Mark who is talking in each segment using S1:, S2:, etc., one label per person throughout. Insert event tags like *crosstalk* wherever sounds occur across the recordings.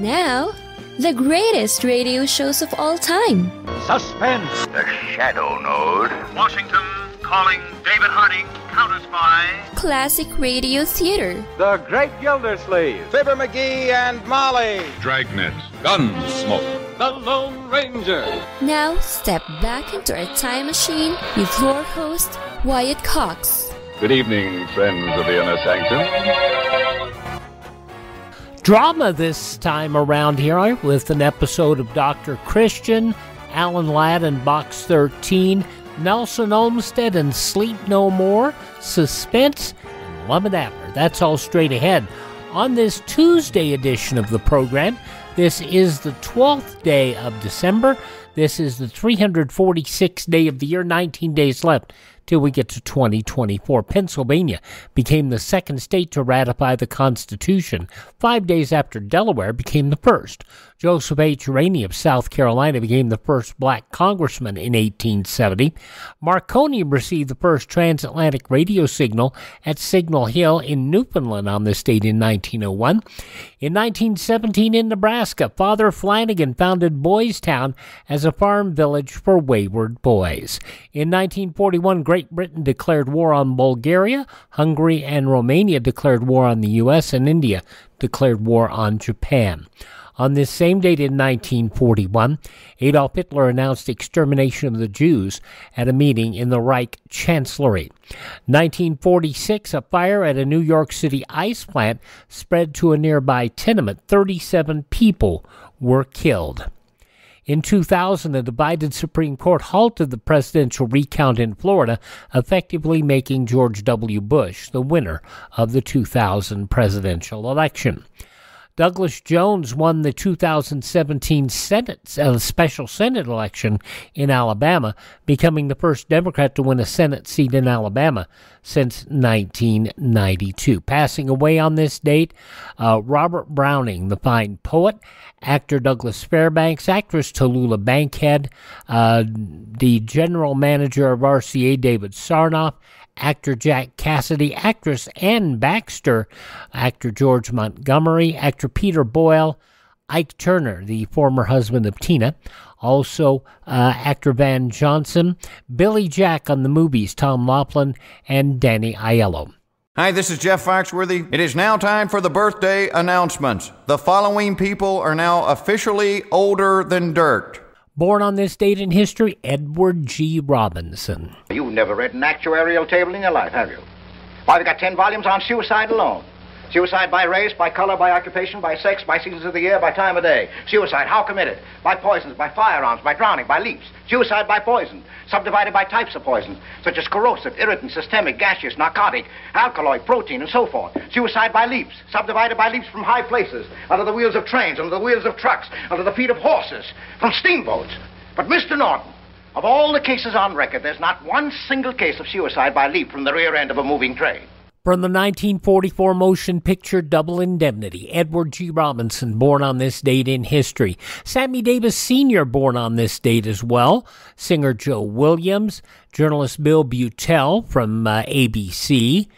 S1: Now, the greatest radio shows of all time.
S2: Suspense.
S3: The Shadow Node.
S4: Washington calling David Harding, counter spy.
S1: Classic radio theater.
S2: The Great Gildersleeve.
S5: Fibber McGee and Molly.
S6: Dragnet. Gunsmoke.
S2: The Lone Ranger.
S1: Now, step back into our time machine with your host, Wyatt Cox.
S6: Good evening, friends of the inner sanctum.
S7: Drama this time around here with an episode of Dr. Christian, Alan Ladd and Box 13, Nelson Olmsted and Sleep No More, Suspense, and Lum and Abner. That's all straight ahead. On this Tuesday edition of the program, this is the 12th day of December. This is the 346th day of the year, 19 days left till we get to 2024. Pennsylvania became the second state to ratify the Constitution, five days after Delaware became the first. Joseph H. Rainey of South Carolina became the first black congressman in 1870. Marconi received the first transatlantic radio signal at Signal Hill in Newfoundland on this date in 1901. In 1917 in Nebraska, Father Flanagan founded Boys Town as a farm village for wayward boys. In 1941, Great Britain declared war on Bulgaria, Hungary and Romania declared war on the U.S., and India declared war on Japan. On this same date in 1941, Adolf Hitler announced extermination of the Jews at a meeting in the Reich Chancellery. 1946, a fire at a New York City ice plant spread to a nearby tenement. 37 people were killed. In 2000, the divided Supreme Court halted the presidential recount in Florida, effectively making George W. Bush the winner of the 2000 presidential election. Douglas Jones won the 2017 Senate uh, special Senate election in Alabama, becoming the first Democrat to win a Senate seat in Alabama since 1992. Passing away on this date, uh, Robert Browning, the fine poet, actor Douglas Fairbanks, actress Tallulah Bankhead, uh, the general manager of RCA David Sarnoff, actor Jack Cassidy, actress Anne Baxter, actor George Montgomery, actor Peter Boyle, Ike Turner, the former husband of Tina, also uh, actor Van Johnson, Billy Jack on the movies, Tom Laughlin, and Danny Aiello.
S5: Hi, this is Jeff Foxworthy. It is now time for the birthday announcements. The following people are now officially older than dirt.
S7: Born on this date in history, Edward G. Robinson.
S3: You've never read an actuarial table in your life, have you? Why, they've got ten volumes on suicide alone. Suicide by race, by color, by occupation, by sex, by seasons of the year, by time of day. Suicide, how committed? By poisons, by firearms, by drowning, by leaps. Suicide by poison, subdivided by types of poison, such as corrosive, irritant, systemic, gaseous, narcotic, alkaloid, protein, and so forth. Suicide by leaps, subdivided by leaps from high places, under the wheels of trains, under the wheels of trucks, under the feet of horses, from steamboats. But, Mr. Norton, of all the cases on record, there's not one single case of suicide by leap from the rear end of a moving train.
S7: From the 1944 motion picture Double Indemnity, Edward G. Robinson, born on this date in history. Sammy Davis Sr., born on this date as well. Singer Joe Williams, journalist Bill Beutel from uh, ABC.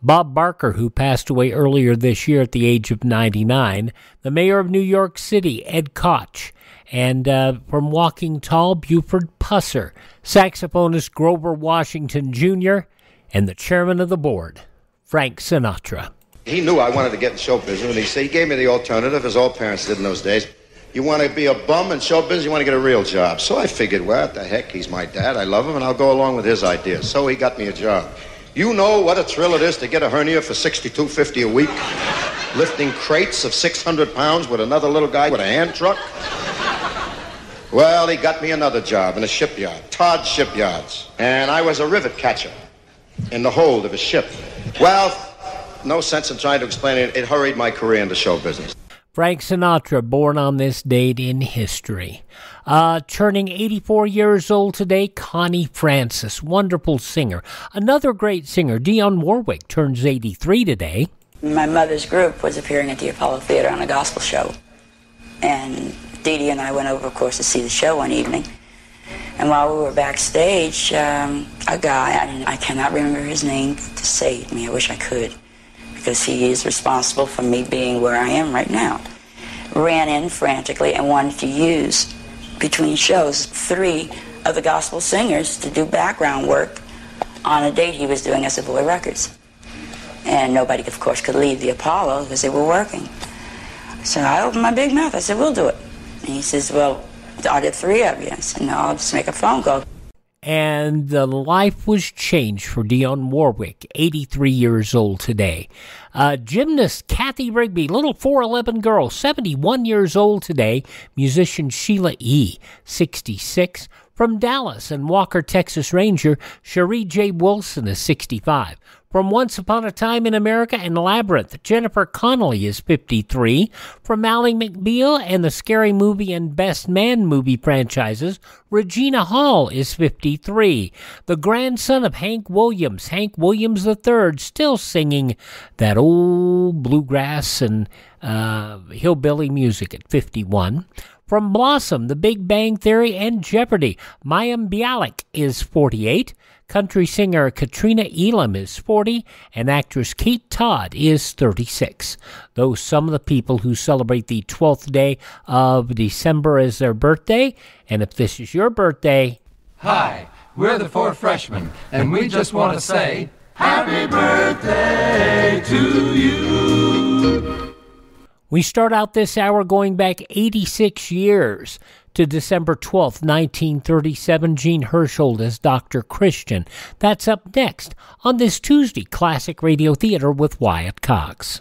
S7: Bob Barker, who passed away earlier this year at the age of 99. The mayor of New York City, Ed Koch. And uh, from Walking Tall, Buford Pusser. Saxophonist Grover Washington Jr. And the chairman of the board, Frank Sinatra.
S8: He knew I wanted to get in show business, and he said he gave me the alternative, as all parents did in those days. You want to be a bum in show business, you want to get a real job. So I figured, well, what the heck, he's my dad, I love him, and I'll go along with his ideas. So he got me a job. You know what a thrill it is to get a hernia for sixty-two fifty a week, lifting crates of six hundred pounds with another little guy with a hand truck. Well, he got me another job in a shipyard, Todd Shipyards, and I was a rivet catcher in the hold of a ship. Well, no sense in trying to explain it. It hurried my career into show business.
S7: Frank Sinatra, born on this date in history. Uh, turning 84 years old today, Connie Francis, wonderful singer. Another great singer, Dionne Warwick, turns 83 today.
S9: My mother's group was appearing at the Apollo Theater on a gospel show. And Dee Dee and I went over, of course, to see the show one evening. And while we were backstage, um, a guy, I, I cannot remember his name to save me, I wish I could, because he is responsible for me being where I am right now, ran in frantically and wanted to use between shows three of the gospel singers to do background work on a date he was doing at Savoy Records. And nobody, of course, could leave the Apollo because they were working. So I opened my big mouth. I said, we'll do it. And he says, well, are there three of you? I said, no, I'll just make a phone call.
S7: And the life was changed for Dionne Warwick, 83 years old today. Uh, gymnast Kathy Rigby, little 4'11 girl, 71 years old today. Musician Sheila E., 66. From Dallas and Walker, Texas Ranger, Sheree J. Wilson is 65. From Once Upon a Time in America and Labyrinth, Jennifer Connelly is 53. From Ally McBeal and the Scary Movie and Best Man movie franchises, Regina Hall is 53. The grandson of Hank Williams, Hank Williams III, still singing that old bluegrass and uh, hillbilly music at 51. From Blossom, The Big Bang Theory, and Jeopardy, Mayim Bialik is 48. Country singer Katrina Elam is 40, and actress Kate Todd is 36. Those some of the people who celebrate the 12th day of December as their birthday. And if this is your birthday,
S10: Hi, we're the four freshmen, and we just want to say happy birthday to you.
S7: We start out this hour going back 86 years to December 12th, 1937. Jean Hersholt as Dr. Christian. That's up next on this Tuesday Classic Radio Theater with Wyatt Cox.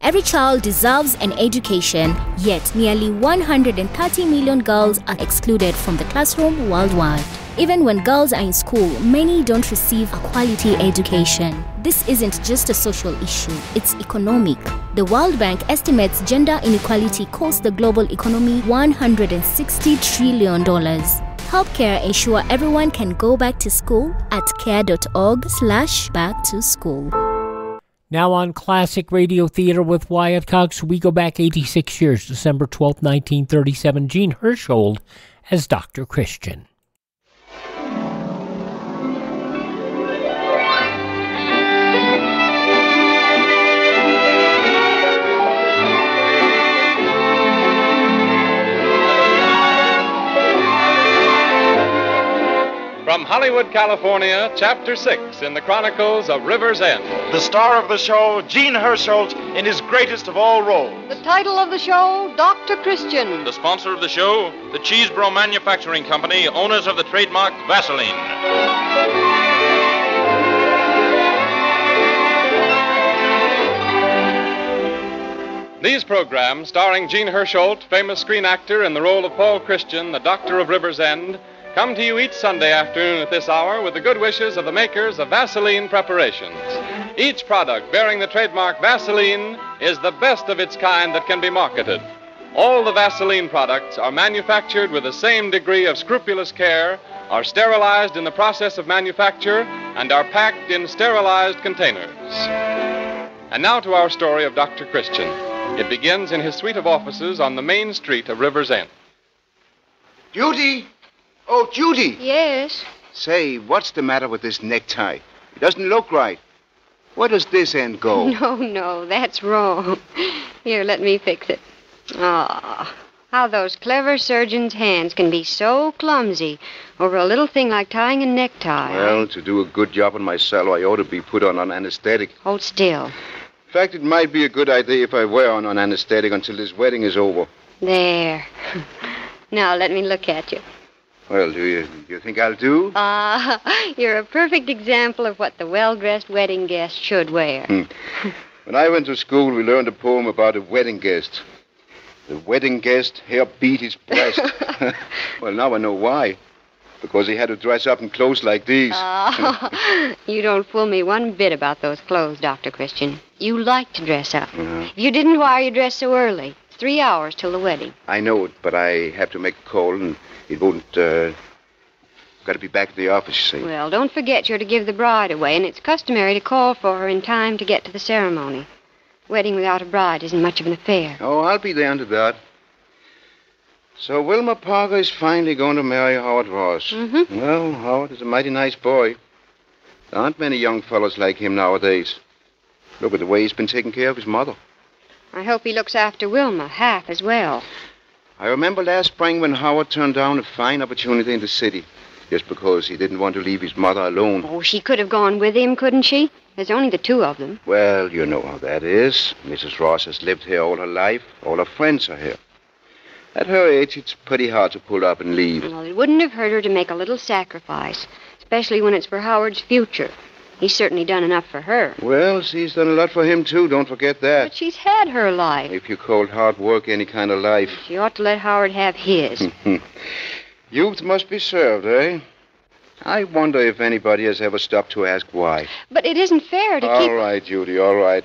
S11: Every child deserves an education, yet nearly 130 million girls are excluded from the classroom worldwide. Even when girls are in school, many don't receive a quality education. This isn't just a social issue, it's economic. The World Bank estimates gender inequality costs the global economy $160 trillion. Help CARE ensure everyone can go back to school at care.org slash back to school.
S7: Now on Classic Radio Theater with Wyatt Cox, we go back 86 years, December 12, 1937. Jean Hersholt as Dr. Christian.
S2: From Hollywood, California, Chapter 6 in the Chronicles of River's End.
S12: The star of the show, Jean Hersholt, in his greatest of all roles.
S13: The title of the show, Dr. Christian.
S14: The sponsor of the show, the Chesebrough Manufacturing Company, owners of the trademark Vaseline.
S2: These programs, starring Jean Hersholt, famous screen actor in the role of Paul Christian, the Doctor of River's End, come to you each Sunday afternoon at this hour with the good wishes of the makers of Vaseline preparations. Each product bearing the trademark Vaseline is the best of its kind that can be marketed. All the Vaseline products are manufactured with the same degree of scrupulous care, are sterilized in the process of manufacture, and are packed in sterilized containers. And now to our story of Dr. Christian. It begins in his suite of offices on the main street of River's End.
S15: Judy! Oh, Judy!
S13: Yes?
S15: Say, what's the matter with this necktie? It doesn't look right. Where does this end go? *laughs*
S13: No, no, that's wrong. Here, let me fix it. Ah, how those clever surgeons' hands can be so clumsy over a little thing like tying a necktie.
S15: Well, to do a good job on my cello, I ought to be put on an anesthetic.
S13: Hold still.
S15: In fact, it might be a good idea if I were on an anesthetic until this wedding is over.
S13: There. *laughs* now, let me look at you.
S15: Well, do you, do you think I'll do?
S13: Ah, *laughs* you're a perfect example of what the well dressed wedding guest should wear.
S15: Hmm. When I went to school, we learned a poem about a wedding guest. The wedding guest hair beat his breast. *laughs* *laughs* well, now I know why. Because he had to dress up in clothes like these.
S13: Ah, you don't fool me one bit about those clothes, Dr. Christian. You like to dress up.
S15: Uh,
S13: If you didn't, why are you dressed so early? Three hours till the wedding.
S15: I know it, but I have to make a call, and it won't. Uh, Got to be back at the office, you see.
S13: Well, don't forget you're to give the bride away, and it's customary to call for her in time to get to the ceremony. Wedding without a bride isn't much of an affair.
S15: Oh, I'll be there to that. So Wilma Parker is finally going to marry Howard Ross.
S13: Mm-hmm.
S15: Well, Howard is a mighty nice boy. There aren't many young fellows like him nowadays. Look at the way he's been taking care of his mother.
S13: I hope he looks after Wilma half as well.
S15: I remember last spring when Howard turned down a fine opportunity in the city just because he didn't want to leave his mother alone.
S13: Oh, she could have gone with him, couldn't she? There's only the two of them.
S15: Well, you know how that is. Mrs. Ross has lived here all her life. All her friends are here. At her age, it's pretty hard to pull up and leave.
S13: Well, it wouldn't have hurt her to make a little sacrifice, especially when it's for Howard's future. He's certainly done enough for her.
S15: Well, she's done a lot for him, too. Don't forget that.
S13: But she's had her life.
S15: If you call hard work any kind of life.
S13: She ought to let Howard have his. *laughs*
S15: Youth must be served, eh? I wonder if anybody has ever stopped to ask why.
S13: But it isn't fair to
S15: All
S13: keep.
S15: right, Judy, all right.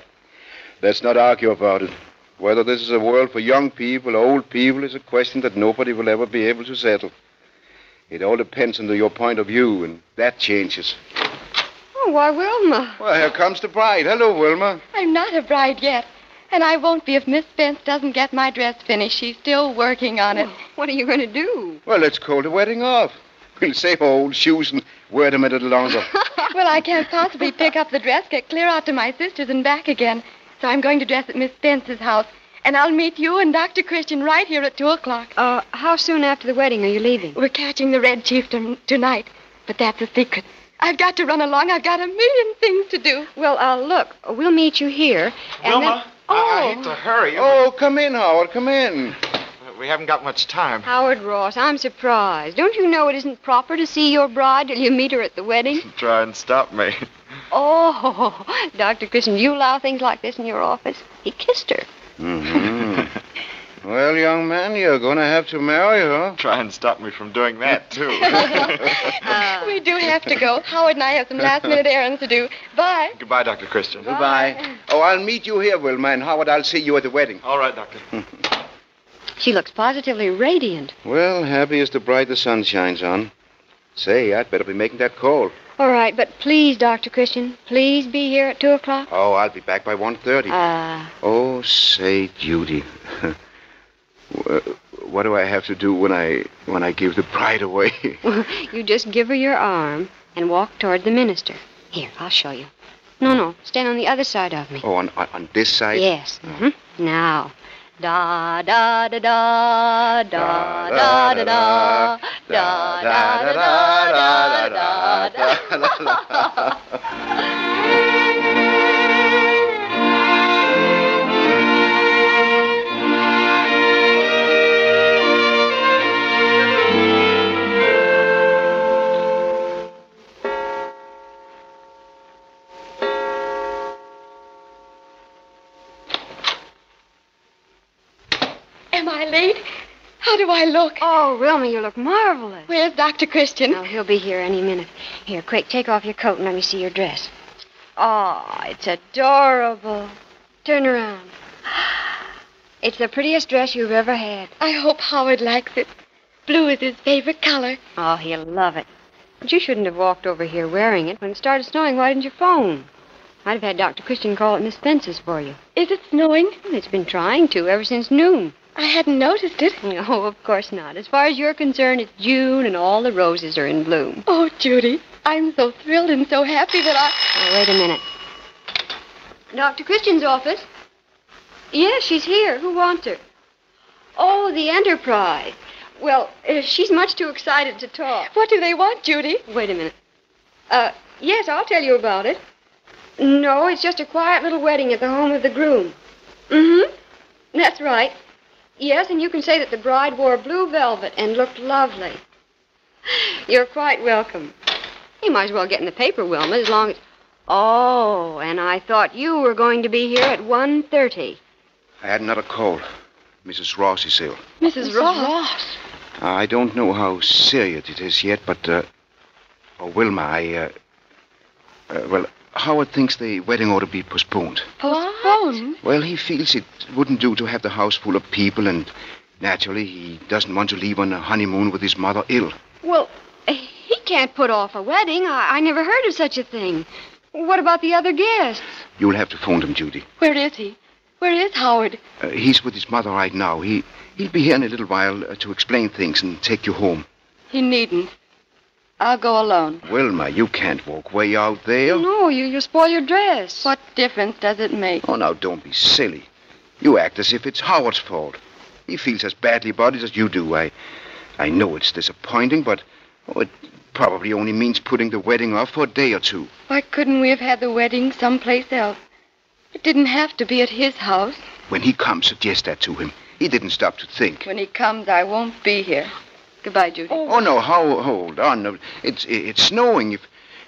S15: Let's not argue about it. Whether this is a world for young people or old people is a question that nobody will ever be able to settle. It all depends on your point of view, and that changes.
S13: Oh, why, Wilma.
S15: Well, here comes the bride. Hello, Wilma.
S16: I'm not a bride yet. And I won't be if Miss Spence doesn't get my dress finished. She's still working on it.
S13: What are you going to do?
S15: Well, let's call the wedding off. *laughs* We'll save our old shoes and wear them a little longer. *laughs*
S16: well, I can't possibly pick up the dress, get clear out to my sister's, and back again. So I'm going to dress at Miss Spence's house. And I'll meet you and Dr. Christian right here at 2 o'clock.
S13: Uh, how soon after the wedding are you leaving?
S16: We're catching the Red Chief t- tonight. But that's a secret. I've got to run along. I've got a million things to do.
S13: Well, uh, look, we'll meet you here. And
S12: Wilma,
S13: then...
S12: I, I
S13: Oh.
S12: hate to hurry you.
S15: Oh, come in, Howard. Come in.
S12: We haven't got much time.
S13: Howard Ross, I'm surprised. Don't you know it isn't proper to see your bride till you meet her at the wedding? *laughs*
S12: Try and stop me.
S13: Oh, *laughs* Dr. Christian, you allow things like this in your office? He kissed her.
S15: Mm-hmm. Well, young man, you're going to have to marry her.
S12: Try and stop me from doing that, too. *laughs*
S16: we do have to go. Howard and I have some last minute errands to do. Bye.
S12: Goodbye, Dr. Christian.
S15: Goodbye. Oh, I'll meet you here, Wilma, and Howard, I'll see you at the wedding.
S12: All right, Doctor. *laughs*
S13: She looks positively radiant.
S15: Well, happy is the bride the sun shines on. Say, I'd better be making that call.
S13: All right, but please, Dr. Christian, please be here at 2 o'clock.
S15: Oh, I'll be back by 1.30.
S13: Ah.
S15: Oh, say, Judy. *laughs* Wha- what do I have to do when I when I give the bride away?
S13: you just give her your arm and walk toward the minister. Here, I'll show you. No, no, stand on the other side of me.
S15: oh, on, on this side?
S13: Yes. hmm Now. Da da da da da da da da da da da da da da da
S16: How do I look?
S13: Oh, Wilma, you look marvelous.
S16: Where's Dr. Christian?
S13: Oh, he'll be here any minute. Here, quick, take off your coat and let me see your dress. Oh, it's adorable. Turn around. *gasps* It's the prettiest dress you've ever had.
S16: I hope Howard likes it. Blue is his favorite color.
S13: Oh, he'll love it. But you shouldn't have walked over here wearing it. When it started snowing, why didn't you phone? I'd have had Dr. Christian call at Miss Spence's for you.
S16: Is it snowing?
S13: Well, it's been trying to ever since noon.
S16: I hadn't noticed it. *laughs*
S13: No, of course not. As far as you're concerned, it's June and all the roses are in bloom.
S16: Oh, Judy, I'm so thrilled and so happy that I.
S13: Oh, wait a minute. Dr. Christian's office? Yes, she's here. Who wants her? Oh, the Enterprise. Well, uh, she's much too excited to talk.
S16: What do they want, Judy?
S13: Wait a minute. Uh, yes, I'll tell you about it. No, it's just a quiet little wedding at the home of the groom. Mm-hmm. That's right. Yes, and you can say that the bride wore blue velvet and looked lovely. You're quite welcome. You might as well get in the paper, Wilma, as long as. Oh, and I thought you were going to be here at 1.30.
S15: I had another call. Mrs. Ross is ill.
S16: Mrs. Ross.
S15: I don't know how serious it is yet, but, uh, oh, Wilma, I, uh, uh, well, Howard thinks the wedding ought to be postponed.
S16: Postponed?
S15: Well, he feels it wouldn't do to have the house full of people, and naturally, he doesn't want to leave on a honeymoon with his mother ill.
S13: Well, he can't put off a wedding. I, I never heard of such a thing. What about the other guests?
S15: You'll have to phone them, Judy.
S16: Where is he? Where is Howard?
S15: Uh, he's with his mother right now. He, he'll be here in a little while uh, to explain things and take you home.
S16: He needn't. I'll go alone.
S15: Wilma, you can't walk way out there.
S13: No, you, you spoil your dress.
S16: What difference does it make?
S15: Oh, now, don't be silly. You act as if it's Howard's fault. He feels as badly about it as you do. I, I know it's disappointing, but oh, it probably only means putting the wedding off for a day or two.
S16: Why couldn't we have had the wedding someplace else? It didn't have to be at his house.
S15: When he comes, suggest that to him. He didn't stop to think.
S16: When he comes, I won't be here. Goodbye, Judy.
S15: Oh, no, how, hold on. No, It's, it's snowing. If,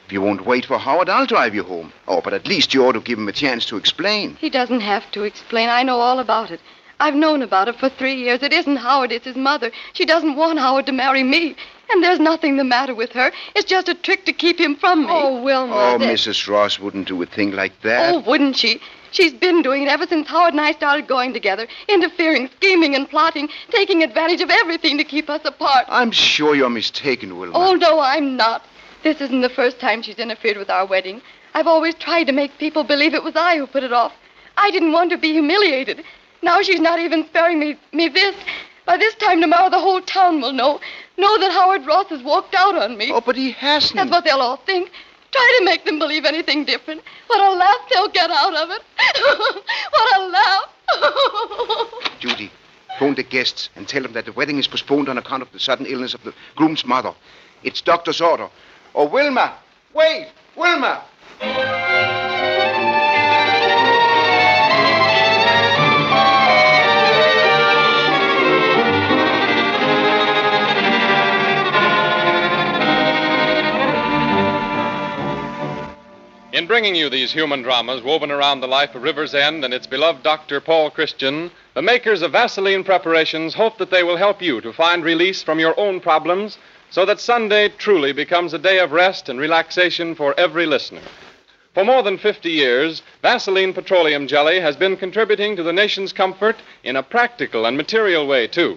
S15: if you won't wait for Howard, I'll drive you home. Oh, but at least you ought to give him a chance to explain.
S16: He doesn't have to explain. I know all about it. I've known about it for three years. It isn't Howard, it's his mother. She doesn't want Howard to marry me. And there's nothing the matter with her. It's just a trick to keep him from me. Oh, Wilma.
S15: Oh, Mrs. Ross wouldn't do a thing like that.
S16: Oh, wouldn't she? She's been doing it ever since Howard and I started going together, interfering, scheming, and plotting, taking advantage of everything to keep us apart.
S15: I'm sure you're mistaken, Wilma.
S16: Oh, no, I'm not. This isn't the first time she's interfered with our wedding. I've always tried to make people believe it was I who put it off. I didn't want to be humiliated. Now she's not even sparing me, me this. By this time tomorrow, the whole town will know. Know that Howard Ross has walked out on me.
S15: Oh, but he hasn't.
S16: That's what they'll all think. Try to make them believe anything different. What a laugh they'll get out of it. *laughs* what a laugh. *laughs*
S15: Judy, phone the guests and tell them that the wedding is postponed on account of the sudden illness of the groom's mother. It's doctor's order. Oh, Wilma! Wait! Wilma!
S2: In bringing you these human dramas woven around the life of River's End and its beloved Dr. Paul Christian, the makers of Vaseline preparations hope that they will help you to find release from your own problems so that Sunday truly becomes a day of rest and relaxation for every listener. For more than 50 years, Vaseline Petroleum Jelly has been contributing to the nation's comfort in a practical and material way, too.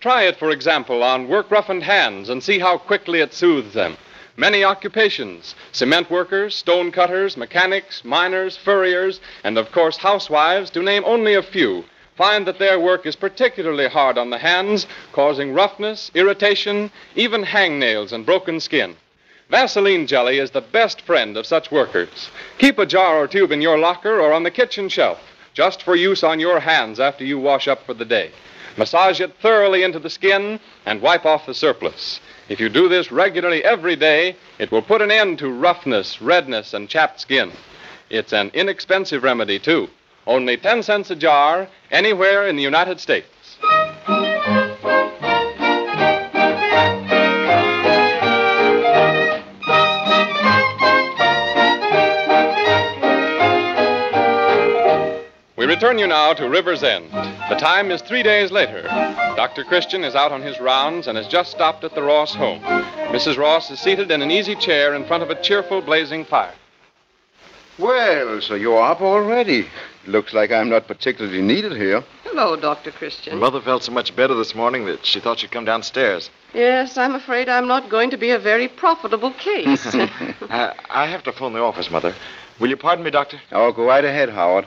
S2: Try it, for example, on work roughened hands and see how quickly it soothes them. Many occupations cement workers, stone cutters, mechanics, miners, furriers, and of course housewives, to name only a few, find that their work is particularly hard on the hands, causing roughness, irritation, even hangnails and broken skin. Vaseline jelly is the best friend of such workers. Keep a jar or tube in your locker or on the kitchen shelf, just for use on your hands after you wash up for the day. Massage it thoroughly into the skin and wipe off the surplus. If you do this regularly every day, it will put an end to roughness, redness, and chapped skin. It's an inexpensive remedy, too. Only 10 cents a jar anywhere in the United States. We return you now to River's End. The time is three days later. Dr. Christian is out on his rounds and has just stopped at the Ross home. Mrs. Ross is seated in an easy chair in front of a cheerful, blazing fire.
S15: Well, so you're up already. Looks like I'm not particularly needed here.
S17: Hello, Dr. Christian.
S18: Mother felt so much better this morning that she thought she'd come downstairs.
S17: Yes, I'm afraid I'm not going to be a very profitable case. *laughs*
S18: I, I have to phone the office, Mother. Will you pardon me, Doctor?
S15: Oh, go right ahead, Howard.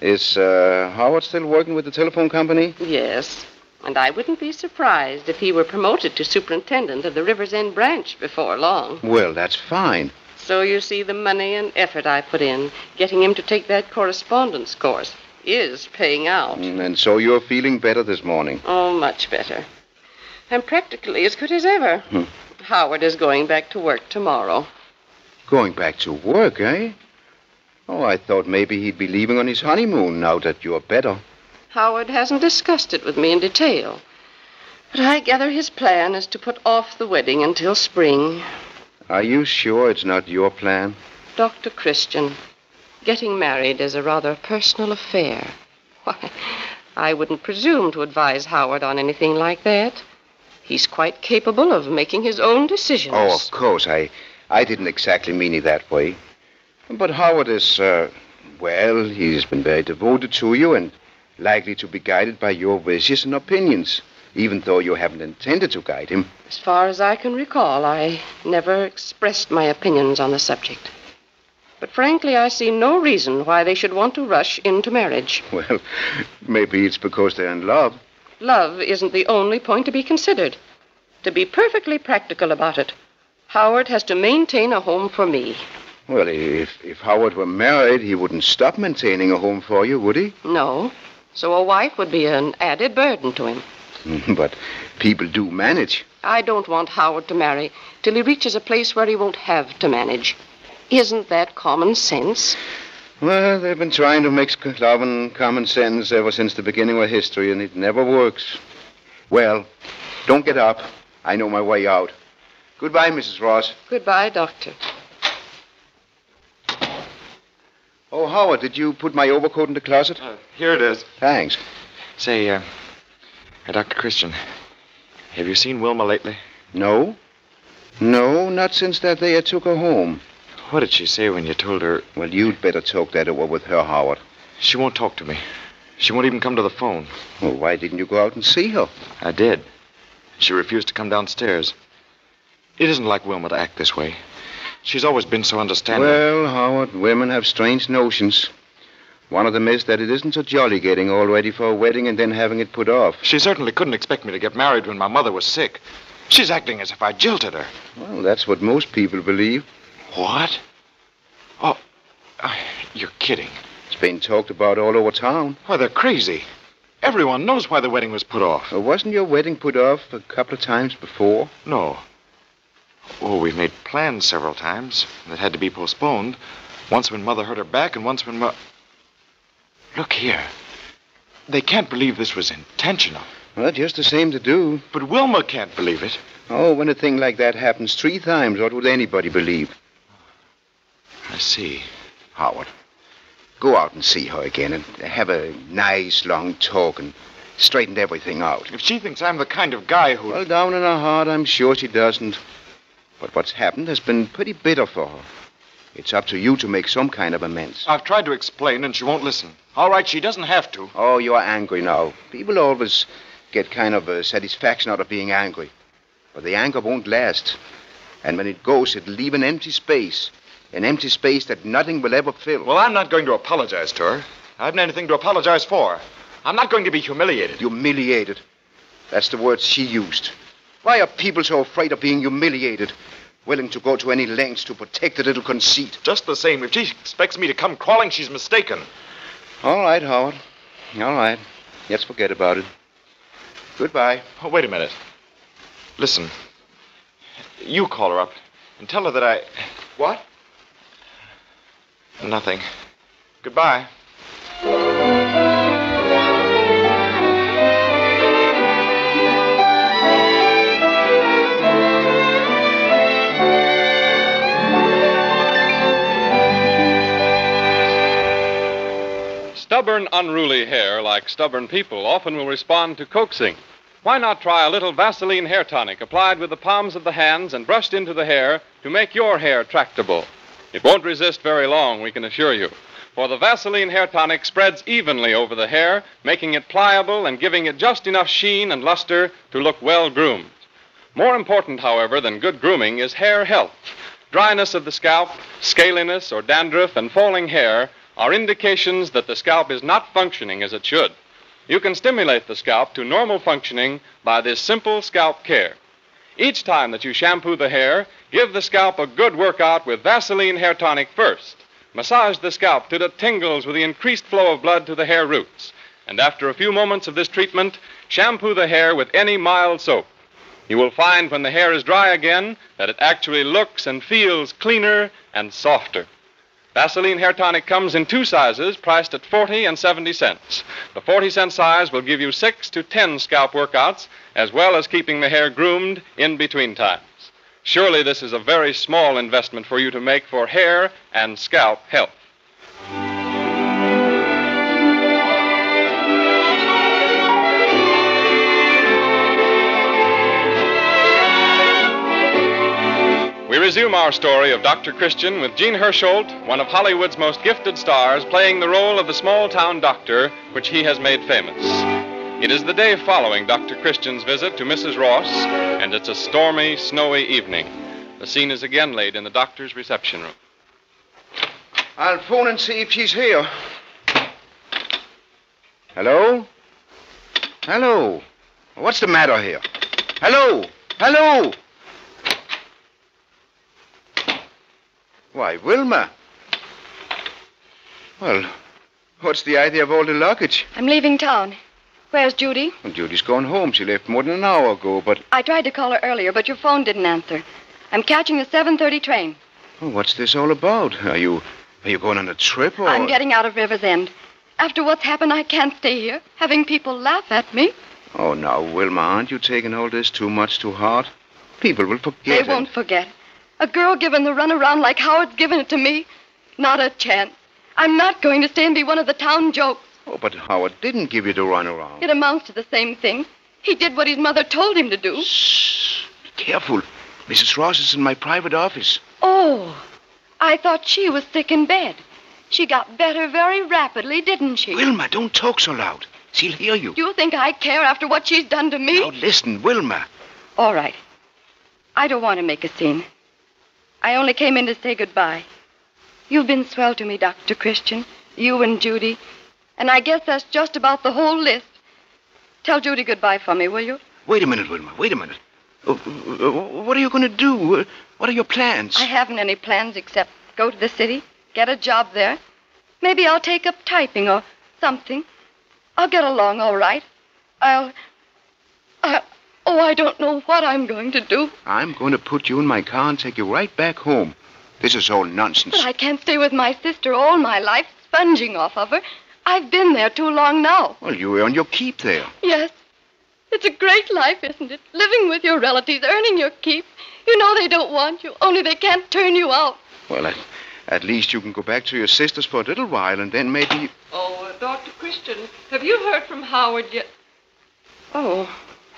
S15: Is uh, Howard still working with the telephone company?
S17: yes, and I wouldn't be surprised if he were promoted to superintendent of the Rivers End branch before long.
S15: Well, that's fine.
S17: So you see the money and effort I put in, getting him to take that correspondence course, is paying out.
S15: Mm, And so you're feeling better this morning.
S17: Oh, much better. I'm practically as good as ever.
S15: Hmm.
S17: Howard is going back to work tomorrow.
S15: Going back to work, eh? Oh, I thought maybe he'd be leaving on his honeymoon now that you're better.
S17: Howard hasn't discussed it with me in detail. But I gather his plan is to put off the wedding until spring.
S15: Are you sure it's not your plan?
S17: Dr. Christian, getting married is a rather personal affair. *laughs* Why, I wouldn't presume to advise Howard on anything like that. He's quite capable of making his own decisions.
S15: Oh, of course. I, I didn't exactly mean it that way. But Howard is, uh, well, he's been very devoted to you and likely to be guided by your wishes and opinions, even though you haven't intended to guide him.
S17: As far as I can recall, I never expressed my opinions on the subject. But frankly, I see no reason why they should want to rush into marriage. *laughs*
S15: Well, maybe it's because they're in love.
S17: Love isn't the only point to be considered. To be perfectly practical about it, Howard has to maintain a home for me.
S15: Well, if, if Howard were married, he wouldn't stop maintaining a home for you, would he?
S17: No. So a wife would be an added burden to him. *laughs*
S15: but people do manage.
S17: I don't want Howard to marry till he reaches a place where he won't have to manage. Isn't that common sense?
S15: Well, they've been trying to mix love and common sense ever since the beginning of history, and it never works. Well, don't get up. I know my way out. Goodbye, Mrs. Ross.
S17: Goodbye, Doctor.
S15: Oh, Howard, did you put my overcoat in the closet?
S18: Uh, here it is.
S15: Thanks.
S18: Say, uh, uh, Dr. Christian, have you seen Wilma lately?
S15: No. No, not since that day I took her home.
S18: What did she say when you told her?
S15: Well, you'd better talk that over with her, Howard.
S18: She won't talk to me. She won't even come to the phone.
S15: Well, why didn't you go out and see her?
S18: I did. She refused to come downstairs. It isn't like Wilma to act this way. She's always been so understanding.
S15: Well, Howard, women have strange notions. One of them is that it isn't so jolly getting all ready for a wedding and then having it put off.
S18: She certainly couldn't expect me to get married when my mother was sick. She's acting as if I jilted her.
S15: Well, that's what most people believe.
S18: What? Oh, uh, you're kidding.
S15: It's been talked about all over town.
S18: Why, they're crazy. Everyone knows why the wedding was put off.
S15: Uh, wasn't your wedding put off a couple of times before?
S18: No. Oh, we've made plans several times that had to be postponed. Once when Mother hurt her back, and once when Mo- Look here. They can't believe this was intentional.
S15: Well, just the same to do.
S18: But Wilma can't believe it.
S15: Oh, when a thing like that happens three times, what would anybody believe?
S18: I see.
S15: Howard, go out and see her again and have a nice long talk and straighten everything out.
S18: If she thinks I'm the kind of guy who.
S15: Well, down in her heart, I'm sure she doesn't. But what's happened has been pretty bitter for her. It's up to you to make some kind of amends.
S18: I've tried to explain, and she won't listen. All right, she doesn't have to.
S15: Oh, you're angry now. People always get kind of a satisfaction out of being angry. But the anger won't last. And when it goes, it'll leave an empty space. An empty space that nothing will ever fill.
S18: Well, I'm not going to apologize to her. I haven't anything to apologize for. I'm not going to be humiliated.
S15: Humiliated? That's the word she used. Why are people so afraid of being humiliated? Willing to go to any lengths to protect a little conceit.
S18: Just the same, if she expects me to come crawling, she's mistaken.
S15: All right, Howard. All right. Let's forget about it. Goodbye.
S18: Oh, wait a minute. Listen. You call her up and tell her that I.
S15: What?
S18: Nothing. Goodbye.
S2: Stubborn, unruly hair, like stubborn people, often will respond to coaxing. Why not try a little Vaseline hair tonic applied with the palms of the hands and brushed into the hair to make your hair tractable? It won't resist very long, we can assure you. For the Vaseline hair tonic spreads evenly over the hair, making it pliable and giving it just enough sheen and luster to look well groomed. More important, however, than good grooming is hair health. Dryness of the scalp, scaliness or dandruff, and falling hair are indications that the scalp is not functioning as it should. You can stimulate the scalp to normal functioning by this simple scalp care. Each time that you shampoo the hair, give the scalp a good workout with Vaseline Hair Tonic first. Massage the scalp till it tingles with the increased flow of blood to the hair roots. And after a few moments of this treatment, shampoo the hair with any mild soap. You will find when the hair is dry again that it actually looks and feels cleaner and softer. Vaseline Hair Tonic comes in two sizes, priced at 40 and 70 cents. The 40 cent size will give you six to 10 scalp workouts, as well as keeping the hair groomed in between times. Surely this is a very small investment for you to make for hair and scalp health. Resume our story of Dr. Christian with Jean Hersholt, one of Hollywood's most gifted stars, playing the role of the small town doctor, which he has made famous. It is the day following Dr. Christian's visit to Mrs. Ross, and it's a stormy, snowy evening. The scene is again laid in the doctor's reception room.
S15: I'll phone and see if she's here. Hello? Hello? What's the matter here? Hello? Hello? Why, Wilma. Well, what's the idea of all the luggage?
S16: I'm leaving town. Where's Judy?
S15: Well, Judy's gone home. She left more than an hour ago, but
S16: I tried to call her earlier, but your phone didn't answer. I'm catching the 7:30 train.
S15: well, what's this all about? Are you are you going on a trip or
S16: I'm getting out of River's End. After what's happened, I can't stay here, having people laugh at me.
S15: Oh, now, Wilma, aren't you taking all this too much to heart? People will forget
S16: They
S15: it.
S16: won't forget. A girl given the runaround like Howard's given it to me? Not a chance. I'm not going to stay and be one of the town jokes.
S15: Oh, but Howard didn't give you the runaround.
S16: It amounts to the same thing. He did what his mother told him to do.
S15: Be careful. Mrs. Ross is in my private office.
S16: Oh, I thought she was sick in bed. She got better very rapidly, didn't she?
S15: Wilma, don't talk so loud. She'll hear you.
S16: Do you think I care after what she's done to me?
S15: Now, listen, Wilma.
S16: All right. I don't want to make a scene. I only came in to say goodbye. You've been swell to me, Dr. Christian. You and Judy. And I guess that's just about the whole list. Tell Judy goodbye for me, will you?
S15: Wait a minute, Wilma. Wait a minute. Uh, uh, what are you going to do? Uh, What are your plans?
S16: I haven't any plans except go to the city, get a job there. Maybe I'll take up typing or something. I'll get along all right. I'll. I, oh, I don't know what I'm going to do.
S15: I'm going to put you in my car and take you right back home. This is all nonsense.
S16: But I can't stay with my sister all my life, sponging off of her. I've been there too long now.
S15: Well, you earn your keep there.
S16: Yes. It's a great life, isn't it? Living with your relatives, earning your keep. You know they don't want you, only they can't turn you out.
S15: Well, at, at least you can go back to your sisters for a little while, and then maybe.
S17: Oh, uh, Dr. Christian, have you heard from Howard yet? Oh,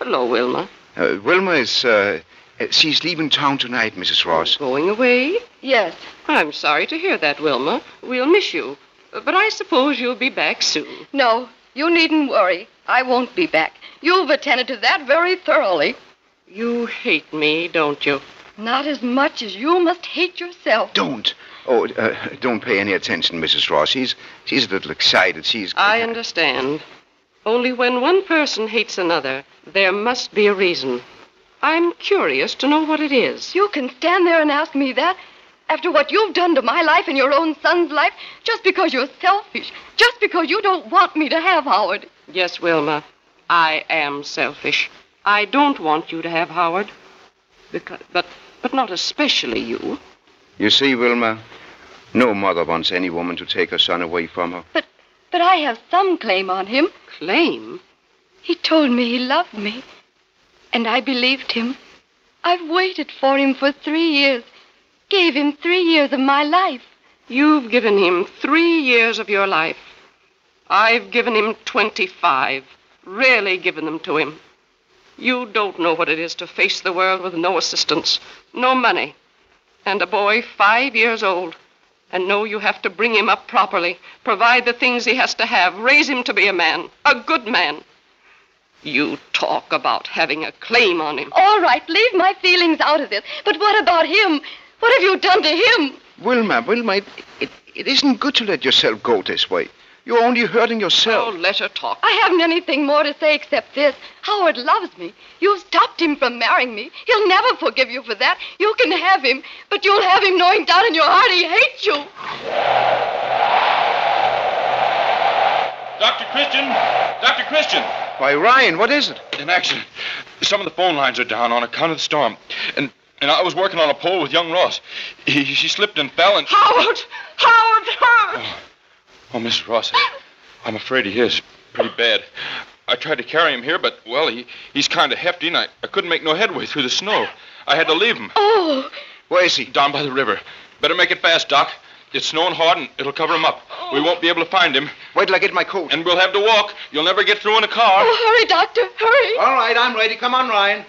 S17: hello, Wilma.
S15: Uh, Wilma is. Uh, uh, she's leaving town tonight, Mrs. Ross.
S17: Going away?
S16: Yes.
S17: I'm sorry to hear that, Wilma. We'll miss you. Uh, But I suppose you'll be back soon.
S16: No, you needn't worry. I won't be back. You've attended to that very thoroughly.
S17: You hate me, don't you?
S16: Not as much as you must hate yourself.
S15: Don't. Oh, uh, don't pay any attention, Mrs. Ross. She's she's a little excited. She's.
S17: I understand. Only when one person hates another, there must be a reason. I'm curious to know what it is.
S16: You can stand there and ask me that after what you've done to my life and your own son's life, just because you're selfish, just because you don't want me to have Howard.
S17: Yes, Wilma, I am selfish. I don't want you to have Howard. Because, but, but not especially you.
S15: You see, Wilma, no mother wants any woman to take her son away from her.
S16: But I have some claim on him.
S17: Claim?
S16: He told me he loved me, and I believed him. I've waited for him for three years, gave him three years of my life.
S17: You've given him three years of your life. I've given him 25. Really given them to him. You don't know what it is to face the world with no assistance, no money, and a boy five years old. And know you have to bring him up properly, provide the things he has to have, raise him to be a man, a good man. You talk about having a claim on him.
S16: All right, leave my feelings out of this. But what about him? What have you done to him?
S15: Wilma, Wilma, it, it, it isn't good to let yourself go this way. You're only hurting yourself.
S17: Oh, let her talk.
S16: I haven't anything more to say except this. Howard loves me. You've stopped him from marrying me. He'll never forgive you for that. You can have him, but you'll have him knowing down in your heart he hates you.
S14: Dr. Christian! Dr. Christian!
S15: Why, Ryan, what is it?
S14: An accident. Some of the phone lines are down on account of the storm. And and I was working on a pole with young Ross. He, she slipped and fell and.
S17: Howard! Howard, hurt!
S14: Oh, Oh, Mrs. Ross, I- I'm afraid he is pretty bad. I tried to carry him here, but, well, he, he's kind of hefty, and I, I couldn't make no headway through the snow. I had to leave him.
S16: Oh,
S15: Where is he?
S14: Down by the river. Better make it fast, Doc. It's snowing hard, and it'll cover him up. We oh. won't be able to find him.
S15: Wait till I get my coat.
S14: And we'll have to walk. You'll never get through in a car.
S16: oh, hurry, Doctor, hurry.
S15: All right, I'm ready. Come on, Ryan.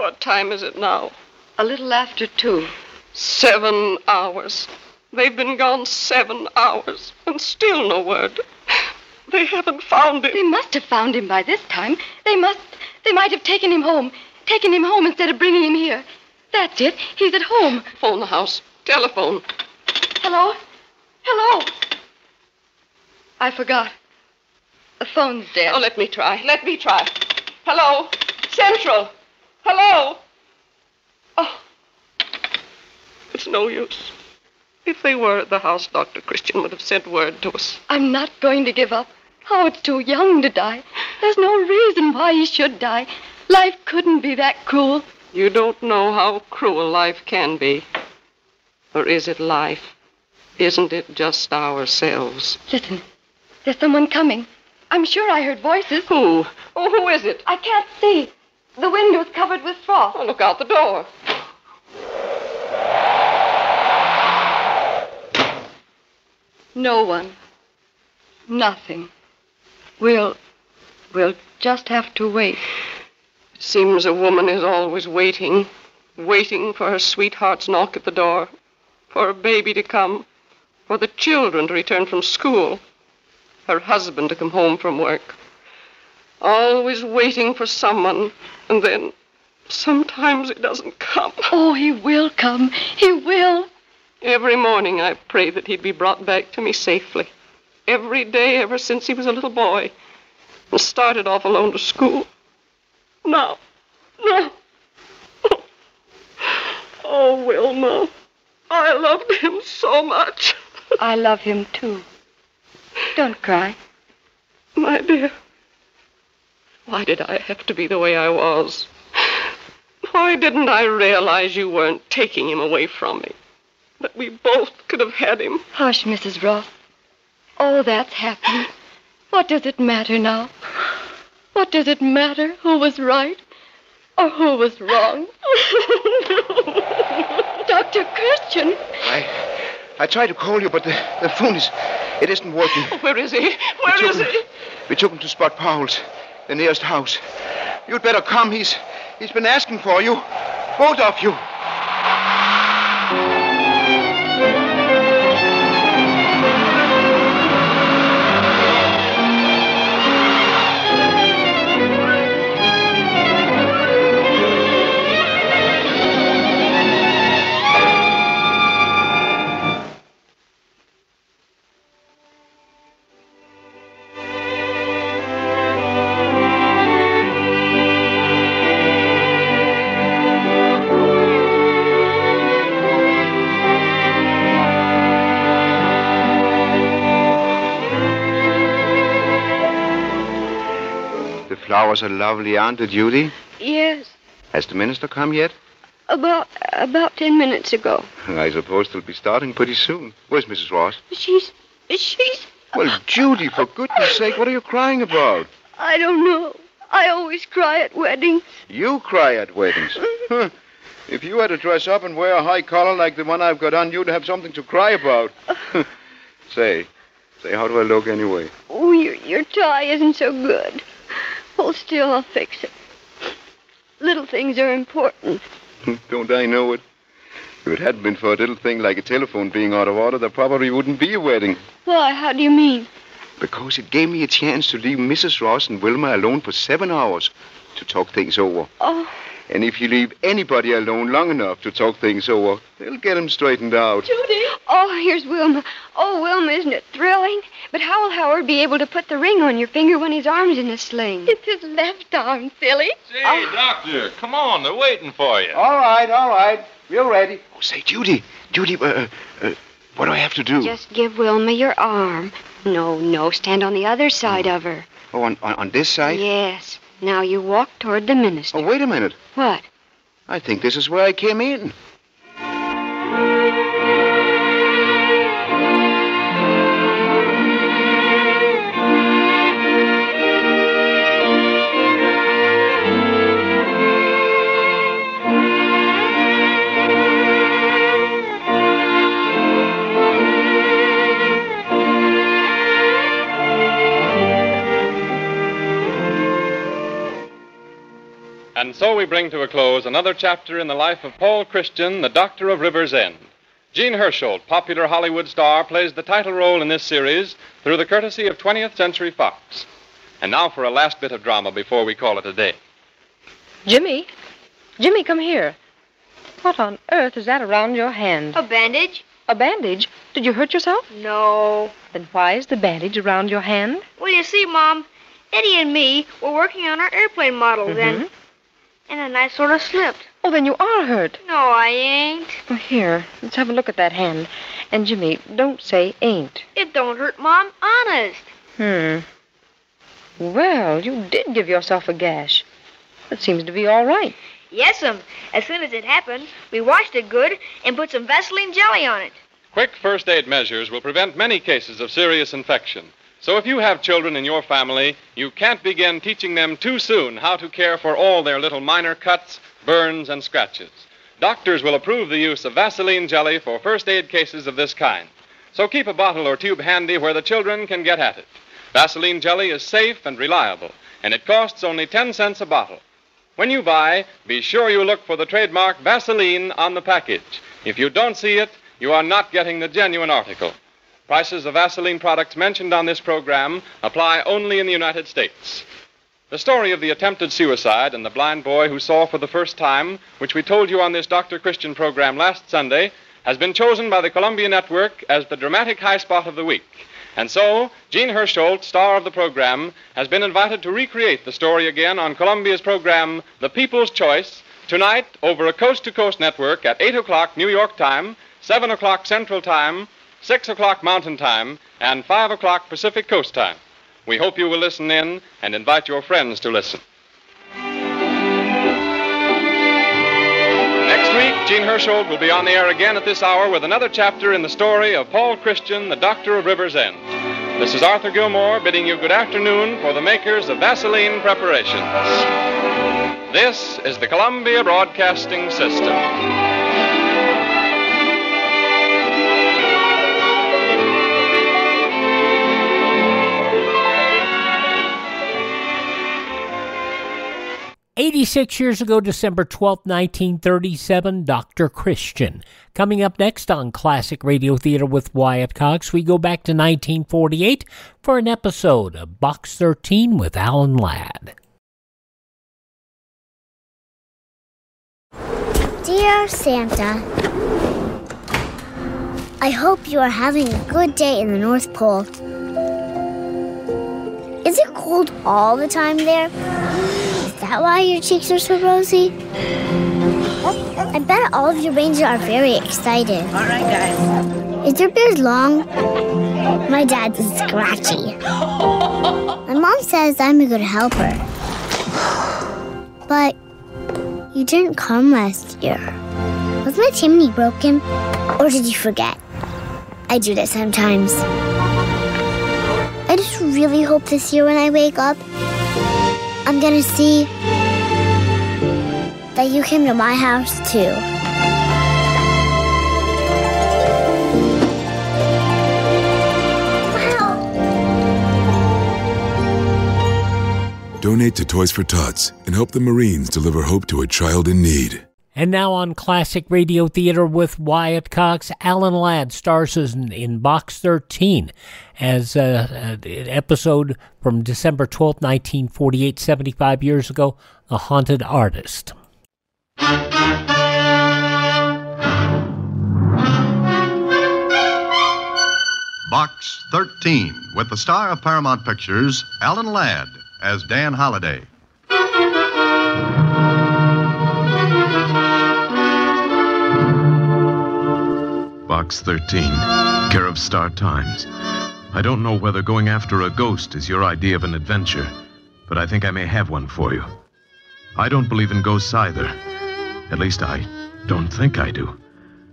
S17: What time is it now?
S16: A little after two.
S17: Seven hours. They've been gone seven hours, and still no word. They haven't found him.
S16: They must have found him by this time. They must. They might have taken him home. Taken him home instead of bringing him here. That's it. He's at home.
S17: Phone the house. Telephone.
S16: Hello? Hello? I forgot. The phone's dead.
S17: Oh, let me try. Let me try. Hello? Central. Hello? Oh. It's no use. If they were at the house, Dr. Christian would have sent word to us.
S16: I'm not going to give up. Oh, Howard's too young to die. There's no reason why he should die. Life couldn't be that cruel.
S17: You don't know how cruel life can be. Or is it life? Isn't it just ourselves?
S16: Listen, there's someone coming. I'm sure I heard voices.
S17: Who? Oh, who is it?
S16: I can't see. The window's covered with frost.
S17: Oh, look out the door.
S16: No one. Nothing. We'll. We'll just have to wait.
S17: It seems a woman is always waiting, waiting for her sweetheart's knock at the door, for a baby to come, for the children to return from school, her husband to come home from work. Always waiting for someone, and then sometimes he doesn't come. *laughs*
S16: Oh, he will come. He will.
S17: Every morning I pray that he'd be brought back to me safely. Every day ever since he was a little boy. And started off alone to school. Now, now. *laughs* Oh, Wilma. I loved him so much. *laughs*
S16: I love him too. Don't cry.
S17: My dear. Why did I have to be the way I was? Why didn't I realize you weren't taking him away from me? That we both could have had him.
S16: Hush, Mrs. Roth. All that's happened. What does it matter now? What does it matter who was right or who was wrong? *laughs* Dr. Christian.
S15: I I tried to call you, but the, the phone is it isn't working.
S17: Where is he? Where is
S15: we
S17: he?
S15: We took him to Spot Powell's, the nearest house. You'd better come. He's he's been asking for you. Both of you. Flowers are lovely, aren't they, Judy?
S13: Yes,
S15: Has the minister come yet?
S13: about about ten minutes ago.
S15: I suppose they'll be starting pretty soon. Where's Mrs. Ross?
S13: She's she's
S15: Well, Judy, for goodness sake, what are you crying about?
S13: I don't know. I always cry at weddings.
S15: You cry at weddings. Huh. If you had to dress up and wear a high collar like the one I've got on, you'd have something to cry about. say, say, how do I look anyway?
S13: Oh, your your tie isn't so good. Hold still, I'll fix it. Little things are important. *laughs*
S15: Don't I know it? If it hadn't been for a little thing like a telephone being out of order, there probably wouldn't be a wedding.
S13: Why? How do you mean?
S15: Because it gave me a chance to leave Mrs. Ross and Wilma alone for seven hours to talk things over.
S13: Oh,
S15: And if you leave anybody alone long enough to talk things over, they'll get 'em straightened out.
S13: Judy. Oh, here's Wilma. Oh, Wilma, isn't it thrilling? But how will Howard be able to put the ring on your finger when his arm's in a sling?
S16: It's his left arm, silly.
S14: Say, Doctor, come on. They're waiting for you.
S15: All right, all right. We're ready. Oh, say, Judy, Judy, uh, uh, what do I have to do?
S13: Just give Wilma your arm. No, no, stand on the other side of her.
S15: Oh, on, on, on this side?
S13: Yes. Now you walk toward the minister.
S15: Oh, wait a minute.
S13: What?
S15: I think this is where I came in.
S2: And so we bring to a close another chapter in the life of Paul Christian, the doctor of River's End. Jean Hersholt, popular Hollywood star, plays the title role in this series through the courtesy of 20th Century Fox. And now for a last bit of drama before we call it a day.
S19: Jimmy? Jimmy, come here. What on earth is that around your hand?
S13: A bandage?
S19: A bandage? Did you hurt yourself?
S13: No.
S19: Then why is the bandage around your hand?
S13: Well, you see, Mom, Eddie and me were working on our airplane models, and
S19: Mhm.
S13: And then I sort of slipped.
S19: Oh, then you are hurt.
S13: No, I ain't.
S19: Well, here, let's have a look at that hand. And Jimmy, don't say ain't.
S13: It don't hurt, Mom. Honest.
S19: Hmm. Well, you did give yourself a gash. It seems to be all right.
S13: Yes'm. As soon as it happened, we washed it good and put some Vaseline jelly on it.
S2: Quick first aid measures will prevent many cases of serious infection. So if you have children in your family, you can't begin teaching them too soon how to care for all their little minor cuts, burns, and scratches. Doctors will approve the use of Vaseline jelly for first aid cases of this kind. So keep a bottle or tube handy where the children can get at it. Vaseline jelly is safe and reliable, and it costs only 10 cents a bottle. When you buy, be sure you look for the trademark Vaseline on the package. If you don't see it, you are not getting the genuine article. Prices of Vaseline products mentioned on this program apply only in the United States. The story of the attempted suicide and the blind boy who saw for the first time, which we told you on this Dr. Christian program last Sunday, has been chosen by the Columbia Network as the dramatic high spot of the week. And so, Jean Hersholt, star of the program, has been invited to recreate the story again on Columbia's program, The People's Choice, tonight over a coast to coast network at 8 o'clock New York time, 7 o'clock Central Time, 6 o'clock Mountain Time, and 5 o'clock Pacific Coast Time. We hope you will listen in and invite your friends to listen. Next week, Jean Hersholt will be on the air again at this hour with another chapter in the story of Paul Christian, the Doctor of River's End. This is Arthur Gilmore bidding you good afternoon for the makers of Vaseline preparations. This is the Columbia Broadcasting System.
S7: 86 years ago, December 12, 1937, Dr. Christian. Coming up next on Classic Radio Theater with Wyatt Cox, we go back to 1948 for an episode of Box 13 with Alan Ladd.
S20: Dear Santa, I hope you are having a good day in the North Pole. Is it cold all the time there? Is that why your cheeks are so rosy? I bet all of your reindeer are very excited. All right, guys. Is your beard long? My dad's is scratchy. My mom says I'm a good helper. But you didn't come last year. Was my chimney broken? Or did you forget? I do that sometimes. I just really hope this year when I wake up, I'm gonna see that you came to my house too.
S21: Donate to Toys for Tots and help the Marines deliver hope to a child in need.
S7: And now on Classic Radio Theater with Wyatt Cox, Alan Ladd stars in, in Box 13 as uh, an episode from December 12, 1948, 75 years ago, The Haunted Artist.
S22: Box 13, with the star of Paramount Pictures, Alan Ladd, as Dan Holliday.
S23: Box 13, care of Star Times. I don't know whether going after a ghost is your idea of an adventure, but I think I may have one for you. I don't believe in ghosts either. At least I don't think I do.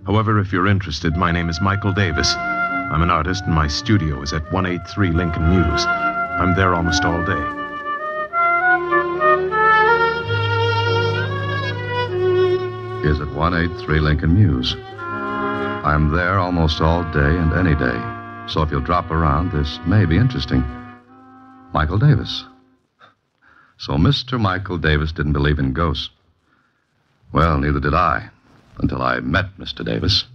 S23: However, if you're interested, my name is Michael Davis. I'm an artist, and my studio is at 183 Lincoln Mews. I'm there almost all day.
S22: Is at 183 Lincoln Mews. I'm there almost all day and any day. So if you'll drop around, this may be interesting. Michael Davis. So Mr. Michael Davis didn't believe in ghosts. Well, neither did I. until I met Mr. Davis.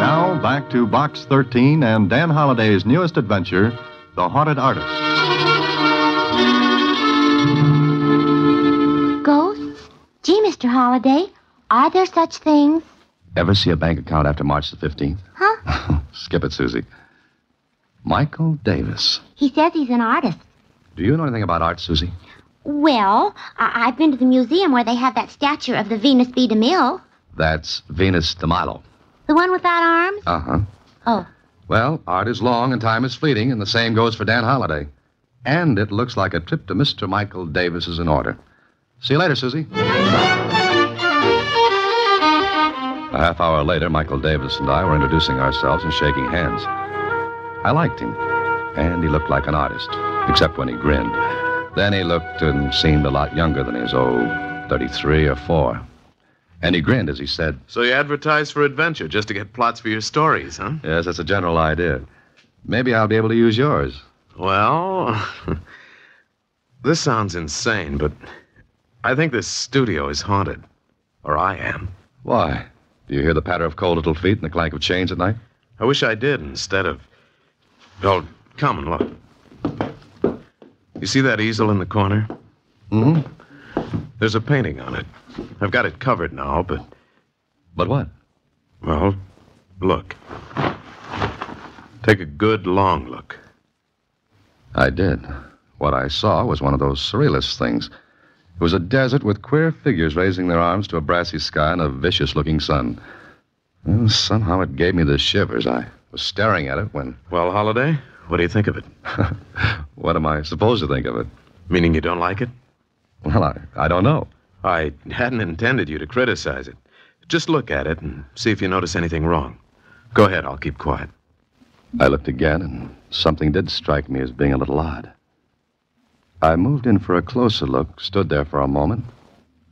S24: Now back to Box 13 and Dan Holliday's newest adventure, The Haunted Artist.
S25: Ghosts? Gee, Mr. Holliday, are there such things?
S22: Ever see a bank account after March the 15th?
S25: Huh? *laughs*
S22: Skip it, Susie. Michael Davis.
S25: He says he's an artist.
S22: Do you know anything about art, Susie?
S25: Well, I- I've been to the museum where they have that statue of the Venus B. DeMille.
S22: That's Venus de Milo.
S25: The one without arms?
S22: Uh huh.
S25: Oh.
S22: Well, art is long and time is fleeting, and the same goes for Dan Holliday. And it looks like a trip to Mr. Michael Davis is in order. See you later, Susie. A half hour later, Michael Davis and I were introducing ourselves and shaking hands. I liked him, and he looked like an artist, except when he grinned. Then he looked and seemed a lot younger than his, oh, 33 or 4. And he grinned as he said,
S23: So you advertise for adventure just to get plots for your stories, huh?
S22: Yes, that's a general idea. Maybe I'll be able to use yours.
S23: Well, *laughs* this sounds insane, but I think this studio is haunted. Or I am.
S22: Why? Do you hear the patter of cold little feet and the clank of chains at night?
S23: I wish I did instead of. Oh, come and look. You see that easel in the corner?
S22: Mm-hmm.
S23: There's a painting on it. I've got it covered now, but.
S22: But what?
S23: Well, look. Take a good long look.
S22: I did. What I saw was one of those surrealist things. It was a desert with queer figures raising their arms to a brassy sky and a vicious looking sun. Well, somehow it gave me the shivers. I was staring at it when.
S23: Well, Holliday, what do you think of it? *laughs*
S22: what am I supposed to think of it?
S23: Meaning you don't like it?
S22: Well, I, I don't know.
S23: I hadn't intended you to criticize it. Just look at it and see if you notice anything wrong. Go ahead, I'll keep quiet.
S22: I looked again, and something did strike me as being a little odd. I moved in for a closer look, stood there for a moment.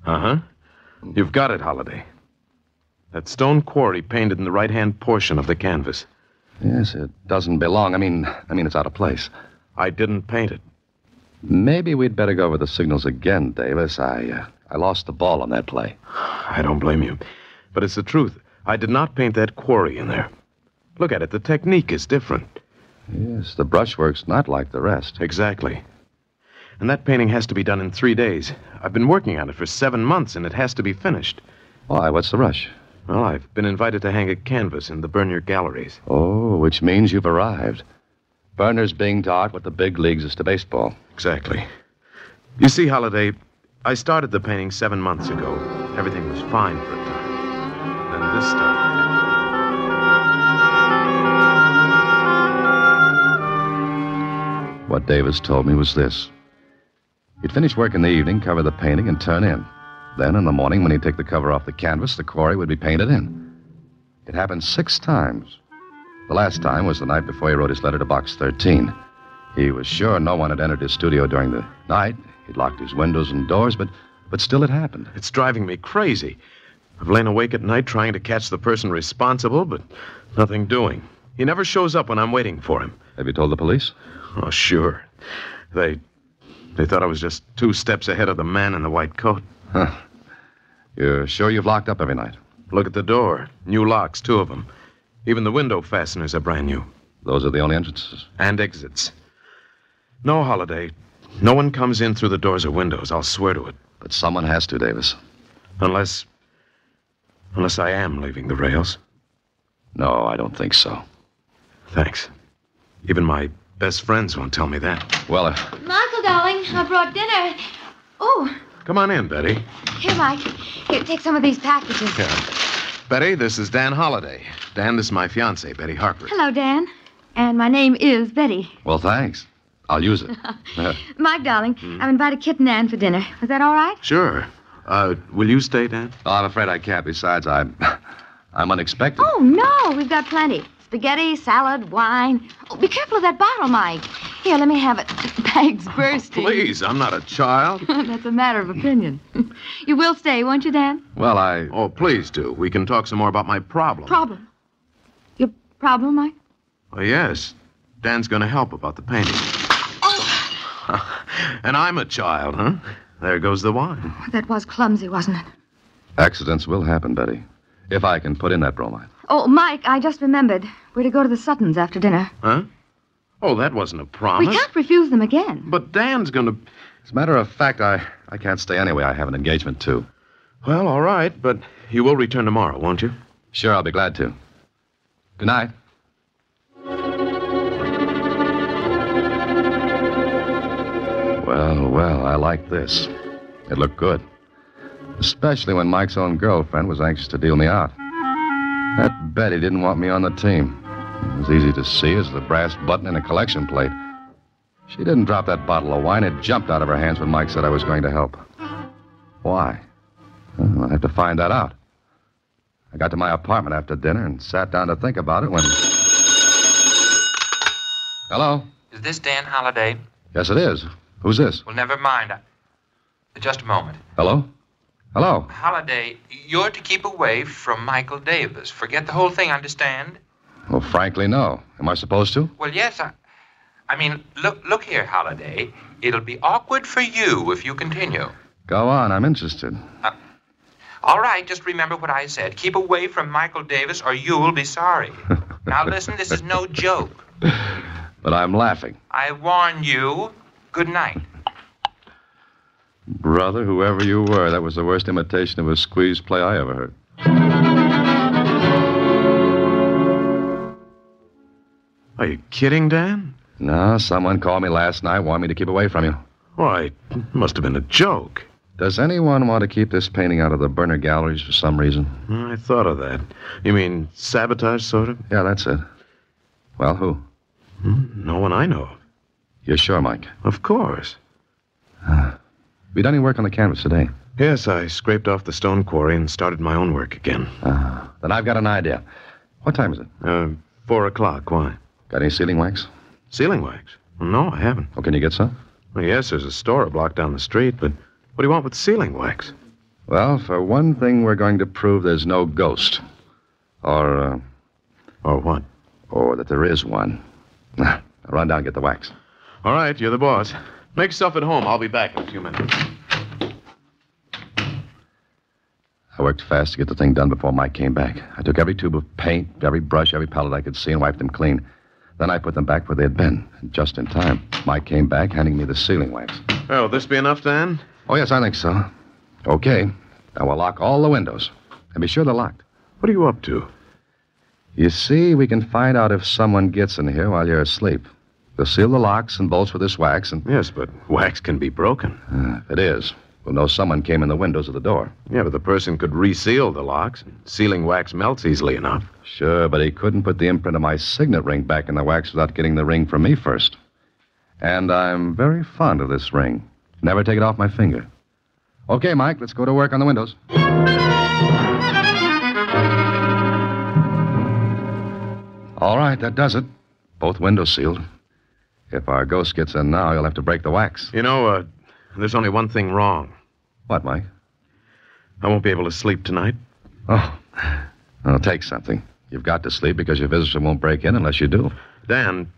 S23: Uh huh. You've got it, Holliday. That stone quarry painted in the right hand portion of the canvas.
S22: Yes, it doesn't belong. I mean, I mean, it's out of place.
S23: I didn't paint it.
S22: Maybe we'd better go over the signals again, Davis. I, uh, I lost the ball on that play. *sighs*
S23: I don't blame you. But it's the truth. I did not paint that quarry in there. Look at it. The technique is different.
S22: Yes, the brushwork's not like the rest.
S23: Exactly. And that painting has to be done in three days. I've been working on it for seven months, and it has to be finished.
S22: Why? What's the rush?
S23: Well, I've been invited to hang a canvas in the Bernier galleries.
S22: Oh, which means you've arrived. Berner's being to art what the big leagues is to baseball.
S23: Exactly. You see, Holliday, I started the painting seven months ago. Everything was fine for a time. Then this started.
S22: What Davis told me was this. He'd finish work in the evening, cover the painting, and turn in. Then, in the morning, when he'd take the cover off the canvas, the quarry would be painted in. It happened six times. The last time was the night before he wrote his letter to Box 13. He was sure no one had entered his studio during the night. He'd locked his windows and doors, but, but still it happened.
S23: It's driving me crazy. I've lain awake at night trying to catch the person responsible, but nothing doing. He never shows up when I'm waiting for him.
S22: Have you told the police?
S23: Oh, sure. They. They thought I was just two steps ahead of the man in the white coat.
S22: Huh. You're sure you've locked up every night?
S23: Look at the door. New locks, two of them. Even the window fasteners are brand new.
S22: Those are the only entrances?
S23: And exits. No Holliday. No one comes in through the doors or windows. I'll swear to it.
S22: But someone has to, Davis.
S23: Unless. Unless I am leaving the rails.
S22: No, I don't think so.
S23: Thanks. Even my best friends won't tell me that.
S22: Well, uh,
S25: Michael, darling, I brought dinner. Oh,
S23: come on in, Betty.
S25: here, Mike. Here, take some of these packages.
S23: Yeah. Betty, this is Dan Holliday. Dan, this is my fiancée, Betty Harper.
S26: Hello, Dan. And my name is Betty.
S22: well, thanks. I'll use it. *laughs*
S26: Mike, darling,
S23: Hmm?
S26: I've invited Kit and Ann for dinner. Is that all right?
S23: Sure. Uh, will you stay, Dan?
S22: Oh, I'm afraid I can't. Besides, I'm, *laughs* I'm unexpected.
S26: Oh, no, we've got plenty. Spaghetti, salad, wine. Oh, be careful of that bottle, Mike. Here, let me have it. *laughs* The bag's bursting.
S23: Please, I'm not a child.
S26: That's a matter of opinion. you will stay, won't you, Dan?
S22: Well, I.
S23: Oh, please do. We can talk some more about my problem.
S26: Problem. Your problem, Mike?
S23: Oh, yes. Dan's going to help about the painting.
S26: Oh. *laughs*
S23: and I'm a child, huh? There goes the wine.
S26: Oh, that was clumsy, wasn't it?
S22: Accidents will happen, Betty. If I can put in that bromide.
S26: Oh, Mike, I just remembered. We're to go to the Suttons after dinner.
S23: Huh? Oh, that wasn't a promise.
S26: We can't refuse them again.
S23: But Dan's going to.
S22: As a matter of fact, I, I can't stay anyway. I have an engagement, too.
S23: Well, all right, but you will return tomorrow, won't you?
S22: Sure, I'll be glad to. Good night. Well, well, I like this. It looked good. Especially when Mike's own girlfriend was anxious to deal me out. That Betty didn't want me on the team. It was easy to see as the brass button in a collection plate. She didn't drop that bottle of wine. It jumped out of her hands when Mike said I was going to help. Why? Well, I'll have to find that out. I got to my apartment after dinner and sat down to think about it when. Hello?
S27: Is this Dan Holliday?
S22: Yes, it is. Who's this?
S27: Well, never mind. Just a moment.
S22: Hello? Hello?
S27: Holliday, you're to keep away from Michael Davis. Forget the whole thing, understand?
S22: Well, frankly, no. Am I supposed to?
S27: Well, yes, I. I mean, look, look here, Holliday. It'll be awkward for you if you continue.
S22: Go on, I'm interested.
S27: Uh, all right, just remember what I said. Keep away from Michael Davis, or you'll be sorry. now, listen, this is no joke. *laughs*
S22: But I'm laughing.
S27: I warn you. Good night.
S22: Brother, whoever you were, that was the worst imitation of a squeeze play I ever heard.
S23: Are you kidding, Dan?
S22: No, someone called me last night, wanted me to keep away from you.
S23: Why, it must have been a joke.
S22: Does anyone want to keep this painting out of the burner galleries for some reason?
S23: I thought of that. You mean sabotage, sort of?
S22: Yeah, that's it. Well, who?
S23: Hmm, No one I know of.
S22: You're sure, Mike?
S23: Of course. *sighs*
S22: Have you done any work on the canvas today?
S23: Yes, I scraped off the stone quarry and started my own work again.
S22: Ah, then I've got an idea. What time is it?
S23: Uh, four o'clock. Why?
S22: Got any sealing wax?
S23: Sealing wax? No, I haven't.
S22: Oh, can you get some?
S23: Well, yes, there's a store a block down the street, but what do you want with sealing wax?
S22: Well, for one thing, we're going to prove there's no ghost. Or, uh,
S23: Or what?
S22: or that there is one. *laughs* Now, run down and get the wax.
S23: All right, you're the boss. Make yourself at home. I'll be back in a few minutes.
S22: I worked fast to get the thing done before Mike came back. I took every tube of paint, every brush, every palette I could see, and wiped them clean. Then I put them back where they'd been. And just in time, Mike came back, handing me the sealing wax.
S23: Oh, will this be enough, Dan?
S22: Oh, yes, I think so. Okay. Now we'll lock all the windows. And be sure they're locked.
S23: What are you up to?
S22: You see, we can find out if someone gets in here while you're asleep. We'll seal the locks and bolts with this wax, and
S23: Yes, but wax can be broken.
S22: uh, if it is, we'll know someone came in the windows of the door.
S23: Yeah, but the person could reseal the locks. Sealing wax melts easily enough.
S22: Sure, but he couldn't put the imprint of my signet ring back in the wax without getting the ring from me first. And I'm very fond of this ring. Never take it off my finger. Okay, Mike, let's go to work on the windows. All right, that does it. Both windows sealed. If our ghost gets in now, you'll have to break the wax.
S23: You know, uh, there's only one thing wrong.
S22: What, Mike?
S23: I won't be able to sleep tonight.
S22: Oh, it'll take something. You've got to sleep because your visitor won't break in unless you do.
S23: Dan,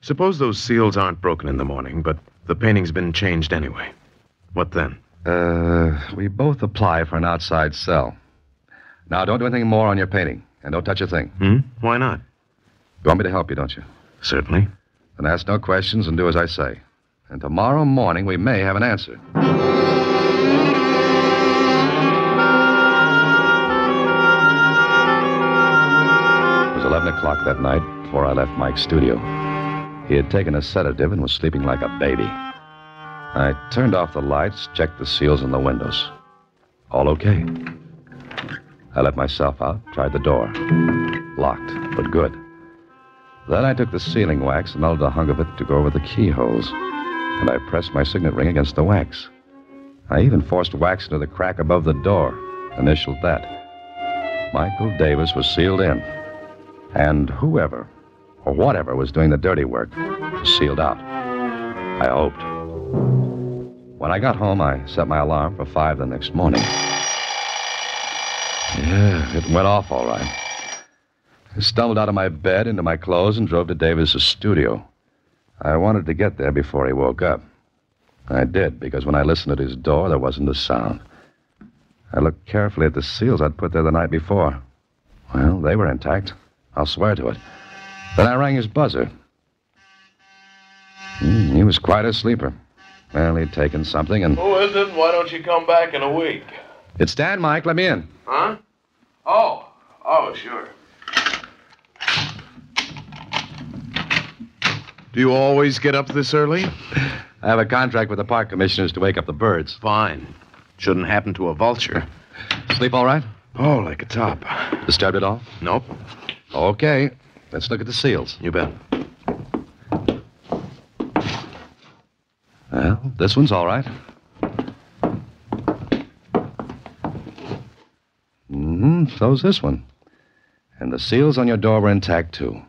S23: suppose those seals aren't broken in the morning, but the painting's been changed anyway. What then?
S22: Uh, we both apply for an outside cell. Now, don't do anything more on your painting, and don't touch a thing.
S23: Hmm? Why not?
S22: You want me to help you, don't you?
S23: Certainly.
S22: Then ask no questions and do as I say. And tomorrow morning we may have an answer. It was 11 o'clock that night before I left Mike's studio. He had taken a sedative and was sleeping like a baby. I turned off the lights, checked the seals in the windows. All okay. I let myself out, tried the door. Locked, but good. Then I took the sealing wax and melted a hunk of it to go over the keyholes. And I pressed my signet ring against the wax. I even forced wax into the crack above the door, initialed that. Michael Davis was sealed in. And whoever, or whatever, was doing the dirty work was sealed out. I hoped. When I got home, I set my alarm for five the next morning. Yeah, it went off all right. I stumbled out of my bed into my clothes and drove to Davis's studio. I wanted to get there before he woke up. I did, because when I listened at his door, there wasn't a sound. I looked carefully at the seals I'd put there the night before. Well, they were intact. I'll swear to it. Then I rang his buzzer. Hmm, he was quite a sleeper. Well, he'd taken something and.
S28: Who is it? Why don't you come back in a week?
S22: It's Dan, Mike. Let me in.
S28: Huh? Oh. Oh, sure.
S23: Do you always get up this early?
S22: I have a contract with the park commissioners to wake up the birds.
S23: Fine. Shouldn't happen to a vulture.
S22: Sleep all right?
S23: Oh, like a top.
S22: Disturbed at all?
S23: Nope.
S22: Okay. Let's look at the seals.
S23: You bet.
S22: Well, this one's all right. Mm-hmm, so's this one. And the seals on your door were intact, too.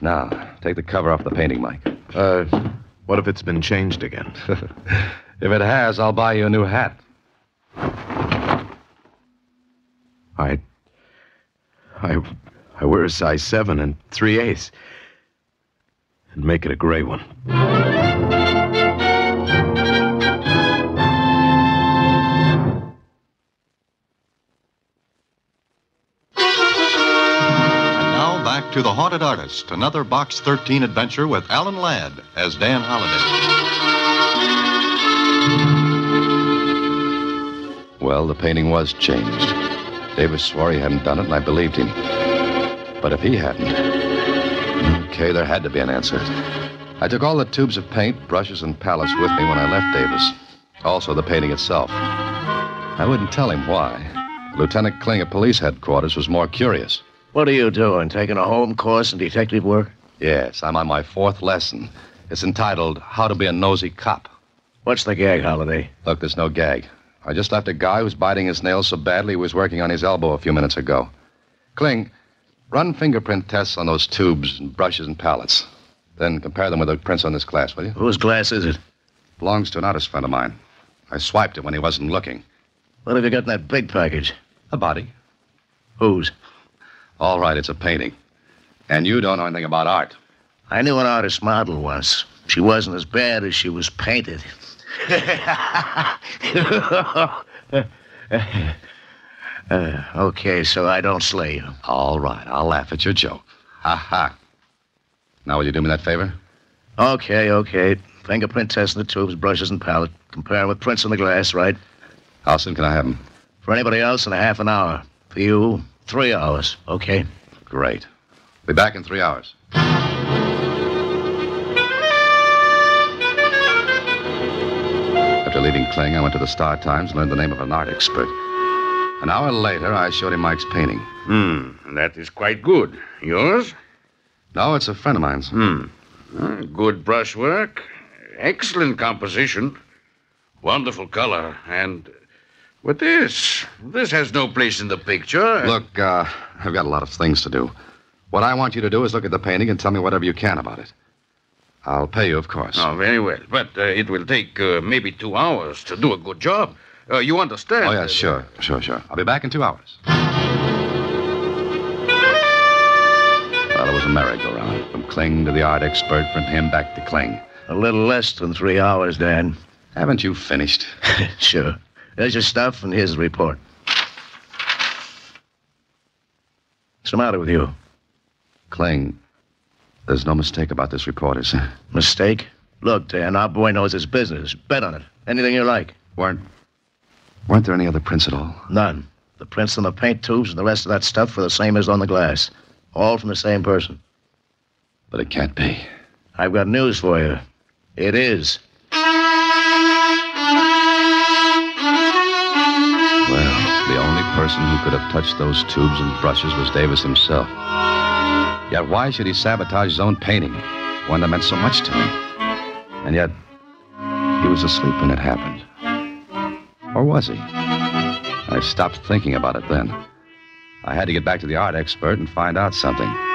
S22: Now, take the cover off the painting, Mike.
S23: Uh, what if it's been changed again? *laughs*
S22: if it has, I'll buy you a new hat.
S23: I. I. I wear a size 7 and 3 eighths. And make it a gray one.
S24: To The Haunted Artist, another Box 13 adventure with Alan Ladd as Dan Holliday.
S22: Well, the painting was changed. Davis swore he hadn't done it, and I believed him. But if he hadn't. Okay, there had to be an answer. I took all the tubes of paint, brushes, and palettes with me when I left Davis. Also, the painting itself. I wouldn't tell him why. Lieutenant Kling at police headquarters was more curious.
S29: What are you doing? Taking a home course in detective work?
S22: Yes, I'm on my fourth lesson. It's entitled How to Be a Nosy Cop.
S29: What's the gag, Holliday?
S22: Look, there's no gag. I just left a guy who's biting his nails so badly he was working on his elbow a few minutes ago. Kling, run fingerprint tests on those tubes and brushes and pallets. Then compare them with the prints on this glass, will you?
S29: Whose glass is it?
S22: Belongs to an artist friend of mine. I swiped it when he wasn't looking.
S29: What have you got in that big package?
S22: A body.
S29: Whose?
S22: All right, it's a painting. And you don't know anything about art.
S29: I knew an artist model once. She wasn't as bad as she was painted. *laughs* uh, okay, so I don't slay you.
S22: All right, I'll laugh at your joke. Ha ha. Now, will you do me that favor?
S29: Okay, okay. Fingerprint test in the tubes, brushes, and palette. Compare with prints on the glass, right?
S22: How soon can I have them?
S29: For anybody else, in a half an hour. For you, three hours, okay?
S22: Great. Be back in three hours. After leaving Kling, I went to the Star Times and learned the name of an art expert. An hour later, I showed him Mike's painting.
S28: Hmm, that is quite good. Yours?
S22: No, it's a friend of mine's.
S28: Hmm. Uh, good brushwork. Excellent composition. Wonderful color. And with this, this has no place in the picture.
S22: Look, uh, I've got a lot of things to do. What I want you to do is look at the painting and tell me whatever you can about it. I'll pay you, of course.
S28: Oh, very well. But uh, it will take uh, maybe two hours to do a good job. Uh, you understand?
S22: Oh, yeah, sure, sure, sure. I'll be back in two hours. Well, it was a merry-go-round. From Kling to the art expert, from him back to Kling.
S29: A little less than three hours, Dan.
S22: Haven't you finished? *laughs*
S29: sure. There's your stuff, and here's the report. What's the matter with you?
S22: Kling, there's no mistake about this report, is there?
S29: Mistake? Look, Dan, our boy knows his business. Bet on it. Anything you like.
S22: Weren't weren't there any other prints at all?
S29: None. The prints on the paint tubes and the rest of that stuff were the same as on the glass. All from the same person.
S22: But it can't be.
S29: I've got news for you. It is.
S22: Person who could have touched those tubes and brushes was Davis himself. Yet why should he sabotage his own painting, one that meant so much to him? And yet, he was asleep when it happened. Or was he? I stopped thinking about it then. I had to get back to the art expert and find out something.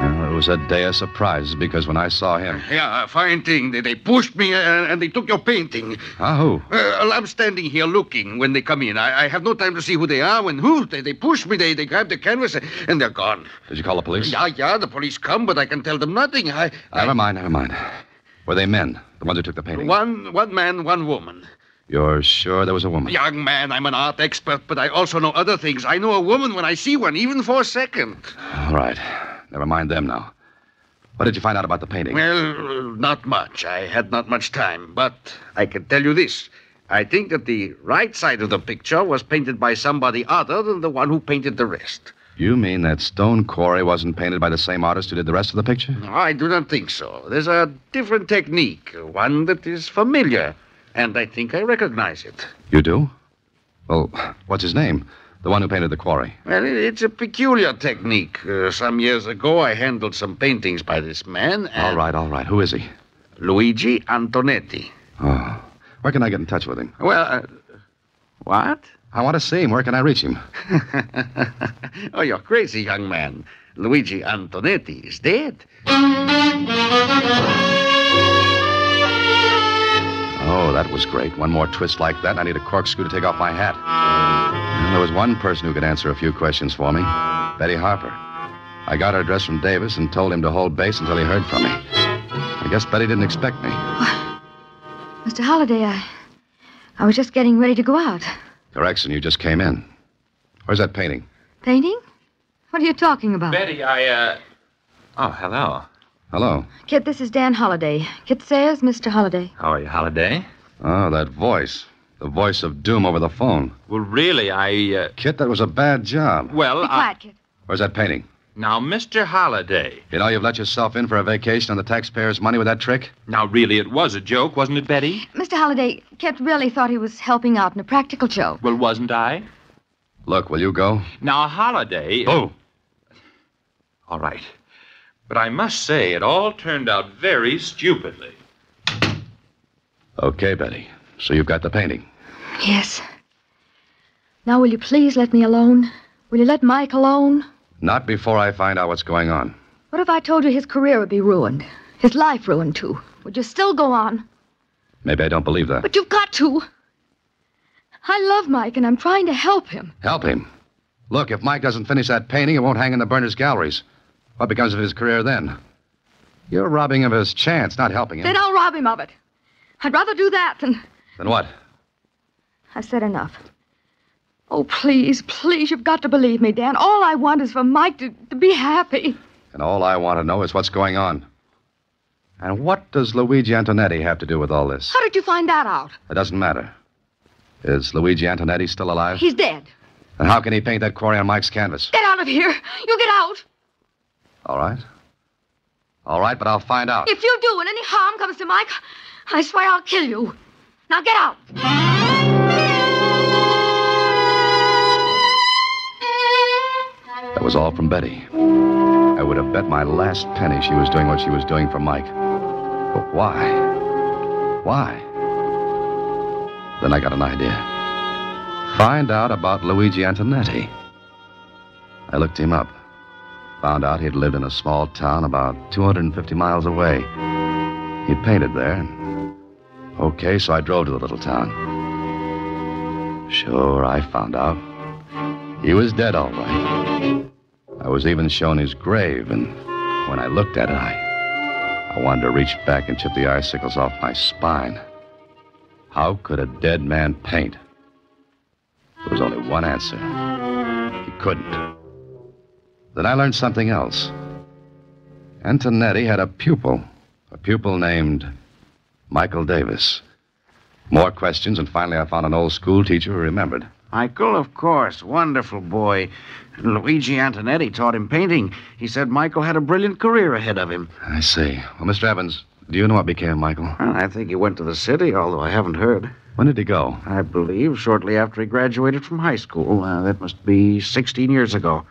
S22: Well, it was a day of surprise because when I saw him.
S28: Yeah, a fine thing. They, they pushed me uh, and they took your painting.
S22: Ah, who?
S28: Uh, I'm standing here looking when they come in. I, I have no time to see who they are. When who? They, they push me, they, they grab the canvas, and they're gone.
S22: Did you call the police?
S28: Yeah, yeah, the police come, but I can tell them nothing. I,
S22: Never mind, never mind. Were they men, the ones who took the painting?
S28: One, one man, one woman.
S22: You're sure there was a woman?
S28: Young man, I'm an art expert, but I also know other things. I know a woman when I see one, even for a second.
S22: All right. Never mind them now. What did you find out about the painting?
S28: Well, not much. I had not much time, but I can tell you this. I think that the right side of the picture was painted by somebody other than the one who painted the rest.
S22: You mean that stone quarry wasn't painted by the same artist who did the rest of the picture?
S28: No, I do not think so. There's a different technique, one that is familiar, and I think I recognize it.
S22: You do? Well, what's his name? The one who painted the quarry.
S28: Well, it's a peculiar technique. Uh, some years ago, I handled some paintings by this man.
S22: All right, all right. Who is he?
S28: Luigi Antonetti.
S22: Oh. Where can I get in touch with him?
S28: Well, uh, what?
S22: I want to see him. Where can I reach him? *laughs*
S28: oh, you're crazy, young man. Luigi Antonetti is dead.
S22: Oh, that was great. One more twist like that, and I need a corkscrew to take off my hat. And there was one person who could answer a few questions for me Betty Harper. I got her address from Davis and told him to hold base until he heard from me. I guess Betty didn't expect me.
S16: Mr. Holliday, I. I was just getting ready to go out.
S22: Correction, you just came in. Where's that painting?
S16: Painting? What are you talking about?
S30: Betty, I, uh. Oh, hello.
S22: Hello.
S16: Kit, this is Dan Holliday. Kit says, Mr. Holliday.
S30: How are you, Holliday?
S22: Oh, that voice. The voice of doom over the phone.
S30: Well, really, I, uh.
S22: Kit, that was a bad job.
S30: Well,
S16: Be quiet, Kit.
S22: Where's that painting?
S30: Now, Mr. Holliday.
S22: You know you've let yourself in for a vacation on the taxpayers' money with that trick?
S30: Now, really, it was a joke, wasn't it, Betty?
S16: Mr. Holliday, Kit really thought he was helping out in a practical joke.
S30: Well, wasn't I?
S22: Look, will you go?
S30: Now, Holliday.
S22: Oh.
S30: All right. But I must say, it all turned out very stupidly.
S22: Okay, Betty. So you've got the painting.
S16: Yes. Now, will you please let me alone? Will you let Mike alone?
S22: Not before I find out what's going on.
S16: What if I told you his career would be ruined? His life ruined, too? Would you still go on?
S22: Maybe I don't believe that.
S16: But you've got to. I love Mike, and I'm trying to help him.
S22: Help him. Look, if Mike doesn't finish that painting, it won't hang in the Burners galleries. What becomes of his career then? You're robbing him of his chance, not helping him.
S16: Then I'll rob him of it. I'd rather do that than.
S22: Then what?
S16: I've said enough. Oh, please, please, you've got to believe me, Dan. All I want is for Mike to, to be happy.
S22: And all I want to know is what's going on. And what does Luigi Antonetti have to do with all this?
S16: How did you find that out?
S22: It doesn't matter. Is Luigi Antonetti still alive?
S16: He's dead.
S22: And how can he paint that quarry on Mike's canvas?
S16: Get out of here. You get out.
S22: All right. All right, but I'll find out.
S16: If you do and any harm comes to Mike, I swear I'll kill you. Now get out.
S22: That was all from Betty. I would have bet my last penny she was doing what she was doing for Mike. But why? Why? Then I got an idea. Find out about Luigi Antonetti. I looked him up. Found out he'd lived in a small town about 250 miles away. He'd painted there. Okay, so I drove to the little town. Sure, I found out. He was dead, all right. I was even shown his grave, and when I looked at it, I, I wanted to reach back and chip the icicles off my spine. How could a dead man paint? There was only one answer. He couldn't. Then I learned something else. Antonetti had a pupil, a pupil named Michael Davis. More questions, and finally I found an old school teacher who remembered.
S28: Michael, of course. Wonderful boy. Luigi Antonetti taught him painting. He said Michael had a brilliant career ahead of him.
S22: I see. Well, Mr. Evans, do you know what became of Michael?
S28: Well, I think he went to the city, although I haven't heard.
S22: When did he go?
S28: I believe shortly after he graduated from high school. Uh, that must be 16 years ago.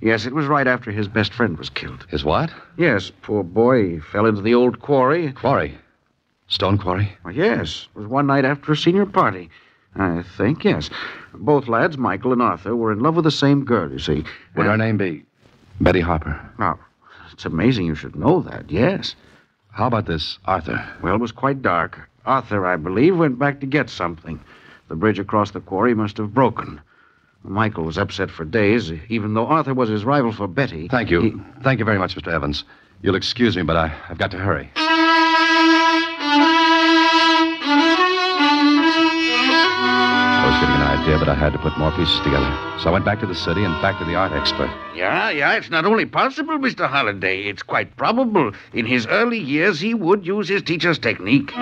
S28: Yes, it was right after his best friend was killed.
S22: His what?
S28: Yes, poor boy. He fell into the old quarry.
S22: Quarry? Stone quarry?
S28: Well, yes. It was one night after a senior party. I think, yes. Both lads, Michael and Arthur, were in love with the same girl, you see.
S22: Would her name be Betty Harper?
S28: Now, It's amazing you should know that, yes.
S22: How about this, Arthur?
S28: Well, it was quite dark. Arthur, I believe, went back to get something. The bridge across the quarry must have broken. Michael was upset for days, even though Arthur was his rival for Betty.
S22: Thank you. Thank you very much, Mr. Evans. You'll excuse me, but I, I've got to hurry. Idea, but I had to put more pieces together. So I went back to the city and back to the art expert.
S28: Yeah, yeah, it's not only possible, Mr. Holliday, it's quite probable. In his early years, he would use his teacher's technique.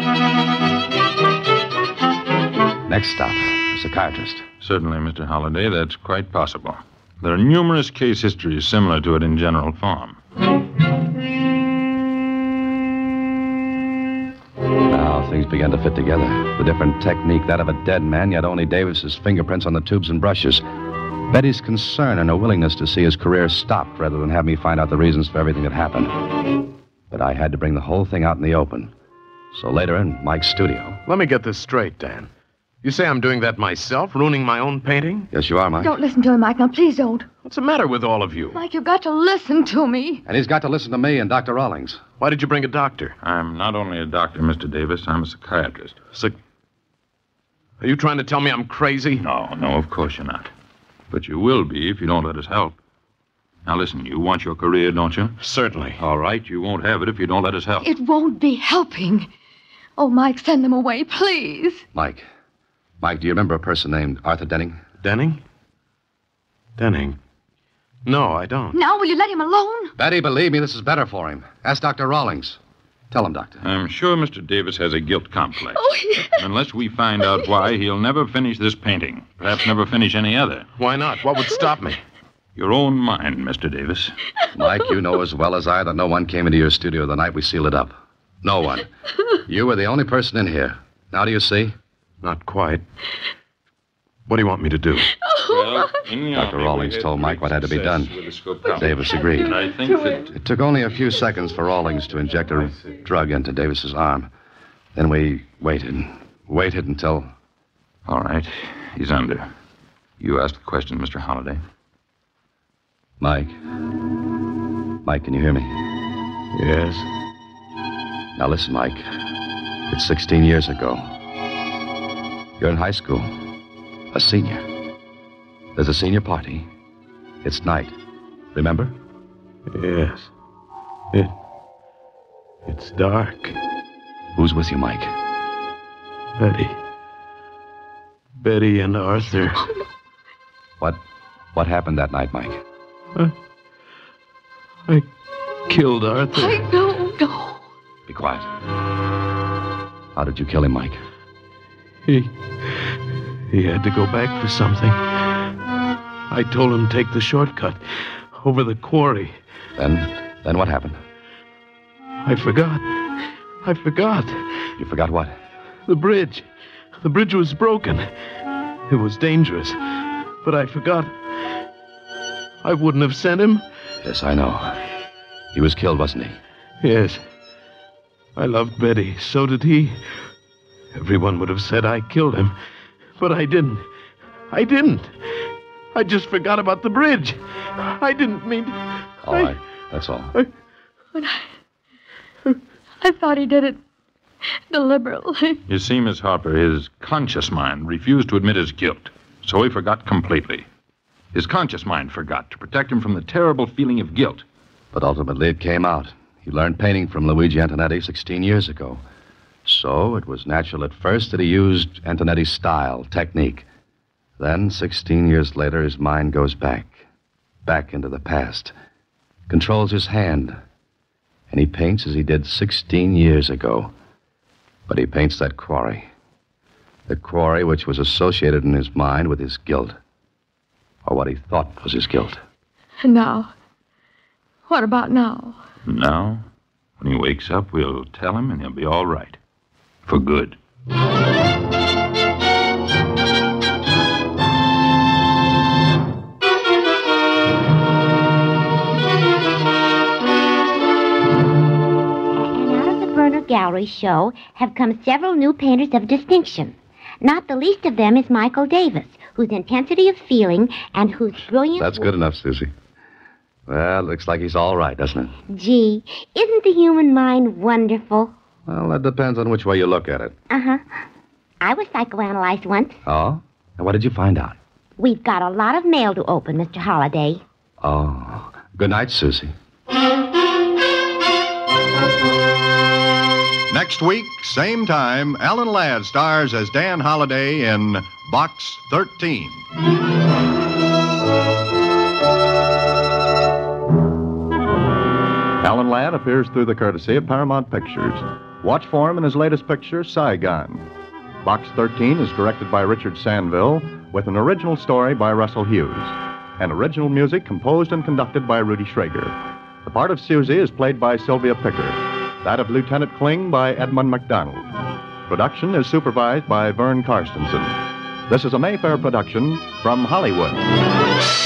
S22: Next stop, a psychiatrist.
S30: Certainly, Mr. Holliday, that's quite possible. There are numerous case histories similar to it in general form.
S22: Now things began to fit together. The different technique, that of a dead man, yet only Davis's fingerprints on the tubes and brushes. Betty's concern and her willingness to see his career stopped rather than have me find out the reasons for everything that happened. But I had to bring the whole thing out in the open. So later in Mike's studio.
S23: Let me get this straight, Dan. You say I'm doing that myself, ruining my own painting?
S22: Yes, you are, Mike.
S26: Don't listen to him, Mike. Now, please don't.
S23: What's the matter with all of you?
S26: Mike, you've got to listen to me.
S22: And he's got to listen to me and Dr. Rawlings.
S23: Why did you bring a doctor?
S30: I'm not only a doctor, Mr. Davis, I'm a psychiatrist.
S23: Psych- Are you trying to tell me I'm crazy?
S30: No, no, of course you're not. But you will be if you don't let us help. Now listen, you want your career, don't you?
S23: Certainly.
S30: All right, you won't have it if you don't let us help.
S26: It won't be helping. Oh, Mike, send them away, please.
S22: Mike. Mike, do you remember a person named Arthur Denning?
S23: Denning? Denning? No, I don't.
S26: Now, will you let him alone?
S22: Betty, believe me, this is better for him. Ask Dr. Rawlings. Tell him, Doctor.
S30: I'm sure Mr. Davis has a guilt complex.
S26: Oh, yes.
S30: Unless we find out why, he'll never finish this painting. Perhaps never finish any other.
S23: Why not? What would stop me?
S30: Your own mind, Mr. Davis.
S22: Mike, you know as well as I that no one came into your studio the night we sealed it up. No one. You were the only person in here. Now do you see?
S23: Not quite. What do you want me to do?
S30: Well,
S22: Dr. Rawlings told Mike what had to be done.
S30: with the scope
S22: Davis agreed.
S30: And I think that
S22: It took only a few seconds for Rawlings to inject a drug into Davis's arm. Then we waited, waited until.
S30: All right. He's under. You asked the question, Mr. Holliday.
S22: Mike. Mike, can you hear me?
S23: Yes.
S22: Now listen, Mike. It's 16 years ago. You're in high school, a senior. There's a senior party. It's night. Remember?
S23: Yes. It. It's dark.
S22: Who's with you, Mike?
S23: Betty. Betty and Arthur.
S22: What what happened that night, Mike?
S23: I, I killed Arthur.
S26: I don't no.
S22: Be quiet. How did you kill him, Mike?
S23: He. He had to go back for something. I told him to take the shortcut over the quarry.
S22: Then then what happened?
S23: I forgot. I forgot.
S22: You forgot what?
S23: The bridge. The bridge was broken. It was dangerous. But I forgot. I wouldn't have sent him.
S22: Yes, I know. He was killed, wasn't he?
S23: Yes. I loved Betty. So did he. Everyone would have said I killed him. But I didn't. I didn't. I just forgot about the bridge. I didn't mean to.
S22: All
S23: I-
S22: right. That's all.
S26: But I, I thought he did it deliberately.
S30: You see, Miss Harper, his conscious mind refused to admit his guilt, so he forgot completely. His conscious mind forgot to protect him from the terrible feeling of guilt.
S22: But ultimately it came out. He learned painting from Luigi Antonetti 16 years ago. So it was natural at first that he used Antonetti's style, technique. Then, 16 years later, his mind goes back, back into the past, controls his hand, and he paints as he did 16 years ago. But he paints that quarry. The quarry which was associated in his mind with his guilt, or what he thought was his guilt.
S26: And now, what about now?
S30: Now, when he wakes up, we'll tell him and he'll be all right. For good.
S25: And out of the Berner Gallery show have come several new painters of distinction. Not the least of them is Michael Davis, whose intensity of feeling and whose brilliant
S22: That's good enough, Susie. Well, looks like he's all right, doesn't it?
S25: Gee, isn't the human mind wonderful?
S22: Well, that depends on which way you look at it.
S25: Uh huh. I was psychoanalyzed once.
S22: Oh? And what did you find out?
S25: We've got a lot of mail to open, Mr. Holliday.
S22: Oh. Good night, Susie.
S24: Next week, same time, Alan Ladd stars as Dan Holliday in Box 13. Alan Ladd appears through the courtesy of Paramount Pictures. Watch for him in his latest picture, Saigon. Box 13 is directed by Richard Sanville with an original story by Russell Hughes and original music composed and conducted by Rudy Schrager. The part of Susie is played by Sylvia Picker, that of Lieutenant Kling by Edmund McDonald. Production is supervised by Vern Carstensen. This is a Mayfair production from Hollywood.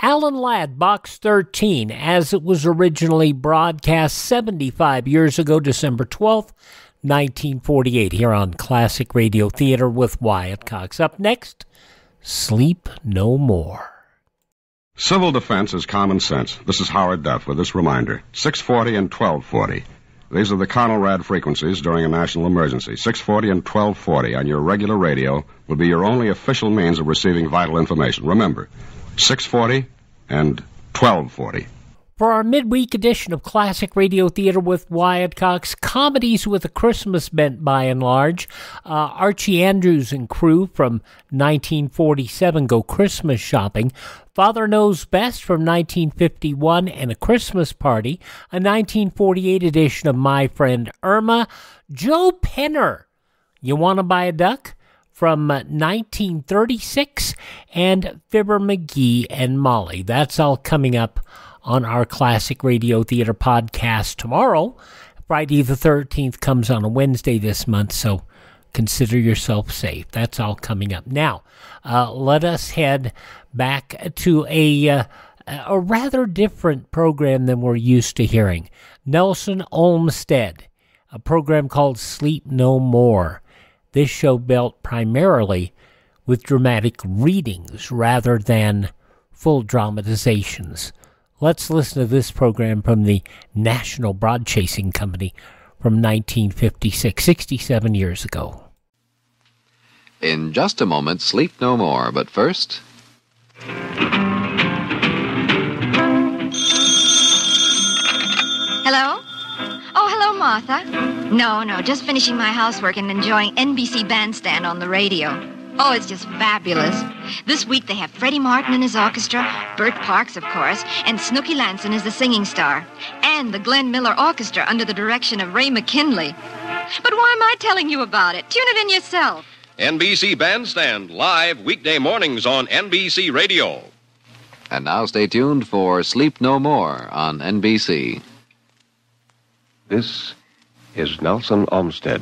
S7: Alan Ladd, Box 13, as it was originally broadcast 75 years ago, December 12th, 1948, here on Classic Radio Theater with Wyatt Cox. Up next, Sleep No More.
S31: Civil defense is common sense. This is Howard Duff with this reminder 640 and 1240. These are the Conelrad frequencies during a national emergency. 640 and 1240 on your regular radio will be your only official means of receiving vital information. Remember, 640 and 1240.
S7: For our midweek edition of Classic Radio Theater with Wyatt Cox, comedies with a Christmas bent by and large, uh, Archie Andrews and crew from 1947 go Christmas shopping, Father Knows Best from 1951, and A Christmas Party, a 1948 edition of My Friend Irma, Joe Penner, You Want to Buy a Duck? From 1936, and Fibber McGee and Molly. That's all coming up on our Classic Radio Theater podcast tomorrow. Friday the 13th comes on a Wednesday this month, so consider yourself safe. That's all coming up. Now, uh, let us head back to a, uh, a rather different program than we're used to hearing. Nelson Olmsted, a program called Sleep No More. This show dealt primarily with dramatic readings rather than full dramatizations. Let's listen to this program from the National Broadcasting Company from 1956, 67 years ago.
S32: In just a moment, Sleep No More, but first.
S26: Hello? Hello, Martha. No, no, just finishing my housework and enjoying NBC Bandstand on the radio. Oh, it's just fabulous. This week they have Freddie Martin and his orchestra, Bert Parks, of course, and Snooky Lanson as the singing star, and the Glenn Miller Orchestra under the direction of Ray McKinley. But why am I telling you about it? Tune it in yourself.
S33: NBC Bandstand, live weekday mornings on NBC Radio.
S32: And now stay tuned for Sleep No More on NBC.
S34: This is Nelson Olmsted.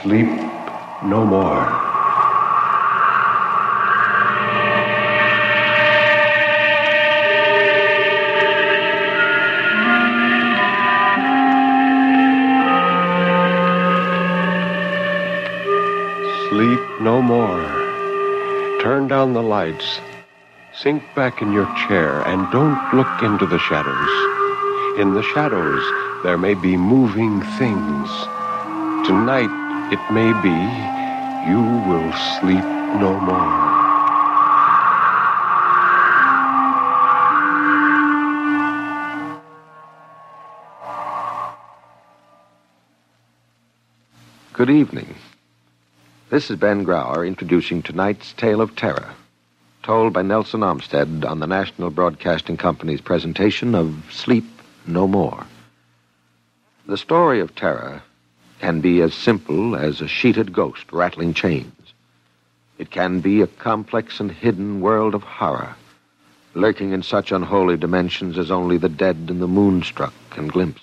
S34: Sleep no more. Sleep no more. Turn down the lights. Sink back in your chair and don't look into the shadows. In the shadows, there may be moving things. Tonight, it may be you will sleep no more.
S35: Good evening. This is Ben Grauer introducing tonight's Tale of Terror, told by Nelson Olmsted on the National Broadcasting Company's presentation of Sleep No More. The story of terror can be as simple as a sheeted ghost rattling chains. It can be a complex and hidden world of horror, lurking in such unholy dimensions as only the dead and the moonstruck can glimpse.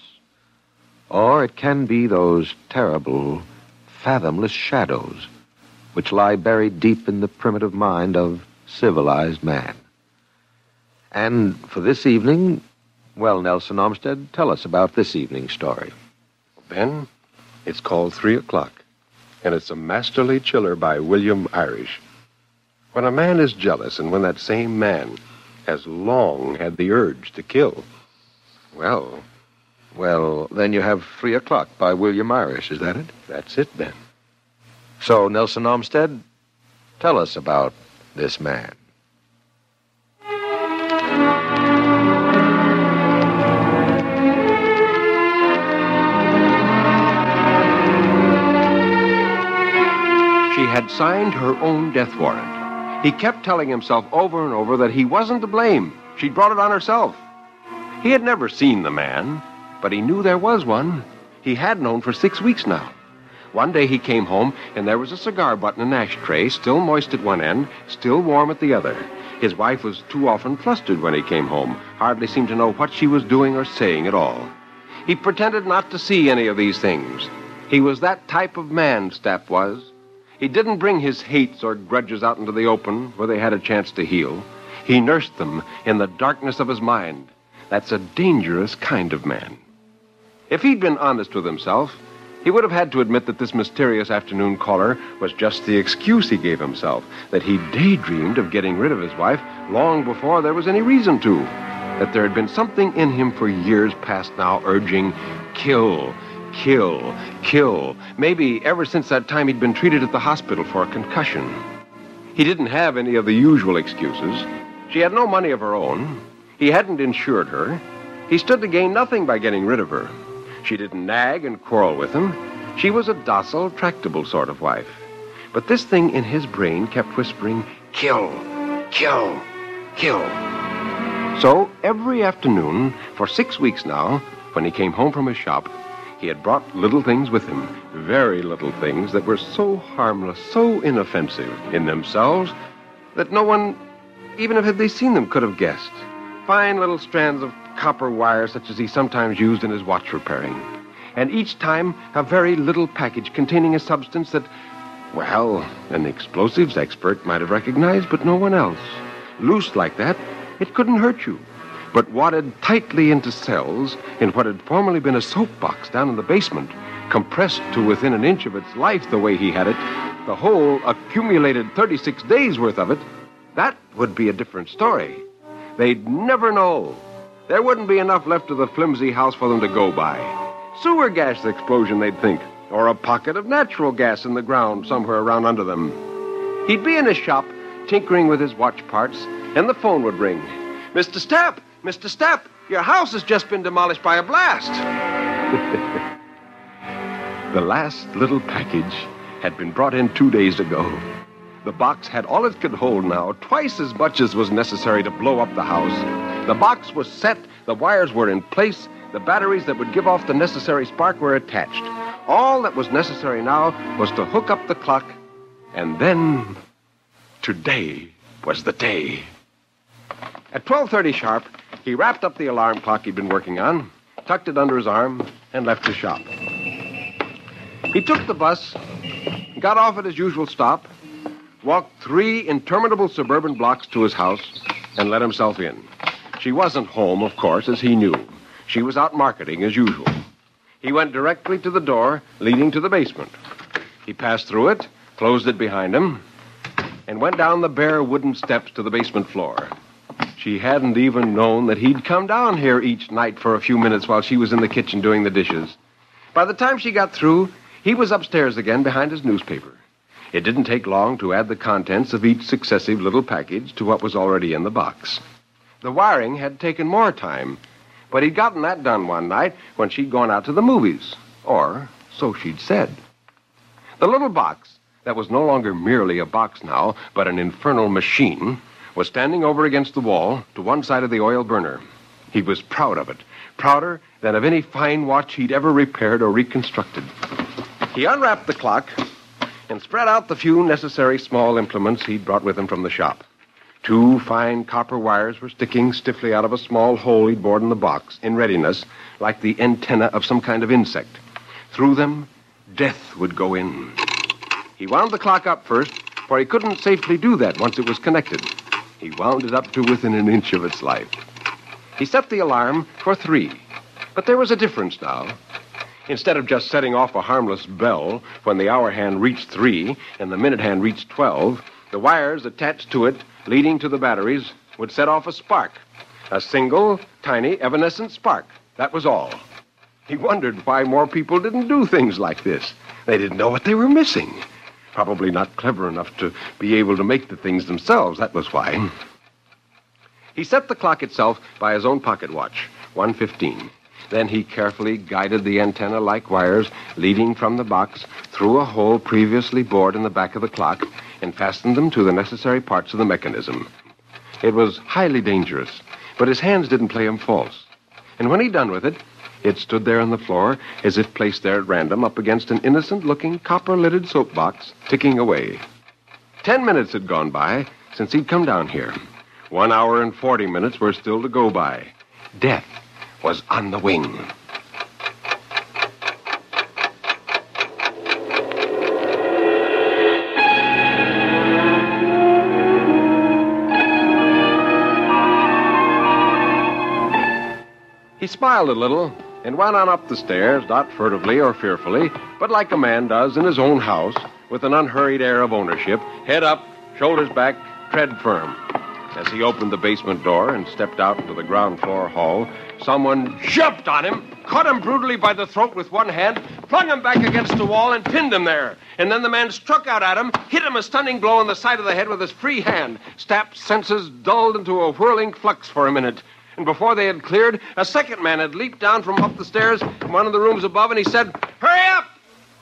S35: Or it can be those terrible, fathomless shadows which lie buried deep in the primitive mind of civilized man. And for this evening, well, Nelson Olmsted, tell us about this evening's story.
S34: Ben, it's called three o'clock. and it's a masterly chiller by William Irish. When a man is jealous, and when that same man has long had the urge to kill,
S35: Well, well, then you have Three O'Clock by William Irish, is that it?
S34: That's it, Ben.
S35: So, Nelson Olmsted, tell us about this man.
S34: She had signed her own death warrant. He kept telling himself over and over that he wasn't to blame. She'd brought it on herself. He had never seen the man, but he knew there was one. He had known for six weeks now. One day he came home, and there was a cigar butt in an ashtray, still moist at one end, still warm at the other. His wife was too often flustered when he came home, hardly seemed to know what she was doing or saying at all. He pretended not to see any of these things. He was that type of man, Stapp was. He didn't bring his hates or grudges out into the open where they had a chance to heal. He nursed them in the darkness of his mind. That's a dangerous kind of man. If he'd been honest with himself, he would have had to admit that this mysterious afternoon caller was just the excuse he gave himself, that he daydreamed of getting rid of his wife long before there was any reason to, that there had been something in him for years past now urging, kill, kill, kill. Maybe ever since that time he'd been treated at the hospital for a concussion. He didn't have any of the usual excuses. She had no money of her own. He hadn't insured her. He stood to gain nothing by getting rid of her. She didn't nag and quarrel with him. She was a docile, tractable sort of wife. But this thing in his brain kept whispering, kill, kill, kill. So every afternoon, for six weeks now, when he came home from his shop, he had brought little things with him, very little things that were so harmless, so inoffensive in themselves, that no one, even if had they seen them, could have guessed. Fine little strands of copper wire, such as he sometimes used in his watch repairing. And each time, a very little package containing a substance that, well, an explosives expert might have recognized, but no one else. Loose like that, it couldn't hurt you. But wadded tightly into cells in what had formerly been a soapbox down in the basement, compressed to within an inch of its life the way he had it, the whole accumulated 36 days worth of it, that would be a different story. They'd never know. There wouldn't be enough left of the flimsy house for them to go by. Sewer gas explosion, they'd think, or a pocket of natural gas in the ground somewhere around under them. He'd be in his shop, tinkering with his watch parts, and the phone would ring. Mr. Stapp! Mr. Stapp! Your house has just been demolished by a blast! *laughs* the last little package had been brought in two days ago. The box had all it could hold now, twice as much as was necessary to blow up the house. The box was set, the wires were in place, the batteries that would give off the necessary spark were attached. All that was necessary now was to hook up the clock, and then today was the day. At 12:30 sharp, he wrapped up the alarm clock he'd been working on, tucked it under his arm, and left the shop. He took the bus, got off at his usual stop, walked three interminable suburban blocks to his house, and let himself in. She wasn't home, of course, as he knew. She was out marketing as usual. He went directly to the door leading to the basement. He passed through it, closed it behind him, and went down the bare wooden steps to the basement floor. She hadn't even known that he'd come down here each night for a few minutes while she was in the kitchen doing the dishes. By the time she got through, he was upstairs again behind his newspaper. It didn't take long to add the contents of each successive little package to what was already in the box. The wiring had taken more time, but he'd gotten that done one night when she'd gone out to the movies. Or so she'd said. The little box, that was no longer merely a box now, but an infernal machine, was standing over against the wall to one side of the oil burner. He was proud of it, prouder than of any fine watch he'd ever repaired or reconstructed. He unwrapped the clock and spread out the few necessary small implements he'd brought with him from the shop. Two fine copper wires were sticking stiffly out of a small hole he'd bored in the box, in readiness, like the antenna of some kind of insect. Through them, death would go in. He wound the clock up first, for he couldn't safely do that once it was connected. He wound it up to within an inch of its life. He set the alarm for three. But there was a difference now. Instead of just setting off a harmless bell when the hour hand reached three and the minute hand reached 12, the wires attached to it leading to the batteries would set off a spark. A single, tiny, evanescent spark. That was all. He wondered why more people didn't do things like this. They didn't know what they were missing. Probably not clever enough to be able to make the things themselves. That was why. He set the clock itself by his own pocket watch, 115. Then he carefully guided the antenna like wires leading from the box through a hole previously bored in the back of the clock and fastened them to the necessary parts of the mechanism. It was highly dangerous, but his hands didn't play him false. And when he'd done with it, it stood there on the floor as if placed there at random up against an innocent looking copper lidded soap box, ticking away. Ten minutes had gone by since he'd come down here. One hour and forty minutes were still to go by. Death was on the wing. He smiled a little and went on up the stairs, not furtively or fearfully, but like a man does in his own house, with an unhurried air of ownership, head up, shoulders back, tread firm. As he opened the basement door and stepped out into the ground floor hall, someone jumped on him, caught him brutally by the throat with one hand, flung him back against the wall, and pinned him there. And then the man struck out at him, hit him a stunning blow on the side of the head with his free hand. Stapp's senses dulled into a whirling flux for a minute. And before they had cleared, a second man had leaped down from up the stairs from one of the rooms above, and he said, Hurry up!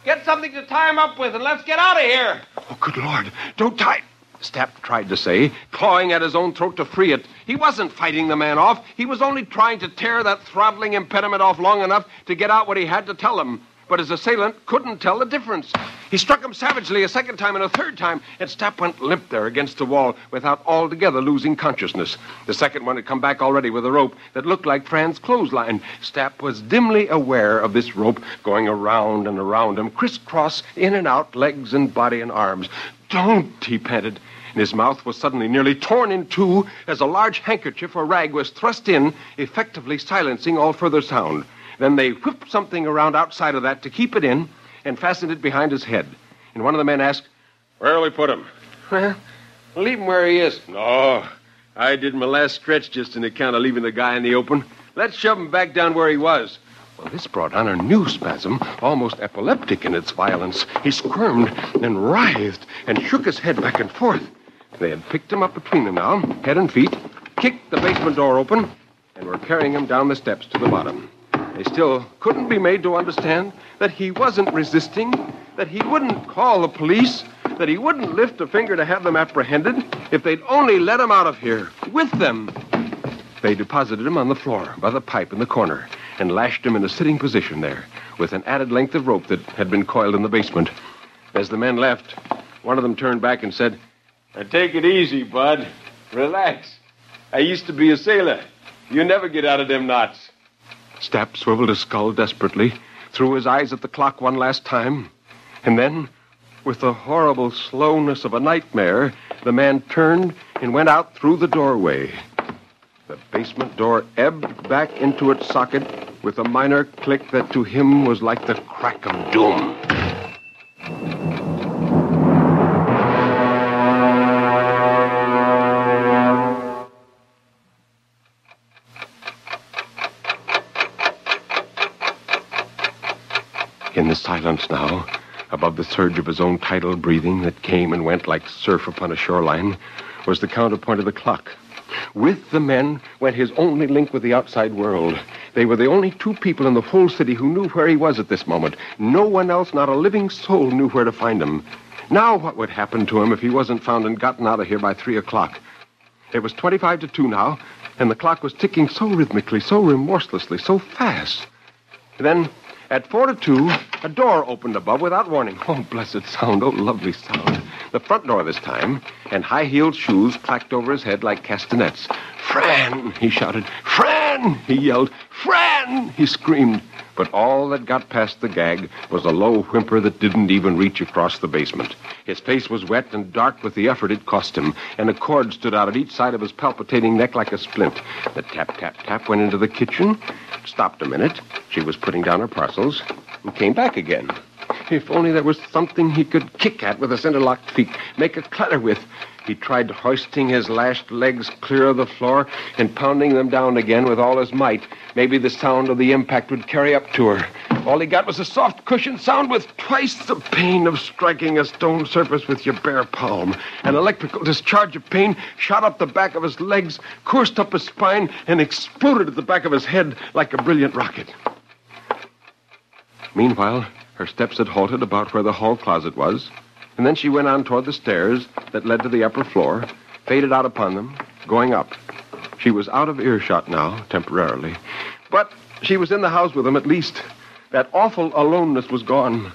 S34: Get something to tie him up with, and let's get out of here! Oh, good Lord, don't tie. Stapp tried to say, clawing at his own throat to free it. He wasn't fighting the man off. He was only trying to tear that throttling impediment off long enough to get out what he had to tell him. But his assailant couldn't tell the difference. He struck him savagely a second time and a third time, and Stapp went limp there against the wall without altogether losing consciousness. The second one had come back already with a rope that looked like Fran's clothesline. Stapp was dimly aware of this rope going around and around him, crisscross, in and out, legs and body and arms. Don't, he panted. And his mouth was suddenly nearly torn in two as a large handkerchief or rag was thrust in, effectively silencing all further sound. Then they whipped something around outside of that to keep it in and fastened it behind his head. And one of the men asked, Where'll we put him? Well, leave him where he is. No, I did my last stretch just in account of leaving the guy in the open. Let's shove him back down where he was. Well, this brought on a new spasm, almost epileptic in its violence. He squirmed and writhed and shook his head back and forth. They had picked him up between them now, head and feet, kicked the basement door open, and were carrying him down the steps to the bottom. They still couldn't be made to understand that he wasn't resisting, that he wouldn't call the police, that he wouldn't lift a finger to have them apprehended if they'd only let him out of here with them. They deposited him on the floor by the pipe in the corner and lashed him in a sitting position there with an added length of rope that had been coiled in the basement. As the men left, one of them turned back and said, now take it easy, Bud. Relax. I used to be a sailor. You never get out of them knots. Stapp swiveled his skull desperately, threw his eyes at the clock one last time, and then, with the horrible slowness of a nightmare, the man turned and went out through the doorway. The basement door ebbed back into its socket with a minor click that to him was like the crack of doom. Silence now, above the surge of his own tidal breathing that came and went like surf upon a shoreline, was the counterpoint of the clock. With the men went his only link with the outside world. They were the only two people in the whole city who knew where he was at this moment. No one else, not a living soul, knew where to find him. Now, what would happen to him if he wasn't found and gotten out of here by three o'clock? It was 25 to 2 now, and the clock was ticking so rhythmically, so remorselessly, so fast. Then, at 4 to 2, a door opened above without warning. Oh, blessed sound, oh, lovely sound. The front door this time, and high heeled shoes clacked over his head like castanets. Fran, he shouted. Fran, he yelled. Fran, he screamed. But all that got past the gag was a low whimper that didn't even reach across the basement. His face was wet and dark with the effort it cost him, and a cord stood out at each side of his palpitating neck like a splint. The tap, tap, tap went into the kitchen, stopped a minute. She was putting down her parcels. and came back again. If only there was something he could kick at with his interlocked feet, make a clatter with. He tried hoisting his lashed legs clear of the floor and pounding them down again with all his might. Maybe the sound of the impact would carry up to her. All he got was a soft cushioned sound with twice the pain of striking a stone surface with your bare palm. An electrical discharge of pain shot up the back of his legs, coursed up his spine, and exploded at the back of his head like a brilliant rocket. Meanwhile, her steps had halted about where the hall closet was, and then she went on toward the stairs that led to the upper floor, faded out upon them, going up. She was out of earshot now, temporarily. But she was in the house with him at least. That awful aloneness was gone.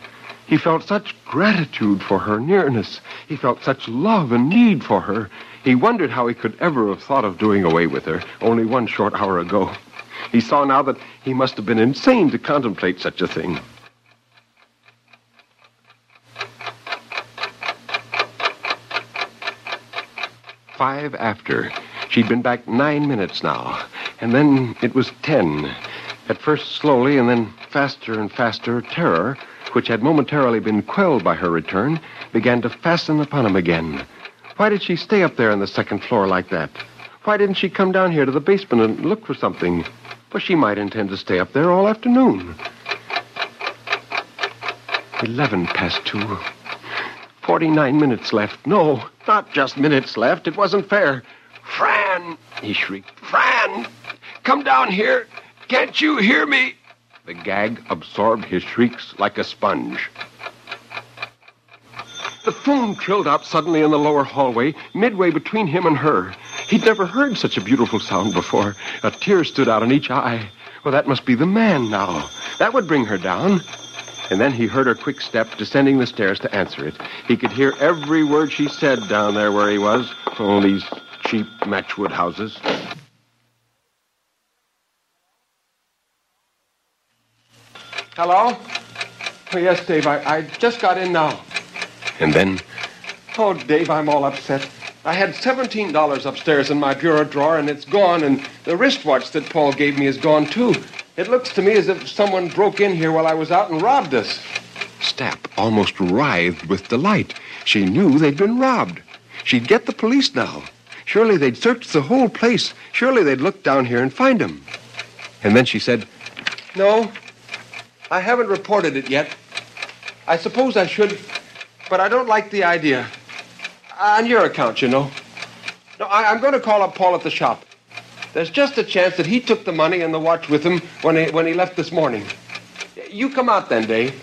S34: He felt such gratitude for her nearness. He felt such love and need for her. He wondered how he could ever have thought of doing away with her only one short hour ago. He saw now that he must have been insane to contemplate such a thing. Five after. She'd been back nine minutes now, and then it was ten. At first slowly, and then faster and faster, terror, which had momentarily been quelled by her return, began to fasten upon him again. Why did she stay up there on the second floor like that? Why didn't she come down here to the basement and look for something? Well, she might intend to stay up there all afternoon. Eleven past two. Forty-nine minutes left. No, not just minutes left. It wasn't fair. Fran, he shrieked. Fran, come down here. Can't you hear me? The gag absorbed his shrieks like a sponge. The phone trilled out suddenly in the lower hallway, midway between him and her. He'd never heard such a beautiful sound before. A tear stood out in each eye. Well, that must be the man now. That would bring her down. And then he heard her quick step descending the stairs to answer it. He could hear every word she said down there where he was. Oh, these cheap matchwood houses. Hello? Oh, yes, Dave, I, I just got in now. And then, oh, Dave, I'm all upset. I had $17 upstairs in my bureau drawer, and it's gone, and the wristwatch that Paul gave me is gone, too. It looks to me as if someone broke in here while I was out and robbed us. Stapp almost writhed with delight. She knew they'd been robbed. She'd get the police now. Surely they'd search the whole place. Surely they'd look down here and find him. And then she said, No, I haven't reported it yet. I suppose I should, but I don't like the idea. On your account, you know. No, I, I'm going to call up Paul at the shop. There's just a chance that he took the money and the watch with him when he, when he left this morning. You come out then, Dave.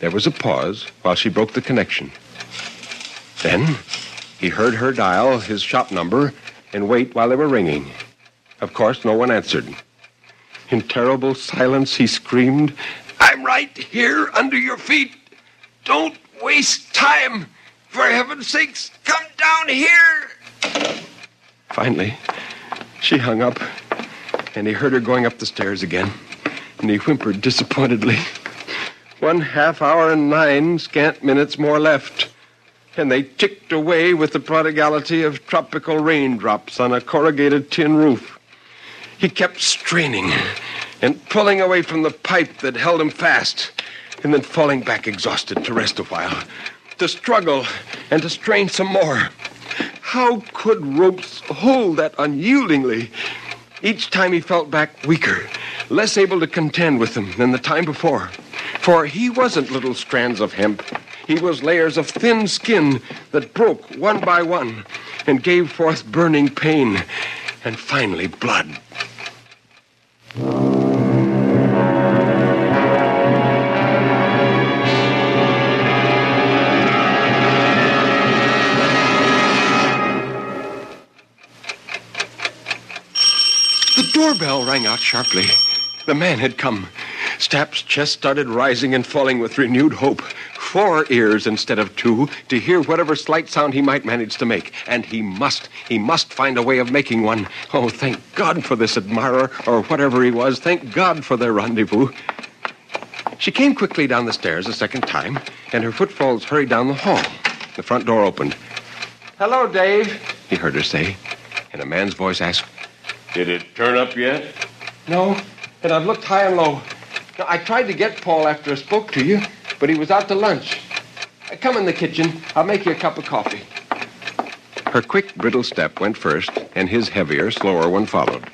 S34: There was a pause while she broke the connection. Then he heard her dial his shop number and wait while they were ringing. Of course, no one answered. In terrible silence, he screamed, I'm right here under your feet. Don't waste time. For heaven's sakes, come down here. Finally, she hung up, and he heard her going up the stairs again, and he whimpered disappointedly. One half hour and nine scant minutes more left, and they ticked away with the prodigality of tropical raindrops on a corrugated tin roof. He kept straining and pulling away from the pipe that held him fast, and then falling back exhausted to rest a while, to struggle and to strain some more. How could ropes hold that unyieldingly? Each time he felt back weaker, less able to contend with them than the time before. For he wasn't little strands of hemp. He was layers of thin skin that broke one by one and gave forth burning pain and finally blood. Doorbell rang out sharply. The man had come. Stapp's chest started rising and falling with renewed hope. Four ears instead of two to hear whatever slight sound he might manage to make. And he must, he must find a way of making one. Oh, thank God for this admirer, or whatever he was. Thank God for their rendezvous. She came quickly down the stairs a second time, and her footfalls hurried down the hall. The front door opened. Hello, Dave, he heard her say. And a man's voice asked, Did it turn up yet? No, and I've looked high and low.
S36: Now, I tried to get Paul after I spoke to you, but he was out to lunch. Uh, Come in the kitchen. I'll make you a cup of coffee.
S34: Her quick, brittle step went first, and his heavier, slower one followed.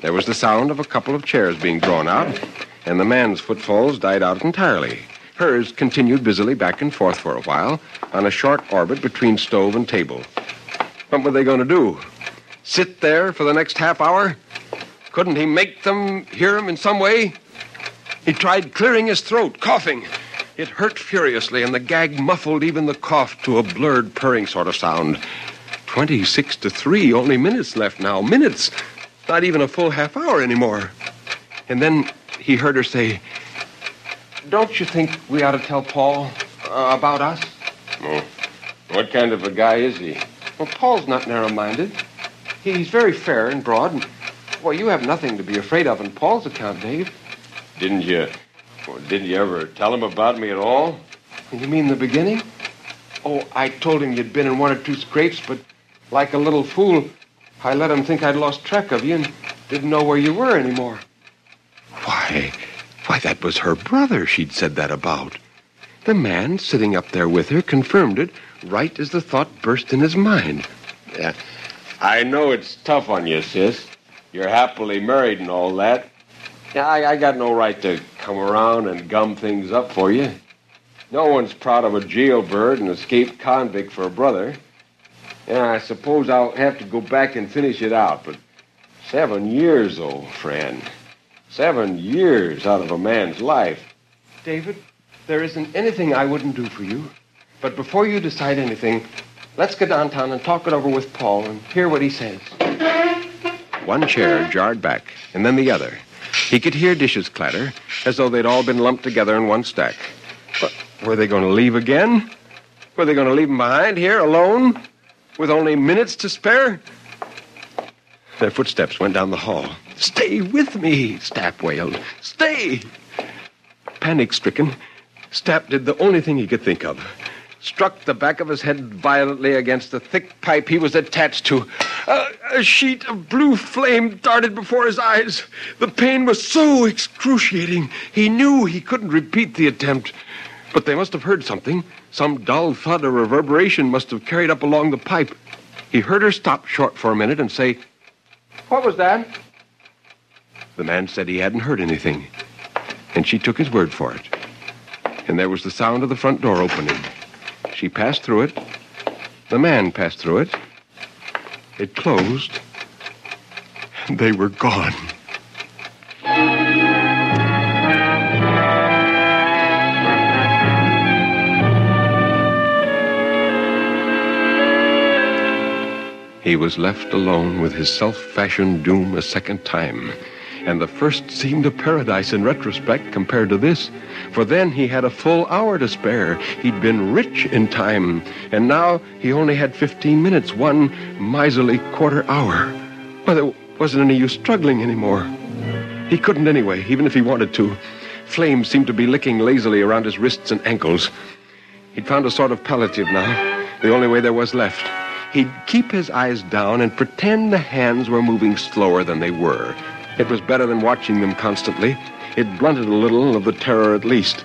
S34: There was the sound of a couple of chairs being drawn out, and the man's footfalls died out entirely. Hers continued busily back and forth for a while on a short orbit between stove and table. What were they going to do? Sit there for the next half hour? Couldn't he make them hear him in some way? He tried clearing his throat, coughing. It hurt furiously, and the gag muffled even the cough to a blurred, purring sort of sound. 26 to 3, only minutes left now. Minutes. Not even a full half hour anymore. And then he heard her say, Don't you think we ought to tell Paul uh, about us?
S36: Oh. What kind of a guy is he?
S34: Well, Paul's not narrow minded. He's very fair and broad. And, well, you have nothing to be afraid of on Paul's account, Dave.
S36: Didn't you? Well, didn't you ever tell him about me at all?
S34: You mean the beginning? Oh, I told him you'd been in one or two scrapes, but like a little fool, I let him think I'd lost track of you and didn't know where you were anymore.
S36: Why, why, that was her brother she'd said that about.
S34: The man sitting up there with her confirmed it right as the thought burst in his mind.
S36: Yeah. I know it's tough on you, sis. You're happily married and all that. Yeah, I, I got no right to come around and gum things up for you. No one's proud of a jailbird and escaped convict for a brother. Yeah, I suppose I'll have to go back and finish it out, but seven years, old friend. Seven years out of a man's life.
S34: David, there isn't anything I wouldn't do for you. But before you decide anything, let's go downtown and talk it over with Paul and hear what he says. One chair jarred back, and then the other. He could hear dishes clatter, as though they'd all been lumped together in one stack. But were they going to leave again? Were they going to leave him behind here, alone, with only minutes to spare? Their footsteps went down the hall. Stay with me, Stapp wailed. Stay! Panic stricken, Stapp did the only thing he could think of. Struck the back of his head violently against the thick pipe he was attached to. A, sheet of blue flame darted before his eyes. The pain was so excruciating, he knew he couldn't repeat the attempt. But they must have heard something. Some dull thud or reverberation must have carried up along the pipe. He heard her stop short for a minute and say, What was that? The man said he hadn't heard anything, and she took his word for it. And there was the sound of the front door opening. She passed through it. The man passed through it. It closed. And they were gone. He was left alone with his self fashioned doom a second time. And the first seemed a paradise in retrospect compared to this. For then he had a full hour to spare. He'd been rich in time. And now he only had 15 minutes, one miserly quarter hour. Well, there wasn't any use struggling anymore. He couldn't anyway, even if he wanted to. Flames seemed to be licking lazily around his wrists and ankles. He'd found a sort of palliative now, the only way there was left. He'd keep his eyes down and pretend the hands were moving slower than they were. It was better than watching them constantly. It blunted a little of the terror at least.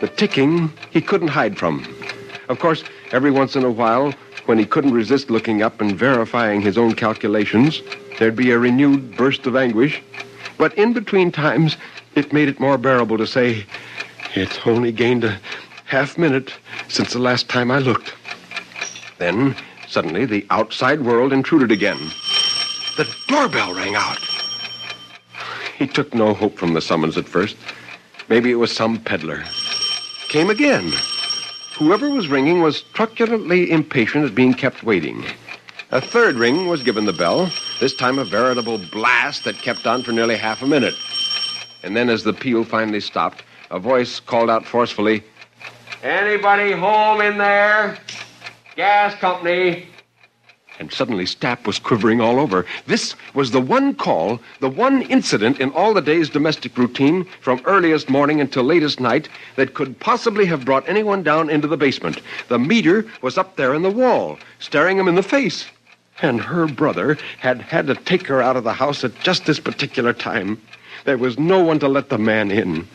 S34: The ticking he couldn't hide from. Of course, every once in a while, when he couldn't resist looking up and verifying his own calculations, there'd be a renewed burst of anguish. But in between times, it made it more bearable to say, It's only gained a half minute since the last time I looked. Then, suddenly, the outside world intruded again. The doorbell rang out. He took no hope from the summons at first. Maybe it was some peddler. Came again. Whoever was ringing was truculently impatient at being kept waiting. A third ring was given the bell, this time a veritable blast that kept on for nearly half a minute. And then, as the peal finally stopped, a voice called out forcefully,
S36: Anybody home in there? Gas company.
S34: And suddenly Stapp was quivering all over. This was the one call, the one incident in all the day's domestic routine, from earliest morning until latest night, that could possibly have brought anyone down into the basement. The meter was up there in the wall, staring him in the face. And her brother had had to take her out of the house at just this particular time. There was no one to let the man in.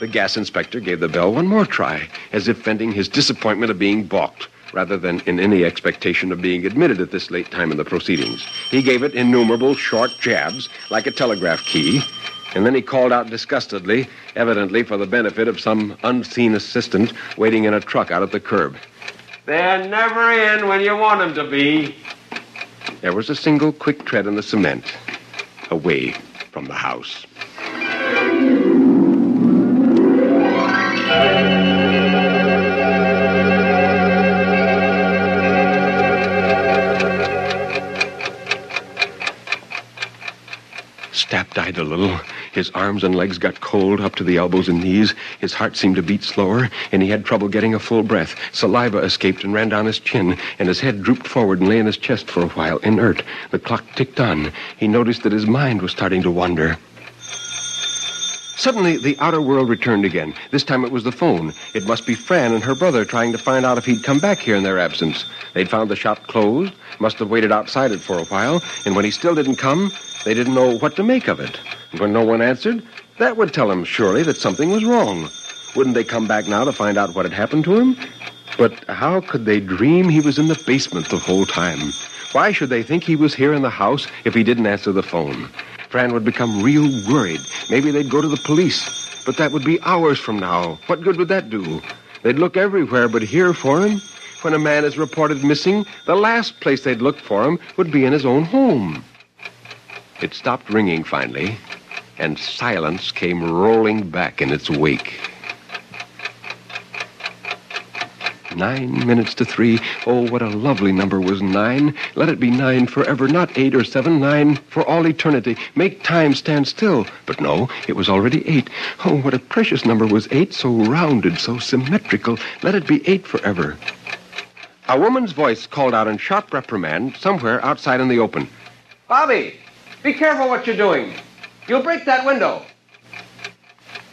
S34: The gas inspector gave the bell one more try, as if venting his disappointment of being balked, rather than in any expectation of being admitted at this late time in the proceedings. He gave it innumerable short jabs, like a telegraph key, and then he called out disgustedly, evidently for the benefit of some unseen assistant waiting in a truck out at the curb. They're never in when you want them to be. There was a single quick tread in the cement, away from the house. Stapp died a little. His arms and legs got cold up to the elbows and knees. His heart seemed to beat slower, and he had trouble getting a full breath. Saliva escaped and ran down his chin, and his head drooped forward and lay in his chest for a while, inert. The clock ticked on. He noticed that his mind was starting to wander. Suddenly, the outer world returned again. This time it was the phone. It must be Fran and her brother trying to find out if he'd come back here in their absence. They'd found the shop closed, must have waited outside it for a while, and when he still didn't come, they didn't know what to make of it. When no one answered, that would tell them, surely, that something was wrong. Wouldn't they come back now to find out what had happened to him? But how could they dream he was in the basement the whole time? Why should they think he was here in the house if he didn't answer the phone? Fran would become real worried. Maybe they'd go to the police. But that would be hours from now. What good would that do? They'd look everywhere but here for him. When a man is reported missing, the last place they'd look for him would be in his own home. It stopped ringing finally, and silence came rolling back in its wake. Nine minutes to three. Oh, what a lovely number was nine. Let it be nine forever, not eight or seven, nine for all eternity. Make time stand still. But no, it was already eight. Oh, what a precious number was eight, so rounded, so symmetrical. Let it be eight forever. A woman's voice called out in sharp reprimand somewhere outside in the open. Bobby, be careful what you're doing. You'll break that window.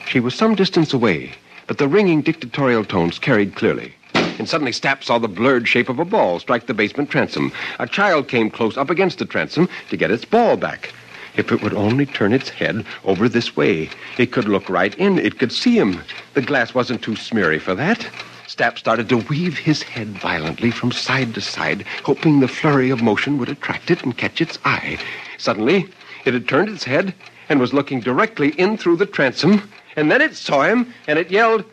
S34: She was some distance away, but the ringing dictatorial tones carried clearly. And suddenly Stapp saw the blurred shape of a ball strike the basement transom. A child came close up against the transom to get its ball back. If it would only turn its head over this way, it could look right in. It could see him. The glass wasn't too smeary for that. Stapp started to weave his head violently from side to side, hoping the flurry of motion would attract it and catch its eye. Suddenly, it had turned its head and was looking directly in through the transom, and then it saw him and it yelled,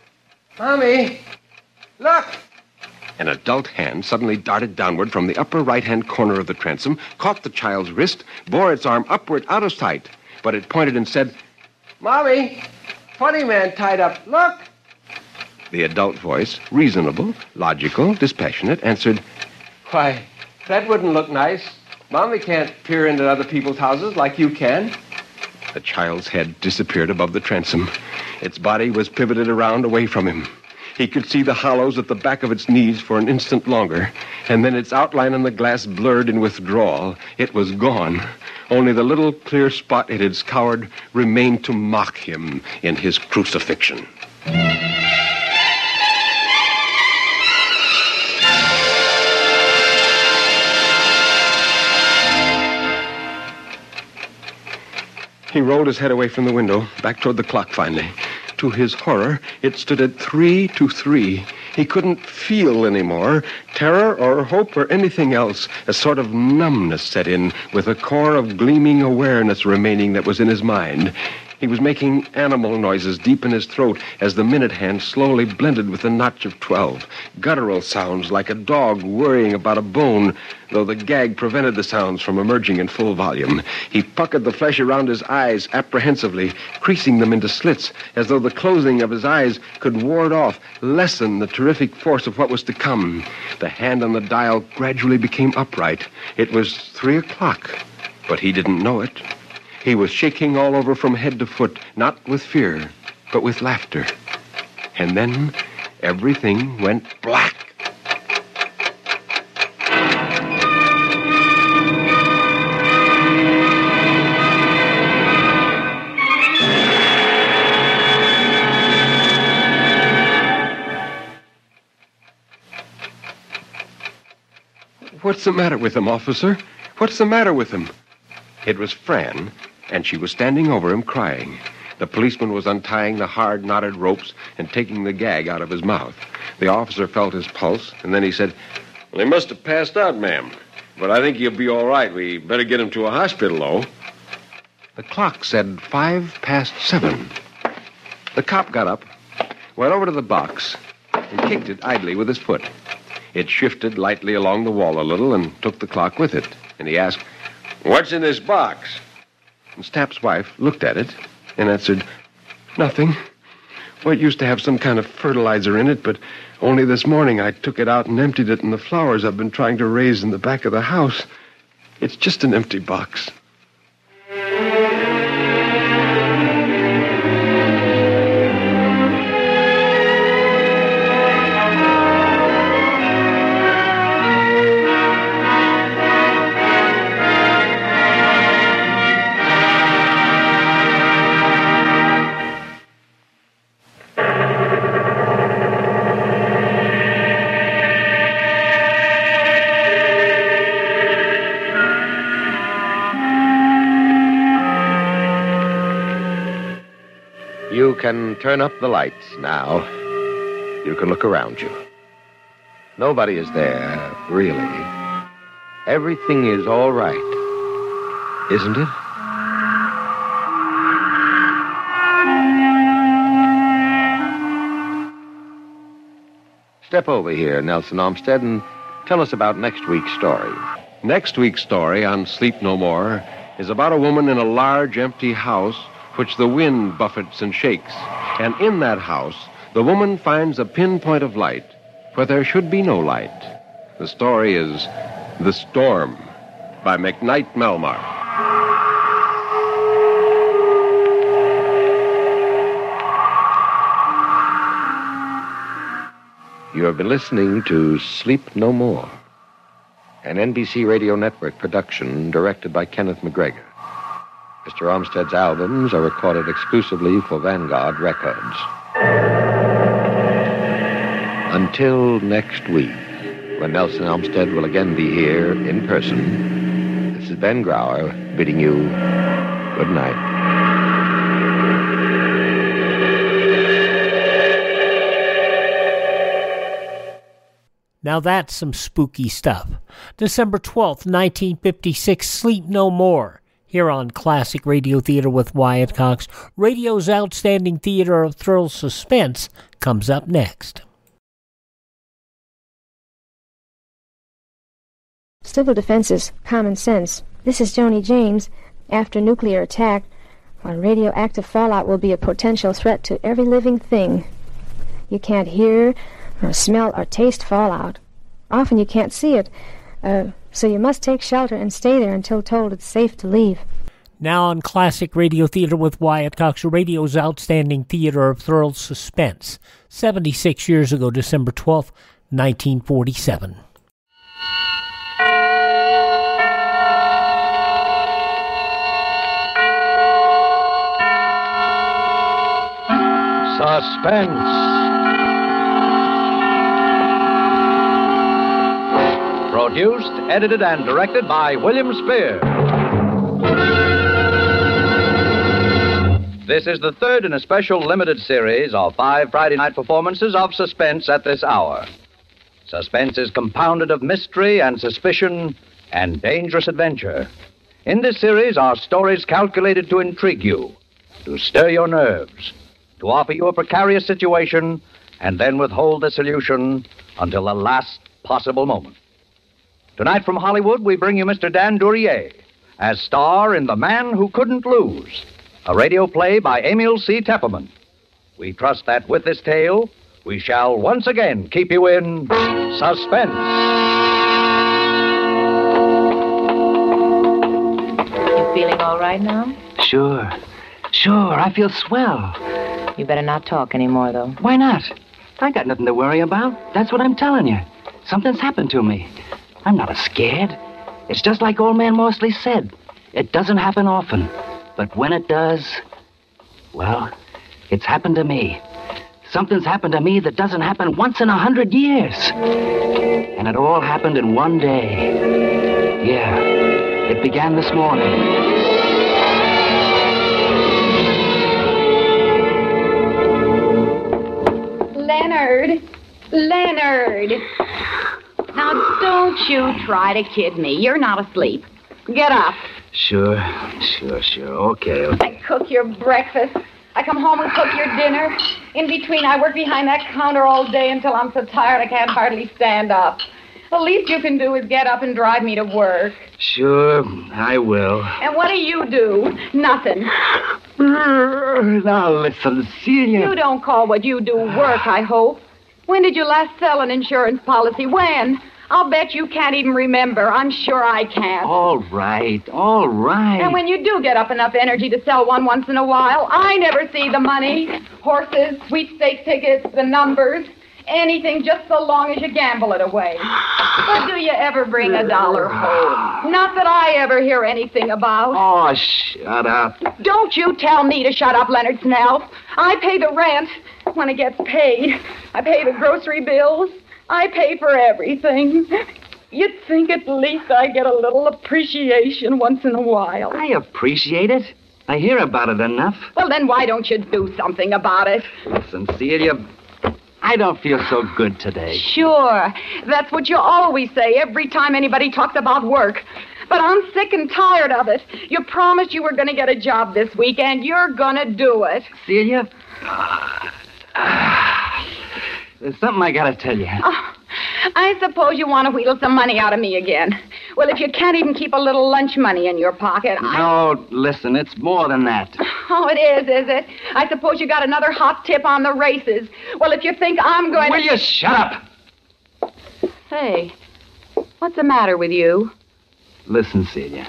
S34: Mommy, look! An adult hand suddenly darted downward from the upper right hand corner of the transom, caught the child's wrist, bore its arm upward out of sight. But it pointed and said, Mommy, funny man tied up. Look! The adult voice, reasonable, logical, dispassionate, answered, Why, that wouldn't look nice. Mommy can't peer into other people's houses like you can. The child's head disappeared above the transom. Its body was pivoted around away from him. He could see the hollows at the back of its knees for an instant longer, and then its outline on the glass blurred in withdrawal. It was gone. Only the little clear spot it had scoured remained to mock him in his crucifixion. He rolled his head away from the window, back toward the clock finally. To his horror, it stood at three to three. He couldn't feel anymore. Terror or hope or anything else. A sort of numbness set in, with a core of gleaming awareness remaining that was in his mind. He was making animal noises deep in his throat as the minute hand slowly blended with the notch of 12. Guttural sounds like a dog worrying about a bone, though the gag prevented the sounds from emerging in full volume. He puckered the flesh around his eyes apprehensively, creasing them into slits, as though the closing of his eyes could ward off, lessen the terrific force of what was to come. The hand on the dial gradually became upright. It was three o'clock, but he didn't know it. He was shaking all over from head to foot, not with fear, but with laughter. And then everything went black. What's the matter with him, officer? What's the matter with him? It was Fran, and she was standing over him crying. The policeman was untying the hard knotted ropes and taking the gag out of his mouth. The officer felt his pulse, and then he said,
S37: Well, he must have passed out, ma'am. But I think he'll be all right. We better get him to a hospital, though.
S34: The clock said five past seven. The cop got up, went over to the box, and kicked it idly with his foot. It shifted lightly along the wall a little and took the clock with it. And he asked,
S37: What's in this box?
S34: Stapp's wife looked at it and answered, Nothing. Well, it used to have some kind of fertilizer in it, but only this morning I took it out and emptied it in the flowers I've been trying to raise in the back of the house. It's just an empty box.
S35: Can turn up the lights now. You can look around you. Nobody is there, really. Everything is all right, isn't it? Step over here, Nelson Olmsted, and tell us about next week's story.
S34: Next week's story on Sleep No More is about a woman in a large empty house which the wind buffets and shakes. And in that house, the woman finds a pinpoint of light where there should be no light. The story is The Storm by McKnight Malmar.
S35: You have been listening to Sleep No More, an NBC Radio Network production directed by Kenneth MacGregor. Mr. Olmsted's albums are recorded exclusively for Vanguard Records. Until next week, when Nelson Olmsted will again be here in person, this is Ben Grauer bidding you good night.
S7: Now that's some spooky stuff. December 12th, 1956, Sleep No More. Here on Classic Radio Theater with Wyatt Cox, radio's outstanding theater of thrill suspense comes up next.
S38: Civil defenses, common sense. This is Joni James. After nuclear attack, when radioactive fallout will be a potential threat to every living thing. You can't hear, or smell, or taste fallout. Often you can't see it, uh, so you must take shelter and stay there until told it's safe to leave.
S7: Now on Classic Radio Theater with Wyatt Cox, radio's outstanding theater of thrill suspense. 76 years ago, December 12th, 1947.
S39: Suspense. Produced, edited, and directed by William Spier. This is the third in a special limited series of five Friday night performances of Suspense at this hour. Suspense is compounded of mystery and suspicion and dangerous adventure. In this series are stories calculated to intrigue you, to stir your nerves, to offer you a precarious situation, and then withhold the solution until the last possible moment. Tonight from Hollywood, we bring you Mr. Dan Duryea as star in The Man Who Couldn't Lose, a radio play by Emile C. Tepperman. We trust that with this tale, we shall once again keep you in suspense.
S40: You feeling all right now?
S41: Sure. Sure, I feel swell.
S40: You better not talk anymore, though.
S41: Why not? I got nothing to worry about. That's what I'm telling you. Something's happened to me. I'm not scared. It's just like old man Morsley said. It doesn't happen often. But when it does, well, it's happened to me. Something's happened to me that doesn't happen once in a hundred years. And it all happened in one day. Yeah, it began this morning.
S42: Leonard. Leonard. Now, don't you try to kid me. You're not asleep. Get up.
S41: Sure, sure, sure. Okay, okay.
S42: I cook your breakfast. I come home and cook your dinner. In between, I work behind that counter all day until I'm so tired I can't hardly stand up. The least you can do is get up and drive me to work.
S41: Sure, I will.
S42: And what do you do? Nothing. *sighs*
S41: Now listen, Celia.
S42: You don't call what you do work, I hope. When did you last sell an insurance policy? When? I'll bet you can't even remember. I'm sure I can't.
S41: All right, all right.
S42: And when you do get up enough energy to sell one once in a while, I never see the money. Horses, sweepstake tickets, the numbers. Anything just so long as you gamble it away. But do you ever bring a dollar home? Not that I ever hear anything about.
S41: Oh, shut up.
S42: Don't you tell me to shut up, Leonard Snell. I pay the rent when it gets paid. I pay the grocery bills. I pay for everything. You'd think at least I get a little appreciation once in a while.
S41: I appreciate it. I hear about it enough.
S42: Well, then why don't you do something about it?
S41: Listen, Celia, I don't feel so good today.
S42: Sure. That's what you always say every time anybody talks about work. But I'm sick and tired of it. You promised you were going to get a job this week, and you're going to do it.
S41: Celia, ah. There's something I gotta tell you.
S42: Oh, I suppose you want to wheedle some money out of me again. Well, if you can't even keep a little lunch money in your pocket, I...
S41: No, listen, it's more than that. *laughs*
S42: Oh, it is, is it? I suppose you got another hot tip on the races. Well, if you think I'm going
S41: Will
S42: to...
S41: Will you shut up?
S42: Hey, what's the matter with you?
S41: Listen, Celia.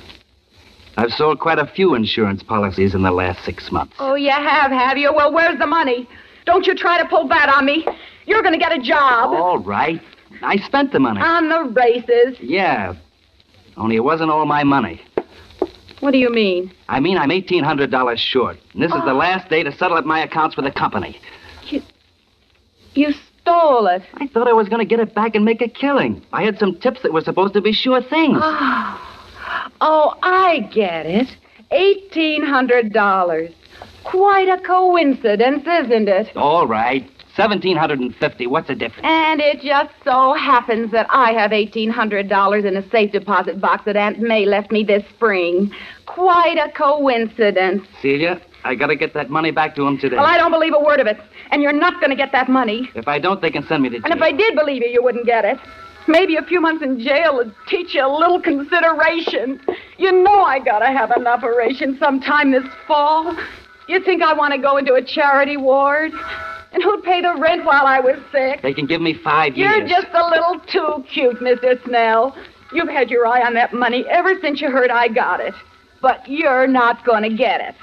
S41: I've sold quite a few insurance policies in the last six months.
S42: Oh, you have, have you? Well, where's the money? Don't you try to pull that on me. You're going to get a job.
S41: All right. I spent the money.
S42: On the races.
S41: Yeah. Only it wasn't all my money.
S42: What do you mean?
S41: I mean, I'm $1,800 short. And this is the oh. last day to settle up my accounts with the company.
S42: You... You stole it.
S41: I thought I was going to get it back and make a killing. I had some tips that were supposed to be sure things.
S42: Oh, Oh, I get it. $1,800. Quite a coincidence, isn't it?
S41: All right. 1750 What's the difference?
S42: And it just so happens that I have $1,800 in a safe deposit box that Aunt May left me this spring. Quite a coincidence.
S41: Celia, I got to get that money back to him today.
S42: Well, I don't believe a word of it. And you're not going to get that money.
S41: If I don't, they can send me to jail.
S42: And if I did believe you, you wouldn't get it. Maybe a few months in jail would teach you a little consideration. You know I gotta have an operation sometime this fall. You think I want to go into a charity ward? And who'd pay the rent while I was sick?
S41: They can give me 5 years.
S42: You're just a little too cute, Mr. Snell. You've had your eye on that money ever since you heard I got it. But you're not going to get it.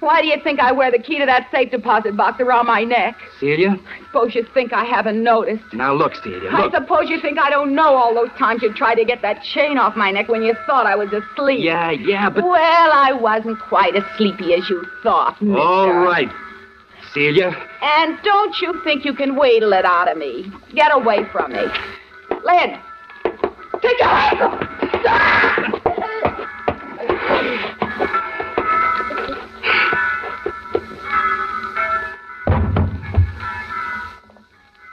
S42: Why do you think I wear the key to that safe deposit box around my neck?
S41: Celia?
S42: I suppose you think I haven't noticed.
S41: Now look, Celia, look.
S42: I suppose you think I don't know all those times you tried to get that chain off my neck when you thought I was asleep.
S41: Yeah, yeah, but.
S42: Well, I wasn't quite as sleepy as you thought, mister.
S41: All right. Celia?
S42: And don't you think you can wheedle it out of me? Get away from me. Len, take your hands off. Ah!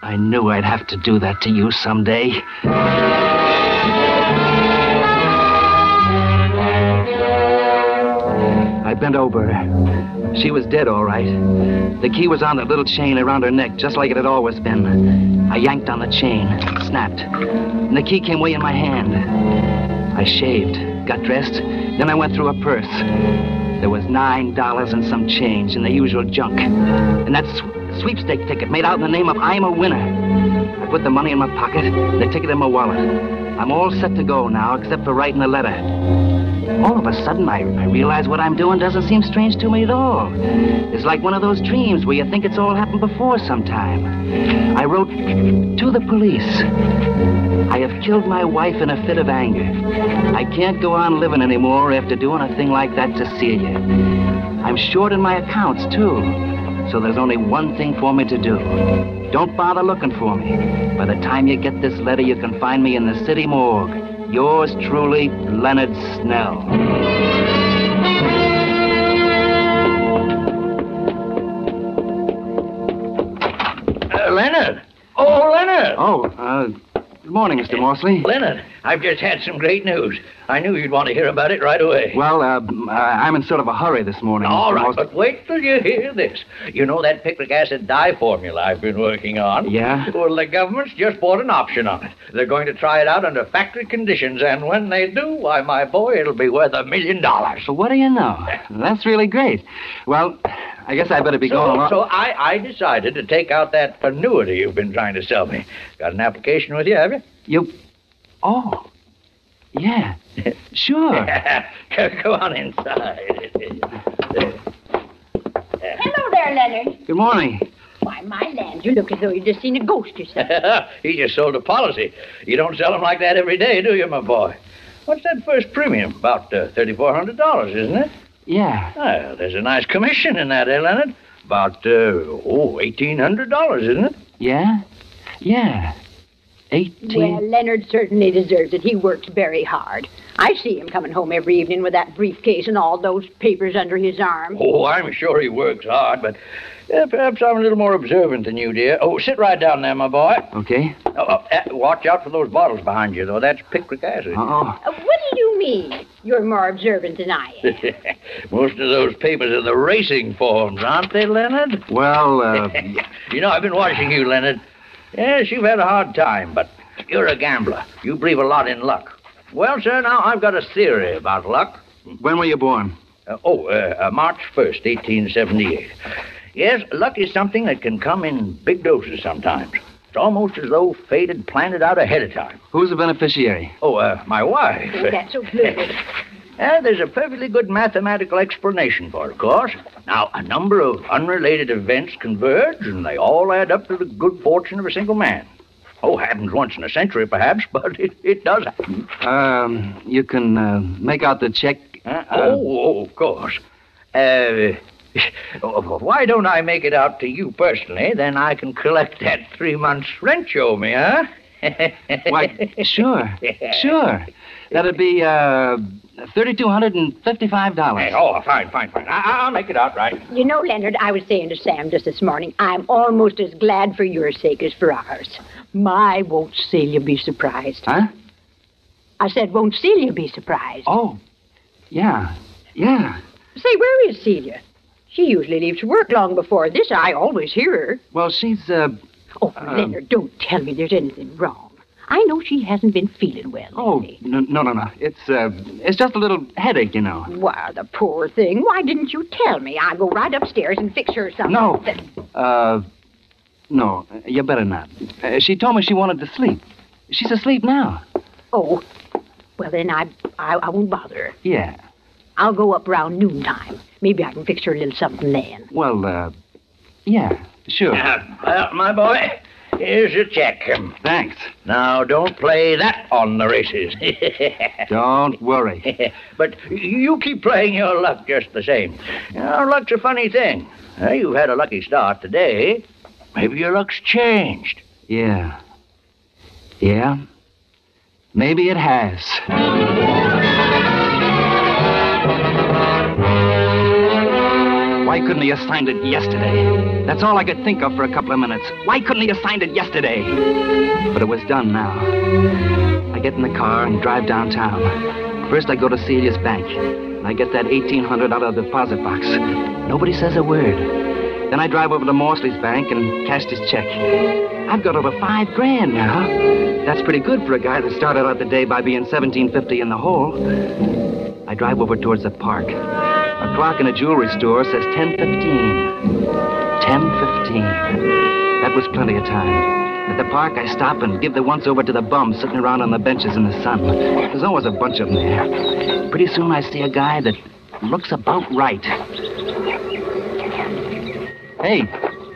S41: I knew I'd have to do that to you someday. I bent over. She was dead, all right. The key was on that little chain around her neck, just like it had always been. I yanked on the chain, snapped, and the key came way in my hand. I shaved, got dressed, then I went through her purse. There was nine dollars and some change in the usual junk. And that's sweepstake ticket made out in the name of I'm a winner. I put the money in my pocket, the ticket in my wallet. I'm all set to go now, except for writing the letter. All of a sudden, I, I realize what I'm doing doesn't seem strange to me at all. It's like one of those dreams where you think it's all happened before sometime. I wrote to the police. I have killed my wife in a fit of anger. I can't go on living anymore after doing a thing like that to Celia. I'm short in my accounts, too. So there's only one thing for me to do. Don't bother looking for me. By the time you get this letter, you can find me in the city morgue. Yours truly, Leonard Snell.
S39: Uh, Leonard. Oh, Leonard.
S41: Oh, uh, morning, Mr. Morsley.
S39: Leonard, I've just had some great news. I knew you'd want to hear about it right away.
S41: Well, uh, I'm in sort of a hurry this morning.
S39: All
S41: Mr.
S39: right,
S41: Morsley.
S39: but wait till you hear this. You know that picric acid dye formula I've been working on?
S41: Yeah?
S39: Well, the government's just bought an option on it. They're going to try it out under factory conditions, and when they do, why, my boy, it'll be worth a million dollars.
S41: So what do you know? That's really great. Well, I guess I better be
S39: So,
S41: going along.
S39: so I, I decided to take out that annuity you've been trying to sell me. Got an application with you, have you?
S41: You. Oh. Yeah. *laughs* Sure. *laughs*
S39: Go on inside.
S43: Hello there, Leonard.
S41: Good morning.
S43: Why, my land, you look as though you'd just seen a ghost yourself. *laughs*
S39: he just sold a policy. You don't sell them like that every day, do you, my boy? What's that first premium? About uh, $3,400, isn't it?
S41: Yeah.
S39: Well, there's a nice commission in that, eh, Leonard? About, uh, oh, $1,800, isn't it?
S41: Yeah? Yeah. Eighteen.
S43: Well, Leonard certainly deserves it. He works very hard. I see him coming home every evening with that briefcase and all those papers under his arm.
S39: Oh, I'm sure he works hard, but uh, perhaps I'm a little more observant than you, dear. Oh, sit right down there, my boy.
S41: Okay.
S39: Oh, oh, uh, watch out for those bottles behind you, though. That's picric acid.
S41: Uh-oh.
S43: Uh, what do you mean? You're more observant than I am. *laughs*
S39: Most of those papers are the racing forms, aren't they, Leonard?
S41: Well, uh, *laughs*
S39: you know, I've been watching you, Leonard. Yes, you've had a hard time, but you're a gambler. You believe a lot in luck. Well, sir, now I've got a theory about luck.
S41: when were you born?
S39: Uh, oh, uh, uh, March 1st, 1878. Yes, luck is something that can come in big doses sometimes. It's almost as though fate had planned it out ahead of time.
S41: Who's the beneficiary?
S39: Oh, uh, my wife.
S43: Oh, that's so good. *laughs*
S39: Uh, there's a perfectly good mathematical explanation for it, of course. Now, a number of unrelated events converge, and they all add up to the good fortune of a single man. Oh, happens once in a century, perhaps, *laughs* but it, it does happen.
S41: Um, you can uh, make out the check.
S39: Uh, oh, oh, of course. Uh, why don't I make it out to you personally? Then I can collect that three months' rent you owe me, huh? *laughs*
S41: Why, sure. Sure. That'd be uh, $3,255.
S39: oh, fine, fine, fine. I- I'll make it out right.
S43: You know, Leonard, I was saying to Sam just this morning, I'm almost as glad for your sake as for ours. My, won't Celia be surprised?
S41: Huh?
S43: I said, won't Celia be surprised?
S41: Oh, yeah. Yeah.
S43: Say, where is Celia? She usually leaves work long before this. I always hear her.
S41: Well, she's, uh.
S43: Oh, Leonard, don't tell me there's anything wrong. I know she hasn't been feeling well.
S41: Oh, no, no, no, no. It's, uh, it's just a little headache, you know.
S43: Why, the poor thing. Why didn't you tell me? I'll go right upstairs and fix her something.
S41: No. Uh, no, you better not. Uh, she told me she wanted to sleep. She's asleep now.
S43: Oh, well, then I, I, I won't bother her.
S41: Yeah.
S43: I'll go up round noontime. Maybe I can fix her a little something then.
S41: Well, uh, yeah, sure. *laughs*
S39: well, my boy, here's your check.
S41: Thanks.
S39: Now, don't play that on the races. *laughs*
S41: Don't worry. *laughs*
S39: but you keep playing your luck just the same. You know, luck's a funny thing. Uh, you've had a lucky start today. Maybe your luck's changed.
S41: Yeah. Yeah. Maybe it has. Couldn't he have signed it yesterday? That's all I could think of for a couple of minutes. Why couldn't he have signed it yesterday? But it was done now. I get in the car and drive downtown. First, I go to Celia's bank. And I get that 1800 out of the deposit box. Nobody says a word. Then I drive over to Morsley's bank and cash his check. I've got over five grand now. That's pretty good for a guy that started out the day by being 1750 in the hole. I drive over towards the park. A clock in a jewelry store says 1015. 1015. That was plenty of time. At the park, I stop and give the once over to the bums sitting around on the benches in the sun. There's always a bunch of them there. Pretty soon I see a guy that looks about right. Hey,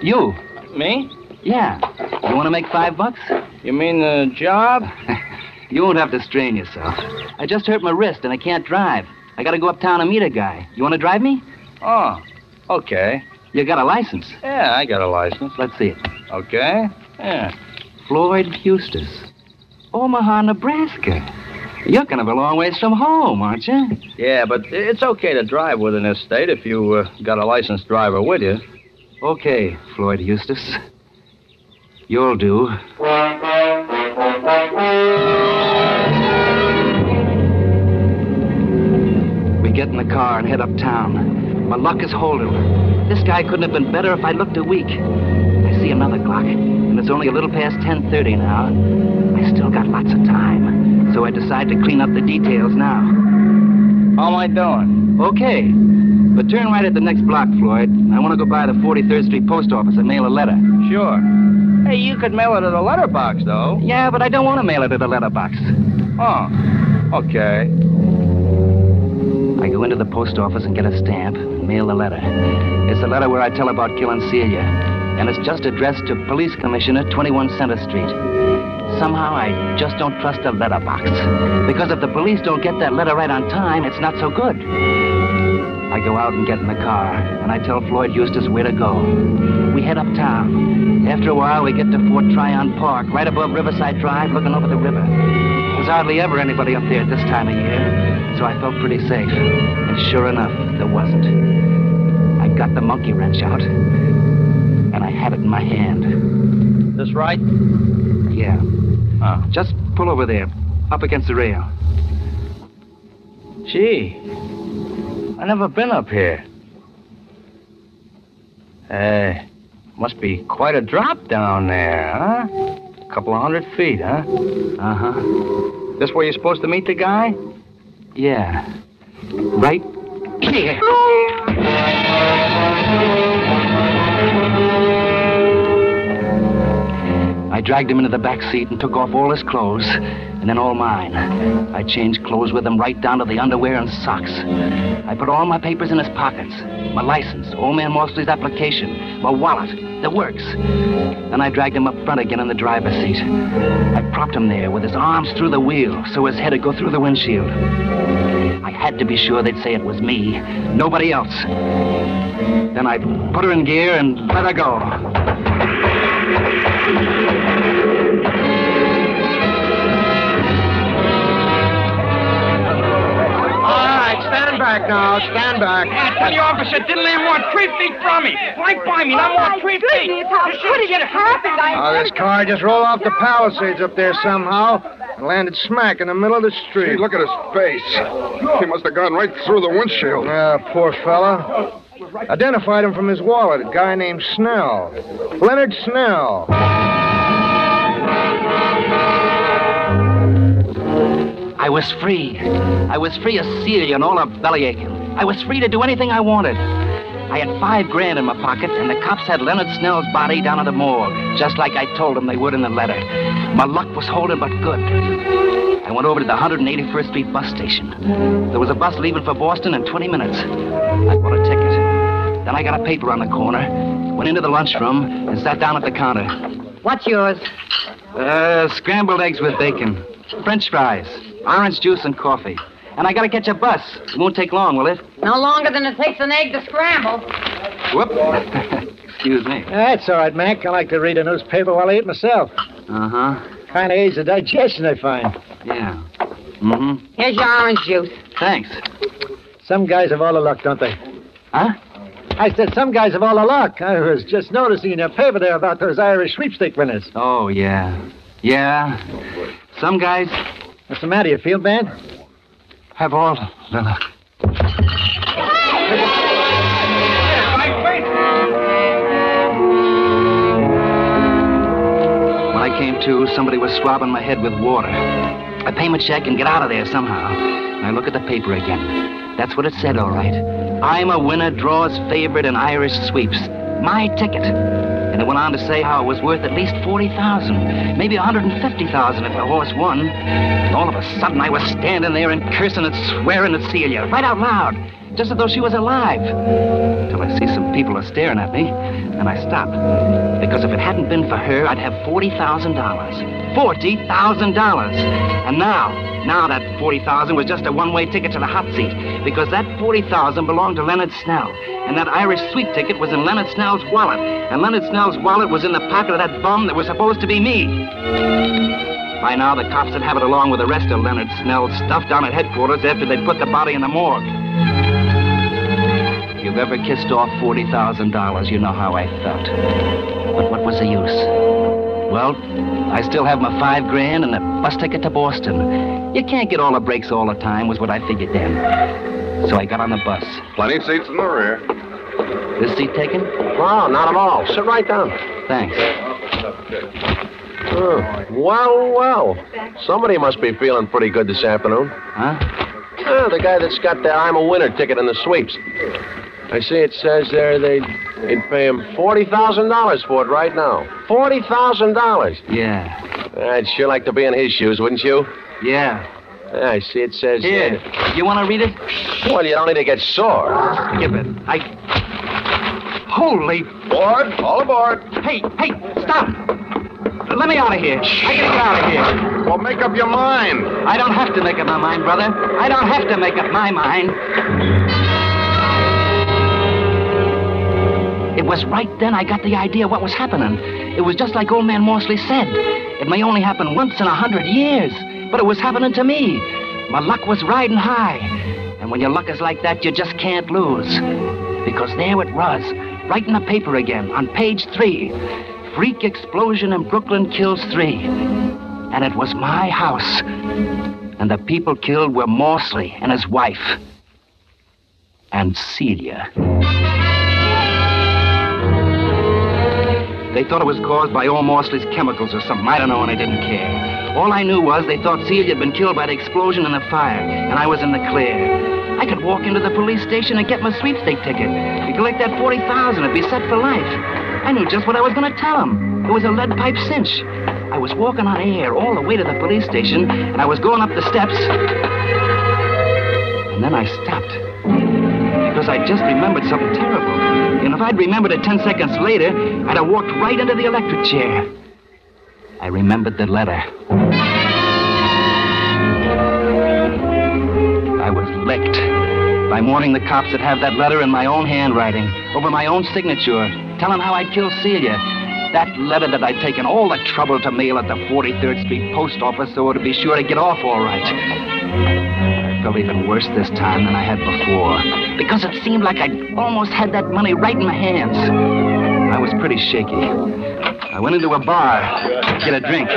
S41: you.
S39: Me?
S41: Yeah. You want to make five bucks?
S39: You mean the job? *laughs*
S41: you won't have to strain yourself. I just hurt my wrist and I can't drive. I gotta go uptown and meet a guy. You want to drive me?
S39: Oh, okay.
S41: You got a license?
S39: Yeah, I got a license.
S41: Let's see it.
S39: Okay. Yeah.
S41: Floyd Eustace. Omaha, Nebraska. You're kind of a long ways from home, aren't you?
S39: Yeah, but it's okay to drive within this state if you uh, got a licensed driver with you.
S41: Okay, Floyd Eustace. You'll do. In the car and head uptown. My luck is holding. This guy couldn't have been better if I looked a week. I see another clock, and it's only a little past 10.30 now. I still got lots of time, so I decide to clean up the details now.
S39: How am I doing?
S41: Okay. But turn right at the next block, Floyd. I want to go by the 43rd Street Post Office and mail a letter.
S39: Sure. Hey, you could mail it at a letterbox, though.
S41: Yeah, but I don't want to mail it at a letterbox.
S39: Oh, okay.
S41: Go into the post office and get a stamp, mail the letter. It's the letter where I tell about killing Celia, and it's just addressed to Police Commissioner, 21 Center Street. Somehow I just don't trust a letterbox, because if the police don't get that letter right on time, it's not so good. I go out and get in the car, and I tell Floyd Eustace where to go. We head uptown. After a while, we get to Fort Tryon Park, right above Riverside Drive, looking over the river. There's hardly ever anybody up there at this time of year, so I felt pretty safe. And sure enough, there wasn't. I got the monkey wrench out, and I had it in my hand.
S39: This right?
S41: Yeah.
S39: Oh.
S41: Just pull over there, up against the rail.
S39: Gee, I never been up here. Hey, must be quite a drop down there, huh? A couple of hundred feet, huh?
S41: Uh huh.
S39: This where you're supposed to meet the guy?
S41: Yeah. Right here. *laughs* I dragged him into the back seat and took off all his clothes, and then all mine. I changed clothes with him right down to the underwear and socks. I put all my papers in his pockets my license, old man Morsley's application, my wallet, the works. Then I dragged him up front again in the driver's seat. I propped him there with his arms through the wheel so his head would go through the windshield. I had to be sure they'd say it was me, nobody else. Then I put her in gear and let her go.
S44: Now. Stand back.
S45: I tell you, officer didn't land more than three feet from me. Right by me, not oh, more than three feet.
S42: How could it have happened? I
S44: Oh, this car just rolled off the Palisades up there somehow and landed smack in the middle of the street.
S46: Gee, look at his face. He must have gone right through the windshield.
S44: Yeah, poor fella. Identified him from his wallet, a guy named Snell. Leonard Snell.
S41: I was free. I was free of Celia and all her bellyaching. I was free to do anything I wanted. I had five grand in my pocket, and the cops had Leonard Snell's body down at the morgue, just like I told them they would in the letter. My luck was holding but good. I went over to the 181st Street bus station. There was a bus leaving for Boston in 20 minutes. I bought a ticket. Then I got a paper on the corner, went into the lunchroom, and sat down at the counter.
S42: What's yours?
S41: Uh, scrambled eggs with bacon, French fries, orange juice, and coffee. And I gotta catch a bus. It won't take long, will it?
S42: No longer than it takes an egg to scramble.
S41: Whoop. *laughs* Excuse me.
S44: That's all right, Mac. I like to read a newspaper while I eat myself.
S41: Uh huh.
S44: Kind of aids the digestion, I find.
S41: Yeah. Mm-hmm.
S42: Here's your orange juice.
S41: Thanks.
S44: Some guys have all the luck, don't they?
S41: Huh?
S44: I said some guys have all the luck. I was just noticing in your paper there about those Irish sweepstake winners.
S41: Oh, yeah. Yeah. Some guys
S44: What's the matter? You feel bad?
S41: have all the luck. When I came to, somebody was swabbing my head with water. I pay my check and get out of there somehow. And I look at the paper again. That's what it said, all right. I'm a winner, draws favorite in Irish sweeps. My ticket. And it went on to say how it was worth at least 40000 maybe 150000 if the horse won. And all of a sudden, I was standing there and cursing and swearing at Celia, right out loud, just as though she was alive. Till I see some people are staring at me, and I stop. Because if it hadn't been for her, I'd have $40,000. $40,000. And now, now that 40000 was just a one-way ticket to the hot seat because that 40000 belonged to Leonard Snell. And that Irish sweet ticket was in Leonard Snell's wallet. And Leonard Snell's wallet was in the pocket of that bum that was supposed to be me. By now, the cops would have it along with the rest of Leonard Snell's stuff down at headquarters after they'd put the body in the morgue. If you've ever kissed off $40,000, you know how I felt. But what was the use? Well, I still have my five grand and a bus ticket to Boston. You can't get all the breaks all the time, was what I figured then. So I got on the bus.
S46: Plenty of seats in the rear.
S41: This seat taken?
S47: No, not at all. Sit right down.
S41: Thanks.
S47: Oh, well, well. Somebody must be feeling pretty good this afternoon.
S41: Huh?
S47: Ah, the guy that's got the I'm a winner ticket in the sweeps. I see it says there they'd, they'd pay him $40,000 for it right now. $40,000.
S41: Yeah.
S47: I'd sure like to be in his shoes, wouldn't you?
S41: Yeah.
S47: Yeah, I see it says.
S41: Here, you want to read it?
S47: Well, you don't need to get sore.
S41: Give it. I. Holy.
S46: Board, all aboard.
S41: Hey, hey, stop! Let me out of here. I gotta get out of here.
S46: Well, make up your mind.
S41: I don't have to make up my mind, brother. I don't have to make up my mind. Was right then I got the idea what was happening. It was just like old man Morsley said. It may only happen once in a hundred years, but it was happening to me. My luck was riding high. And when your luck is like that, you just can't lose. Because there it was, right in the paper again, on page three. Freak explosion in Brooklyn kills three. And it was my house. And the people killed were Morsley and his wife. And Celia. They thought it was caused by all Morsley's chemicals or something. I don't know, and I didn't care. All I knew was they thought Celia had been killed by the explosion and the fire, and I was in the clear. I could walk into the police station and get my sweepstake ticket. Collect that 40000 it'd be set for life. I knew just what I was going to tell them. It was a lead pipe cinch. I was walking on air all the way to the police station, and I was going up the steps. And then I stopped. I just remembered something terrible. And if I'd remembered it ten seconds later, I'd have walked right into the electric chair. I remembered the letter. I was licked. By morning, the cops would have that letter in my own handwriting, over my own signature, telling how I'd killed Celia. That letter that I'd taken all the trouble to mail at the 43rd Street Post Office so it'd be sure to get off all right. I felt even worse this time than I had before, because it seemed like I'd almost had that money right in my hands. I was pretty shaky. I went into a bar to get a drink.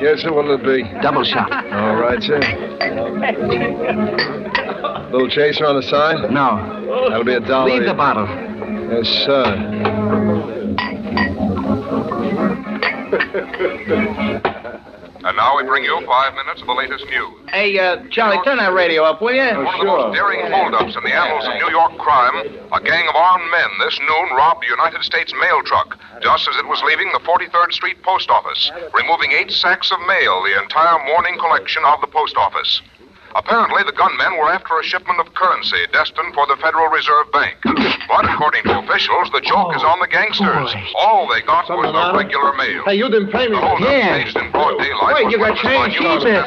S44: Yes, sir, what'll it be?
S41: Double shot.
S44: All right, sir. Little chaser on the side?
S41: No.
S44: That'll be a dollar.
S41: Leave the bottle.
S44: Yes, sir. *laughs*
S48: And now we bring you five minutes of the latest news.
S45: Hey, uh, Charlie, turn that radio up, will you?
S48: One of the most daring holdups in the annals of New York crime, a gang of armed men this noon robbed a United States mail truck just as it was leaving the 43rd Street Post Office, removing eight sacks of mail, the entire morning collection of the post office. Apparently, the gunmen were after a shipment of currency destined for the Federal Reserve Bank. But according to officials, the joke is on the gangsters. Oh, All they got was the regular mail.
S44: Hey, you didn't pay me.
S48: The holdup
S44: Yeah.
S48: staged in broad daylight
S44: Wait,
S48: was
S44: you got change? Keep it.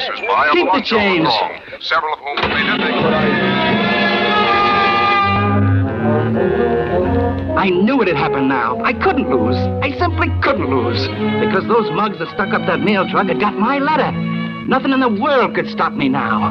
S44: Keep the change.
S48: long, several of whom stated they
S41: I knew it had happened now. I couldn't lose. I simply couldn't lose. Because those mugs that stuck up that mail truck had got my letter. Nothing in the world could stop me now.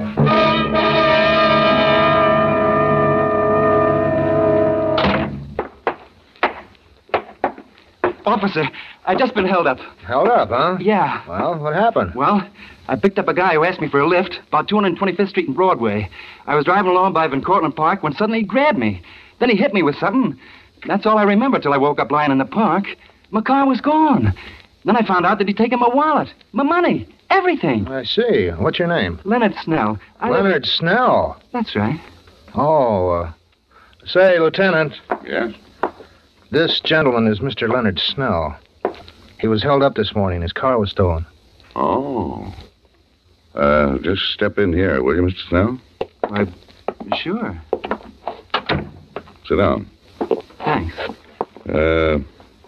S41: Officer, I just been held up.
S44: Held up, huh?
S41: Yeah.
S44: Well, what happened?
S41: Well, I picked up a guy who asked me for a lift about 225th Street and Broadway. I was driving along by Van Cortlandt Park when suddenly he grabbed me. Then he hit me with something. That's all I remember till I woke up lying in the park. My car was gone. Then I found out that he'd taken my wallet, my money, everything.
S44: I see. What's your name?
S41: Leonard Snell. I live-
S44: Leonard Snell.
S41: That's right.
S44: Oh, uh, say, Lieutenant.
S46: Yes?
S44: This gentleman is Mr. Leonard Snell. He was held up this morning. His car was stolen.
S46: Oh. Uh, just step in here, will you, Mr. Snell?
S41: Why, sure.
S46: Sit down.
S41: Thanks.
S46: Uh,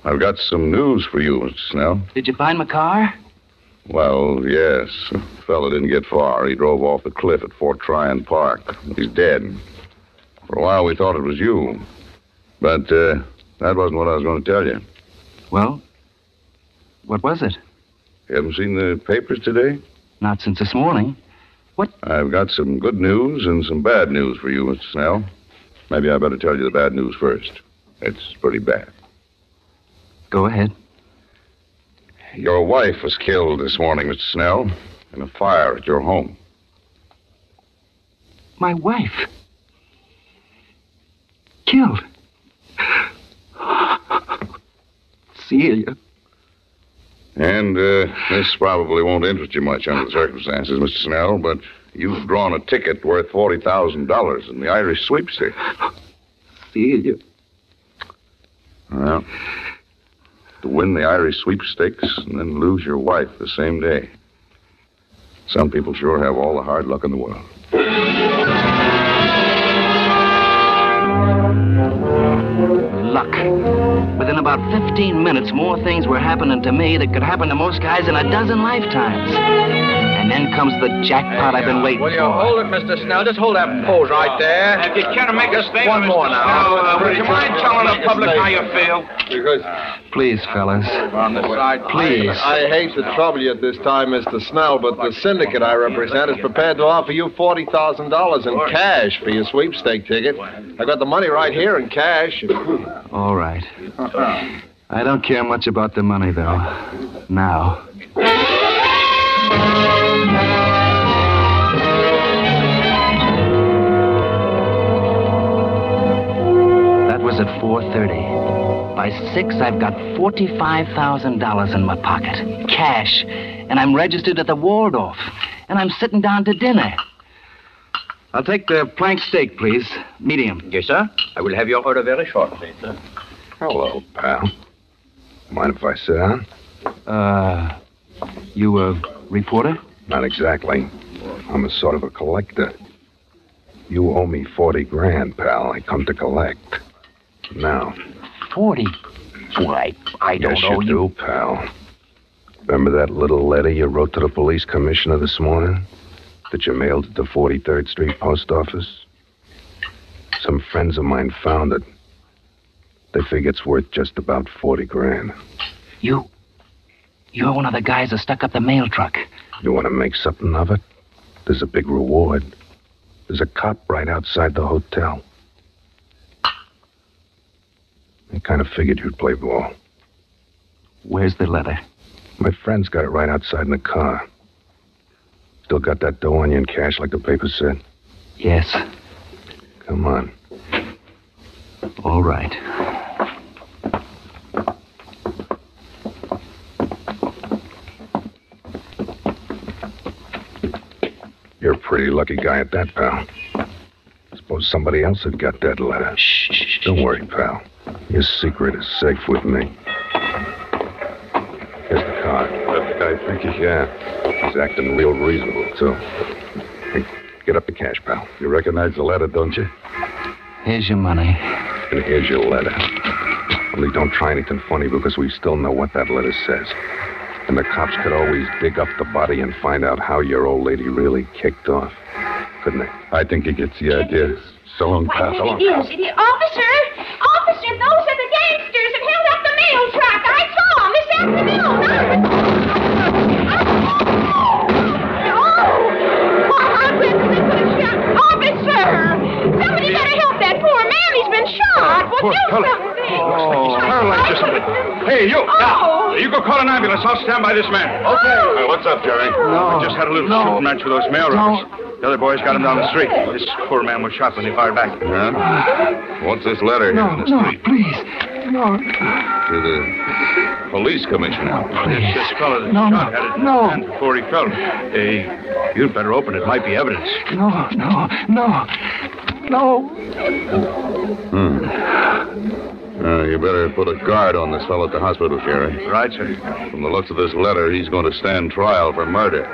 S46: I've got some news for you, Mr. Snell.
S41: Did you find my car?
S46: Well, yes. The fella didn't get far. He drove off the cliff at Fort Tryon Park. He's dead. For a while, we thought it was you. But uh, that wasn't what I was going to tell you.
S41: Well, what was it?
S46: You haven't seen the papers today?
S41: Not since this morning. What?
S46: I've got some good news and some bad news for you, Mr. Snell. Maybe I better tell you the bad news first. It's pretty bad.
S41: Go ahead.
S46: Your wife was killed this morning, Mr. Snell, in a fire at your home.
S41: My wife. Killed. *gasps* Celia.
S46: And uh, this probably won't interest you much under the circumstances, Mr. Snell, but you've drawn a ticket worth $40,000 in the Irish sweepstakes.
S41: Celia.
S46: Well, to win the Irish sweepstakes and then lose your wife the same day. Some people sure have all the hard luck in the world.
S41: Luck. Within about 15 minutes, more things were happening to me that could happen to most guys in a dozen lifetimes. And then comes the jackpot I've been waiting for.
S49: Will you hold it, Mr. Snell? Just hold that pose right there.
S45: If you care to make a
S49: Just
S45: statement,
S49: one more
S45: Mr.
S49: now.
S45: Uh, would you mind telling the public how you feel?
S49: Because
S41: Please, fellas. Please.
S50: I, I hate to trouble you at this time, Mr. Snell, but the syndicate I represent is prepared to offer you $40,000 in cash for your sweepstake ticket. I've got the money right here in cash. *laughs*
S41: All right. I don't care much about the money, though. Now. That was at 4.30. By 6, I've got $45,000 in my pocket. Cash. And I'm registered at the Waldorf. And I'm sitting down to dinner. I'll take the plank steak, please. Medium.
S39: Yes, sir. I will have your order very shortly, sir.
S46: Hello, pal. Mind if I sit down?
S41: Uh, you a reporter?
S46: Not exactly. I'm a sort of a collector. You owe me 40 grand, pal. I come to collect. Now.
S41: 40? Why, I don't
S46: yes,
S41: know
S46: you do, pal. Remember that little letter you wrote to the police commissioner this morning? That you mailed at the 43rd Street post office? Some friends of mine found it. They figure it's worth just about 40 grand.
S41: You. You're one of the guys that stuck up the mail truck.
S46: You want to make something of it? There's a big reward. There's a cop right outside the hotel. I kind of figured you'd play ball.
S41: Where's the letter?
S46: My friend's got it right outside in the car. Still got that dough on you in cash like the paper said?
S41: Yes.
S46: Come on.
S41: All right.
S46: Pretty lucky guy at that, pal. Suppose somebody else had got that letter. Shh. Don't worry, pal. Your secret is safe with me. Here's the car. That guy Pinky? Yeah. He's acting real reasonable, too. Hey, get up the cash, pal. You recognize the letter, don't you?
S41: Here's your money.
S46: And here's your letter. Only don't try anything funny because we still know what that letter says. And the cops could always dig up the body and find out how your old lady really kicked off. Couldn't they? I think he gets the idea. So long, pal. So long,
S42: It
S46: pal.
S42: is. It is. Officer! Officer, those are the gangsters that held up the mail truck. I saw them this afternoon. Been shot. Well,
S50: Poor
S42: do
S50: fella.
S42: something.
S50: He's paralyzed or something. Hey, you!
S42: Oh.
S50: You go call an ambulance. I'll stand by this man. Okay. what's up, Jerry?
S49: No.
S50: I just had a little
S49: No.
S50: shooting match with those mail robbers. The other boys got him down the street. This poor man was shot when they fired back.
S46: Huh? What's this letter here in the
S49: No, please. No.
S46: To the police commissioner.
S50: This, this fellow that
S49: No,
S50: shot
S49: no,
S50: had it in
S49: no.
S50: his before he fell. Hey, you'd better open it. Might be evidence.
S49: No, no, no. No.
S46: Hmm. Uh, you better put a guard on this fellow at the hospital, Jerry.
S50: Right, sir.
S46: From the looks of this letter, he's going to stand trial for murder.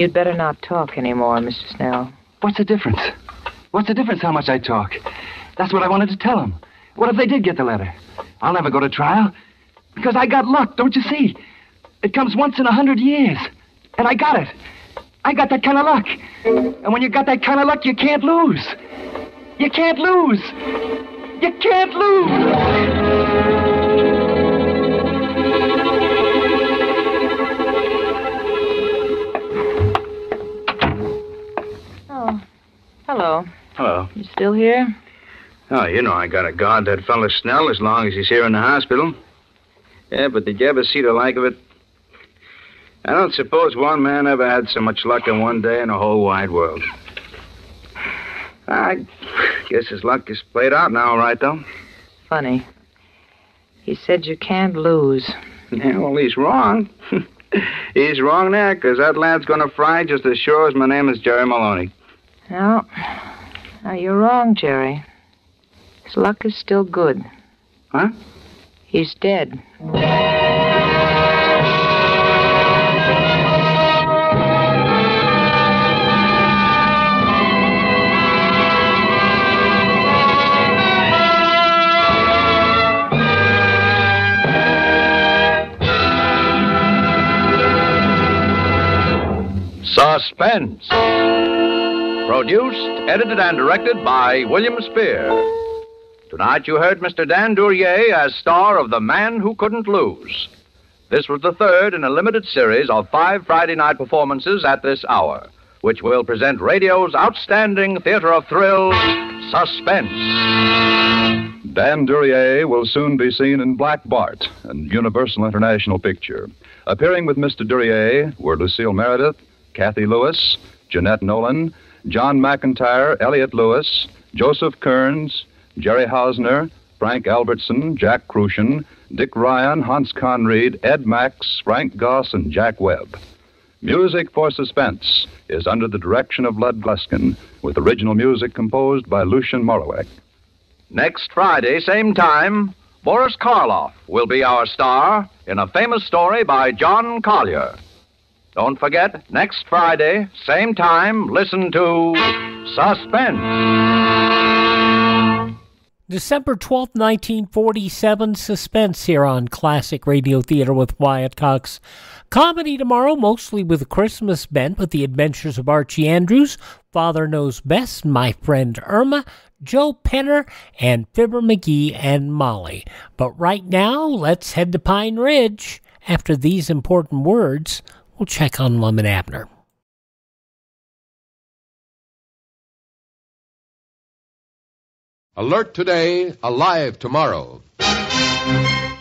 S51: You'd better not talk anymore, Mr. Snell.
S41: What's the difference? What's the difference how much I talk? That's what I wanted to tell them. What if they did get the letter? I'll never go to trial. Because I got luck, don't you see? It comes once in a hundred years. And I got it. I got that kind of luck. And when you got that kind of luck, you can't lose. You can't lose. You can't lose.
S51: Hello.
S52: Hello.
S51: You still here?
S52: Oh, you know I gotta guard that fellow Snell as long as he's here in the hospital. Yeah, but did you ever see the like of it? I don't suppose one man ever had so much luck in one day in the whole wide world. I guess his luck is played out now, all right, though.
S51: Funny. He said you can't lose.
S52: Yeah, well, he's wrong. *laughs* he's wrong there, 'cause that lad's gonna fry just as sure as my name is Jerry Maloney.
S51: No. No, you're wrong, Jerry. His luck is still good.
S52: Huh?
S51: He's dead.
S39: Suspense. Produced, edited, and directed by William Spier. Tonight you heard Mr. Dan Duryea as star of The Man Who Couldn't Lose. This was the third in a limited series of five Friday night performances at this hour, which will present radio's outstanding theater of thrills, Suspense.
S53: Dan Duryea will soon be seen in Black Bart, an Universal International picture. Appearing with Mr. Duryea were Lucille Meredith, Cathy Lewis, Jeanette Nolan, John McIntyre, Elliot Lewis, Joseph Kearns, Jerry Hausner, Frank Albertson, Jack Kruschen, Dick Ryan, Hans Conried, Ed Max, Frank Goss, and Jack Webb. Music for Suspense is under the direction of Lud Gluskin, with original music composed by Lucien Moraweck.
S39: Next Friday, same time, Boris Karloff will be our star in a famous story by John Collier. Don't forget, next Friday, same time, listen to Suspense.
S7: December 12th, 1947, Suspense here on Classic Radio Theater with Wyatt Cox. Comedy tomorrow, mostly with a Christmas bent, with the adventures of Archie Andrews, Father Knows Best, My Friend Irma, Joe Penner, and Fibber McGee and Molly. But right now, let's head to Pine Ridge. After these important words, we'll check on Lum and Abner.
S54: Alert today, alive tomorrow.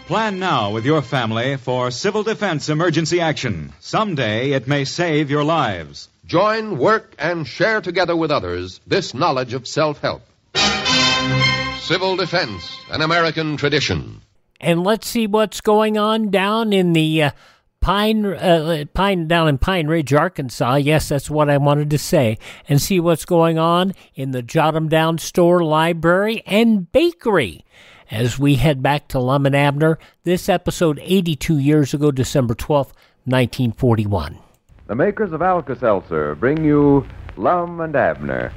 S55: Plan now with your family for civil defense emergency action. Someday it may save your lives.
S54: Join, work, and share together with others this knowledge of self help. Civil defense, an American tradition.
S7: And let's see what's going on down in the uh, Pine uh, Pine down in Pine Ridge, Arkansas. Yes, that's what I wanted to say. And see what's going on in the Jot 'em Down store, library, and bakery. As we head back to Lum and Abner, this episode 82 years ago, December 12th, 1941.
S56: The makers of Alka Seltzer bring you Lum and Abner.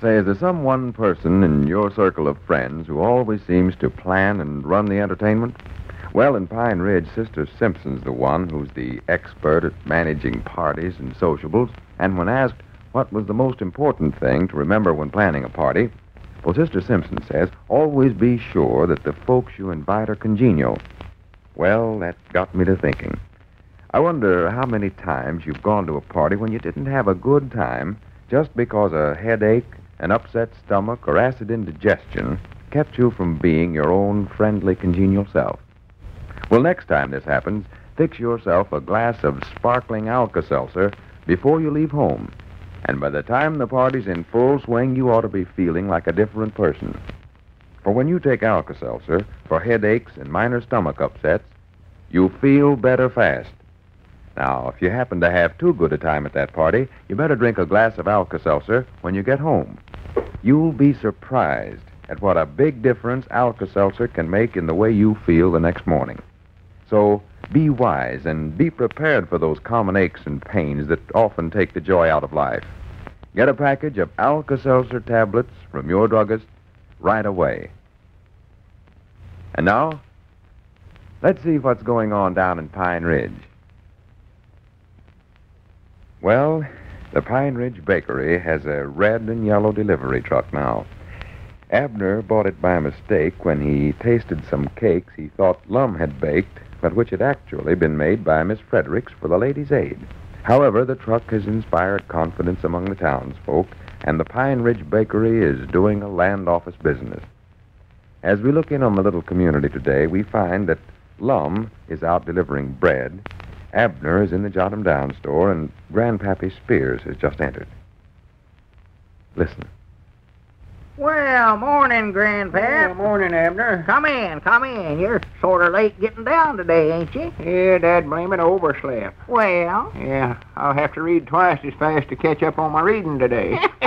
S56: Say, is there some one person in your circle of friends who always seems to plan and run the entertainment? Well, in Pine Ridge, Sister Simpson's the one who's the expert at managing parties and sociables. And when asked what was the most important thing to remember when planning a party, well, Sister Simpson says, always be sure that the folks you invite are congenial. Well, that got me to thinking. I wonder how many times you've gone to a party when you didn't have a good time just because a headache, an upset stomach, or acid indigestion kept you from being your own friendly, congenial self. Well, next time this happens, fix yourself a glass of sparkling Alka Seltzer before you leave home. And by the time the party's in full swing, you ought to be feeling like a different person. For when you take Alka Seltzer for headaches and minor stomach upsets, you feel better fast. Now, if you happen to have too good a time at that party, you better drink a glass of Alka Seltzer when you get home. You'll be surprised at what a big difference Alka Seltzer can make in the way you feel the next morning. So be wise and be prepared for those common aches and pains that often take the joy out of life. Get a package of Alka Seltzer tablets from your druggist right away. And now, let's see what's going on down in Pine Ridge. Well, the Pine Ridge Bakery has a red and yellow delivery truck now. Abner bought it by mistake when he tasted some cakes he thought Lum had baked, but which had actually been made by Miss Fredericks for the Ladies' Aid. However, the truck has inspired confidence among the townsfolk, and the Pine Ridge Bakery is doing a land office business. As we look in on the little community today, we find that Lum is out delivering bread, Abner is in the Jot 'em Down store, and Grandpappy Spears has just entered. Listen.
S57: Well, morning, Grandpap. morning, Abner. Come in, come in. You're sort of late getting down today, ain't you?
S58: Yeah, Dad, blame it, overslept.
S57: Well,
S58: Yeah, I'll have to read twice as fast to catch up on my reading today. *laughs*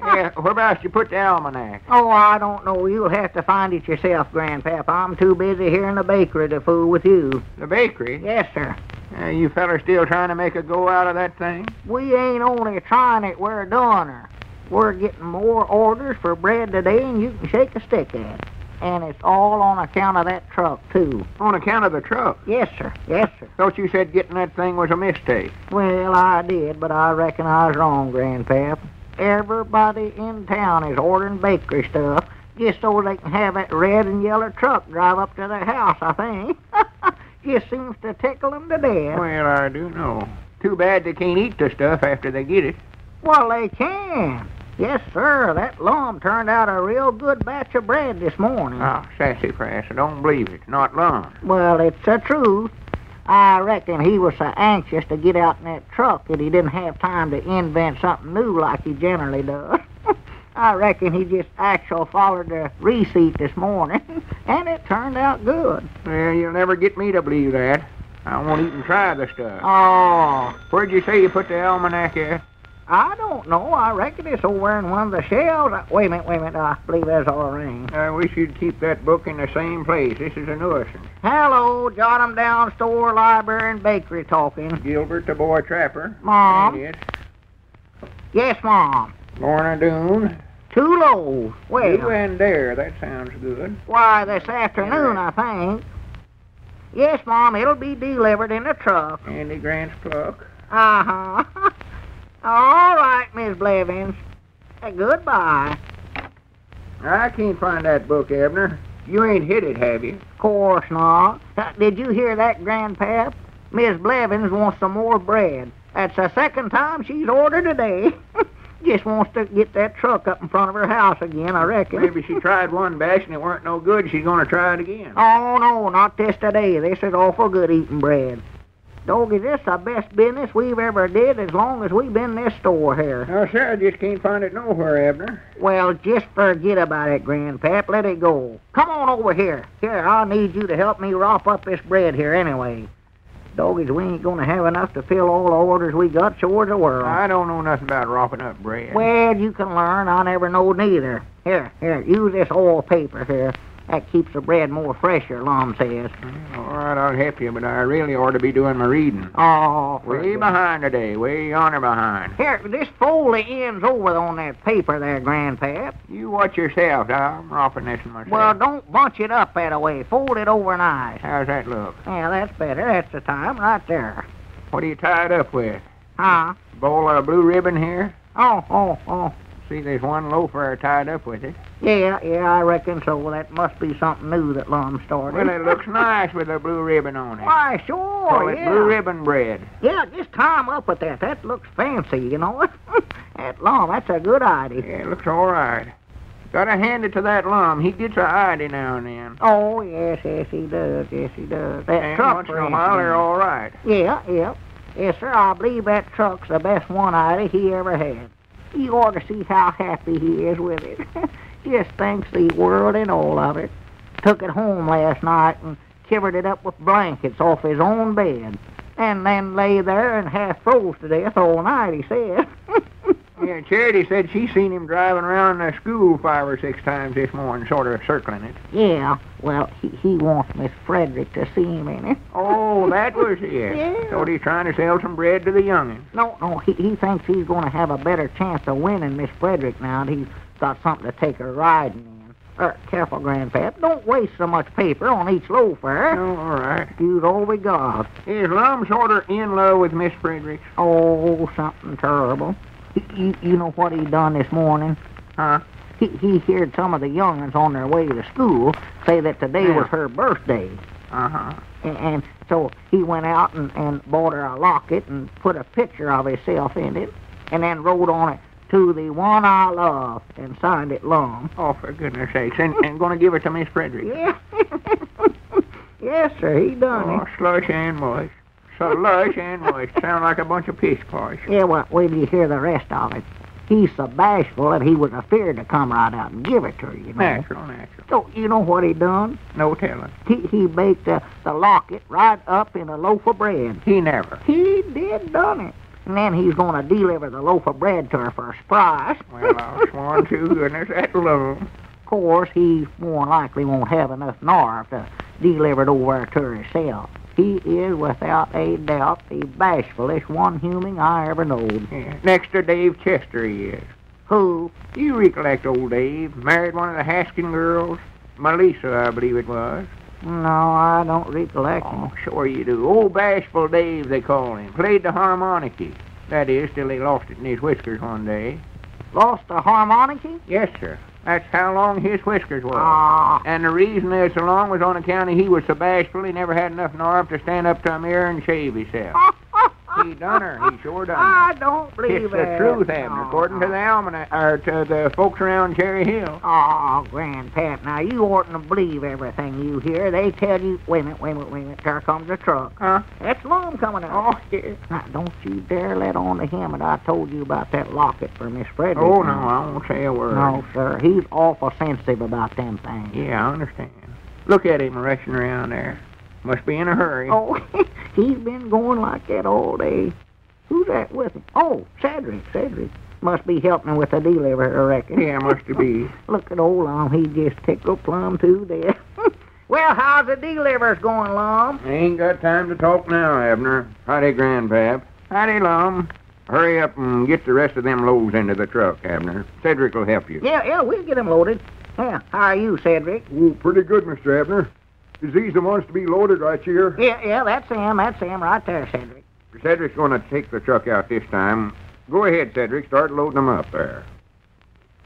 S58: yeah, whereabouts you put the almanac?
S57: oh, I don't know. You'll have to find it yourself, Grandpap. I'm too busy here in the bakery to fool with you.
S58: The bakery?
S57: Yes, sir.
S58: Uh, you fellers still trying to make a go out of that thing?
S57: We ain't only trying it, we're doing her. We're getting more orders for bread today than you can shake a stick at. And it's all on account of that truck, too.
S58: On account of the truck?
S57: Yes, sir. Yes, sir.
S58: Thought you said getting that thing was a mistake.
S57: Well, I did, but I reckon I was wrong, Grandpap. Everybody in town is ordering bakery stuff just so they can have that red and yellow truck drive up to their house, I think. *laughs* just seems to tickle them to death.
S58: Well, I do know. Too bad they can't eat the stuff after they get it.
S57: Well, they can. Yes, sir. That Lum turned out a real good batch of bread this morning.
S58: Ah, oh, sassafras, I don't believe it. Not long.
S57: Well, it's the truth. I reckon he was so anxious to get out in that truck that he didn't have time to invent something new like he generally does. *laughs* I reckon he just actual followed the receipt this morning, *laughs* and it turned out good.
S58: Well, you'll never get me to believe that. I won't even try the stuff.
S57: Oh,
S58: Where'd you say you put the almanac at?
S57: I don't know. I reckon it's over in one of the shelves. Wait a minute, wait a minute. I believe there's our ring.
S58: I wish you'd keep that book in the same place. This is a nuisance.
S57: Hello, jot 'em down store, library, and bakery talking.
S58: Gilbert, the boy trapper.
S57: Mom?
S58: Yes.
S57: Yes, Mom.
S58: Lorna Doone.
S57: Too low. Well,
S58: You and there. That sounds good.
S57: why, this afternoon, I think. Yes, Mom, it'll be delivered in a truck.
S58: Andy Grant's pluck.
S57: Uh-huh. *laughs* All right, Miss Blevins. Uh, goodbye.
S58: I can't find that book, Abner. You ain't hit it, have you?
S57: Of Course not. Uh, did you hear that, Grandpap? Miss Blevins wants some more bread. That's the second time she's ordered today. *laughs* Just wants to get that truck up in front of her house again, I reckon.
S58: Maybe she tried one batch and it weren't no good. She's going to try it again.
S57: Oh, no, not this today. This is awful good eating bread. Doggy, this the best business we've ever did as long as we've been in this store here.
S58: No, sir, I just can't find it nowhere, Abner.
S57: Well, just forget about it, Grandpap. Let it go. Come on over here. Here, I'll need you to help me wrop up this bread here anyway. Doggies, we ain't gonna have enough to fill all the orders we got, sore's the world.
S58: I don't know nothing about wrapping up bread.
S57: Well, you can learn. I never knowed neither. Here, here, use this oil paper here. That keeps the bread more fresher, Lum says.
S58: All right, I'll help you, but I really ought to be doing my reading.
S57: Oh,
S58: Way behind today, way yonder behind.
S57: Here, just fold the ends over on that paper there, Grandpap.
S58: You watch yourself. I'm wrapping this myself.
S57: Well, don't bunch it up that way. Fold it over nice.
S58: How's that look?
S57: Yeah, that's better. That's the time, right there.
S58: What are you tied up with?
S57: Huh?
S58: Bowl of blue ribbon here?
S57: Oh, oh, oh.
S58: See, there's one loafer tied up with it.
S57: Yeah, yeah, I reckon so. That must be something new that Lum started.
S58: Well, it looks nice with a blue ribbon on it.
S57: Why, sure,
S58: Call it
S57: yeah.
S58: blue ribbon bread.
S57: Yeah, just tie 'em up with that. That looks fancy, you know. *laughs* that Lum, that's a good idea.
S58: Yeah, it looks all right. Gotta hand it to that lum. He gets a idea now and then.
S57: Oh, yes, yes, he does. Yes, he does. That
S58: And
S57: truck,
S58: once
S57: for
S58: in a while, they're all right.
S57: Yeah, yeah. Yes, sir, I believe that truck's the best one idea he ever had. You ought to see how happy he is with it. *laughs* Just thinks the world and all of it. Took it home last night and covered it up with blankets off his own bed. And then lay there and half froze to death all night, he said. *laughs*
S58: Yeah, Charity said she seen him driving around the school five or six times this morning, sort of circling it.
S57: Yeah, well, he, he wants Miss Frederick to see him in it.
S58: Oh, that was it. *laughs*
S57: Yeah.
S58: So he's trying to sell some bread to the youngin.
S57: No, no, he, he thinks he's going to have a better chance of winning Miss Frederick now he's got something to take her riding in. Er, careful, Grandpap. Don't waste so much paper on each loaf there.
S58: Oh, all right.
S57: Use all we got.
S58: Is Lum sort of in love with Miss Frederick?
S57: Oh, something terrible. He, you, you know what he done this morning?
S58: Huh?
S57: He, he heard some of the young'uns on their way to school say that today
S58: Yeah.
S57: was her birthday.
S58: Uh-huh.
S57: And, and so he went out and, and bought her a locket and put a picture of himself in it and then wrote on it, to the one I love, and signed it long.
S58: Oh, for goodness sakes. And, and going to give it to Miss Frederick? *laughs*
S57: Yeah. yes, sir, he done
S58: Oh,
S57: it.
S58: slush and mush. Slush and mush. Sound like a bunch of piss posh.
S57: Yeah, well, wait till you hear the rest of it. He's so bashful that he was afeard to come right out and give it to her, you know.
S58: Natural, natural.
S57: So, you know what he done?
S58: No telling.
S57: He, he baked the, the locket right up in a loaf of bread.
S58: He never.
S57: He did done it. And then he's going to deliver the loaf of bread to her for a surprise.
S58: Well, I'll sworn to goodness that Lum.
S57: Of course, he more than likely won't have enough nerve to deliver it over to her himself. He is, without a doubt, the bashfulest one human I ever knowed.
S58: Yeah. Next to Dave Chester he is.
S57: Who?
S58: You recollect old Dave. Married one of the Haskin girls. Melissa, I believe it was.
S57: No, I don't recollect him.
S58: Oh, sure you do. Old Bashful Dave, they call him. Played the harmonica. That is, till he lost it in his whiskers one day.
S57: Lost the harmonica?
S58: Yes, sir. That's how long his whiskers were.
S57: Ah.
S58: And the reason they're so long was on account of he was so bashful he never had enough nerve to stand up to a mirror and shave himself. *laughs* he done her. He sure done.
S57: I don't believe
S58: It's the truth, Abner,
S57: Oh,
S58: according to the almanac, or to the folks around Cherry Hill.
S57: Oh, Grandpap, now you oughtn't to believe everything you hear. They tell you, wait a minute, wait a minute, wait a minute, there comes a truck.
S58: Huh?
S57: That's Lum coming up.
S58: Oh, yeah.
S57: Now, don't you dare let on to him that I told you about that locket for Miss Frederick.
S58: Oh, no, I won't say a word.
S57: No, sir, he's awful sensitive about them things.
S58: Yeah, I understand. Look at him rushing around there. Must be in a hurry.
S57: Oh, *laughs* he's been going like that all day. Who's that with him? Oh, Cedric, Cedric. Must be helping with the delivery, I reckon.
S58: Yeah, must be. *laughs*
S57: Look at old Lum, he just tickled plumb to death. *laughs* well, how's the delivers going, Lum?
S58: I ain't got time to talk now, Abner. Howdy, Grandpap. Howdy, Lum. Hurry up and get the rest of them loads into the truck, Abner. Cedric will help you.
S57: Yeah, yeah, we'll get him loaded. Yeah, how are you, Cedric?
S59: Oh, pretty good, Mr. Abner. Is these the ones to be loaded right here?
S57: Yeah, yeah, that's him, that's him right there, Cedric.
S58: Cedric's going to take the truck out this time. Go ahead, Cedric. Start loading them up there.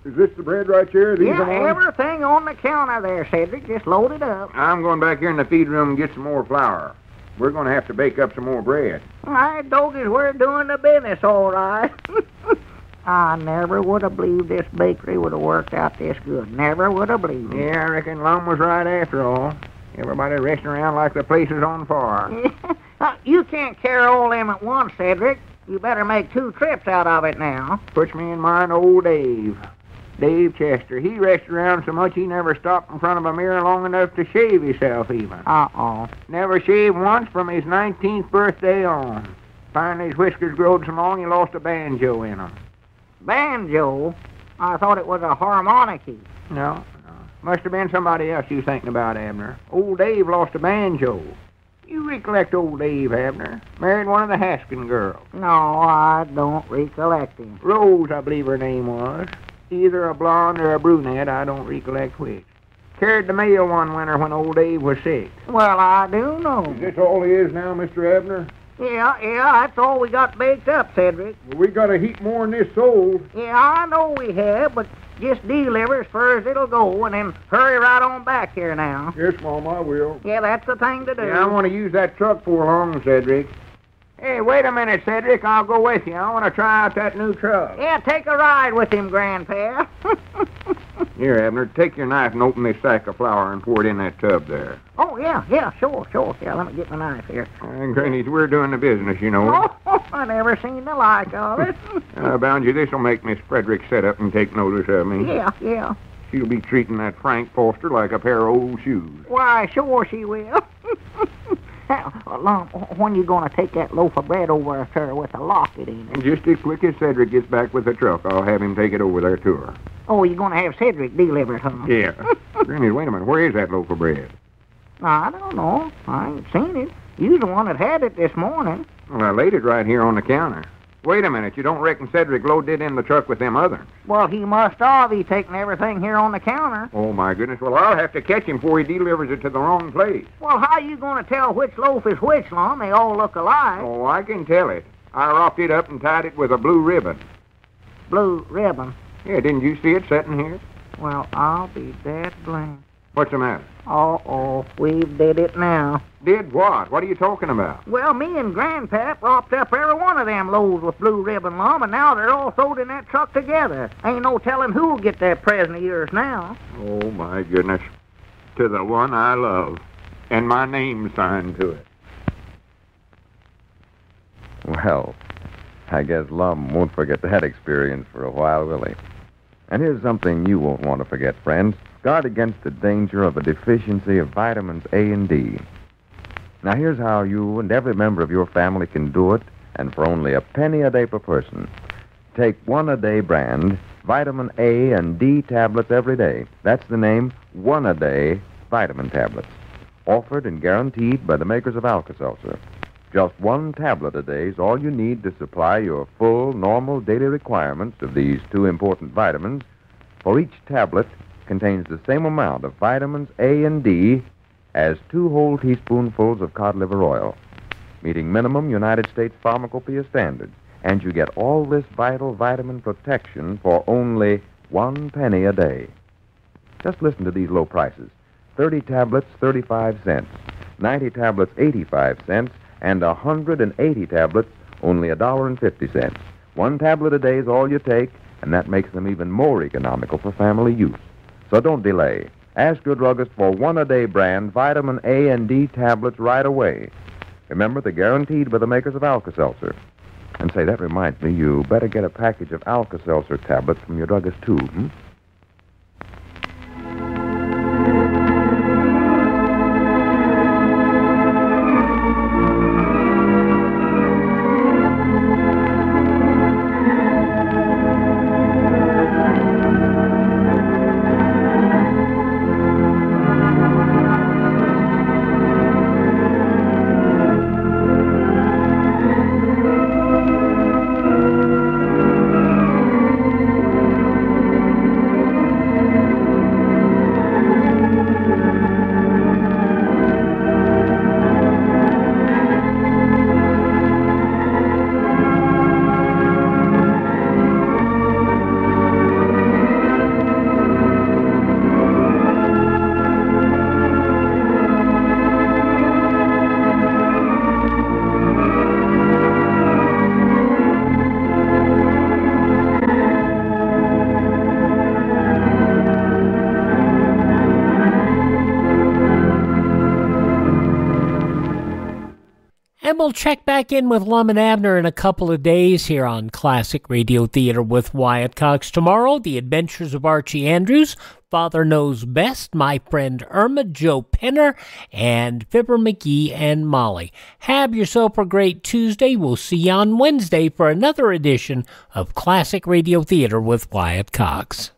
S59: Is this the bread right here? These
S57: yeah, everything on the counter there, Cedric. Just load it up.
S58: I'm going back here in the feed room and get some more flour. We're going to have to bake up some more bread.
S57: All right, doggies, we're doing the business all right. *laughs* I never would have believed this bakery would have worked out this good. Never would have believed it.
S58: Yeah, I reckon Lum was right after all. Everybody resting around like the place is on fire. *laughs*
S57: Uh, you can't carry all them at once, Cedric. You better make two trips out of it now.
S58: Puts me in mind old Dave. Dave Chester. He rested around so much he never stopped in front of a mirror long enough to shave himself even.
S57: Uh-oh.
S58: Never shaved once from his 19th birthday on. Finally, his whiskers growed so long he lost a banjo in 'em.
S57: Banjo? I thought it was a harmonica.
S58: No. Must have been somebody else you thinking about, Abner. Old Dave lost a banjo. You recollect old Dave, Abner? Married one of the Haskin girls.
S57: No, I don't recollect him.
S58: Rose, I believe her name was. Either a blonde or a brunette, I don't recollect which. Carried the mail one winter when old Dave was sick.
S57: Well, I do know.
S59: Is this all he is now, Mr. Abner?
S57: Yeah, yeah, that's all we got baked up, Cedric.
S59: Well, we got a heap more than this sold.
S57: Yeah, I know we have, but just deliver as far as it'll go, and then hurry right on back here now.
S59: Yes, Mom, I will.
S57: Yeah, that's the thing to do.
S58: Yeah, I want to use that truck for long, Cedric. Hey, wait a minute, Cedric. I'll go with you. I want to try out that new truck.
S57: Yeah, take a ride with him, Grandpa. *laughs*
S58: Here, Abner, take your knife and open this sack of flour and pour it in that tub there.
S57: oh, yeah, yeah, sure, sure. Yeah, let me get my knife here.
S58: And Granny, we're doing the business, you know.
S57: Oh, *laughs* I never seen the like of it. *laughs*
S58: I bound you this'll make Miss Frederick sit up and take notice of me.
S57: yeah, yeah.
S58: She'll be treating that Frank Foster like a pair of old shoes.
S57: Why, sure she will. *laughs* Now, Lum, when you going to take that loaf of bread over to her with a locket in it?
S58: And just as quick as Cedric gets back with the truck, I'll have him take it over there to her.
S57: Oh, you're going to have Cedric deliver it, huh?
S58: Yeah. *laughs* Granny, wait a minute. Where is that loaf of bread?
S57: I don't know. I ain't seen it. You the one that had it this morning.
S58: Well, I laid it right here on the counter. Wait a minute. You don't reckon Cedric loaded it in the truck with them others?
S57: Well, he must have. He's taking everything here on the counter.
S58: Oh, my goodness. Well, I'll have to catch him before he delivers it to the wrong place.
S57: Well, how are you going to tell which loaf is which, Lum? They all look alike.
S58: Oh, I can tell it. I wrapped it up and tied it with a blue ribbon.
S57: Blue ribbon?
S58: Yeah, didn't you see it sitting here?
S57: Well, I'll be dead blamed.
S58: What's the matter?
S57: Uh-oh, we've did it now.
S58: Did what? What are you talking about?
S57: Well, me and Grandpap wrapped up every one of them loads with blue ribbon, Lum, and now they're all sewed in that truck together. Ain't no telling who'll get that present of yours now.
S58: Oh, my goodness. To the one I love. And my name signed to it.
S56: Well, I guess Lum won't forget that experience for a while, will he? And here's something you won't want to forget, friends. Guard against the danger of a deficiency of vitamins A and D. Now, here's how you and every member of your family can do it, and for only a penny a day per person. Take one a day brand, vitamin A and D tablets every day. That's the name, one a day vitamin tablets. Offered and guaranteed by the makers of Alka Seltzer. Just one tablet a day is all you need to supply your full, normal daily requirements of these two important vitamins. For each tablet contains the same amount of vitamins A and D as two whole teaspoonfuls of cod liver oil, meeting minimum United States pharmacopoeia standards. And you get all this vital vitamin protection for only one penny a day. Just listen to these low prices 30 tablets, 35 cents, 90 tablets, 85 cents, and 180 tablets, only a dollar and 50 cents. One tablet a day is all you take, and that makes them even more economical for family use. So don't delay. Ask your druggist for one a day brand vitamin A and D tablets right away. Remember, they're guaranteed by the makers of Alka Seltzer. And say, that reminds me, you better get a package of Alka Seltzer tablets from your druggist, too, hmm?
S7: We'll check back in with Lum and Abner in a couple of days here on Classic Radio Theater with Wyatt Cox. Tomorrow, The Adventures of Archie Andrews, Father Knows Best, My Friend Irma, Joe Penner, and Fibber McGee and Molly. Have yourself a great Tuesday. We'll see you on Wednesday for another edition of Classic Radio Theater with Wyatt Cox.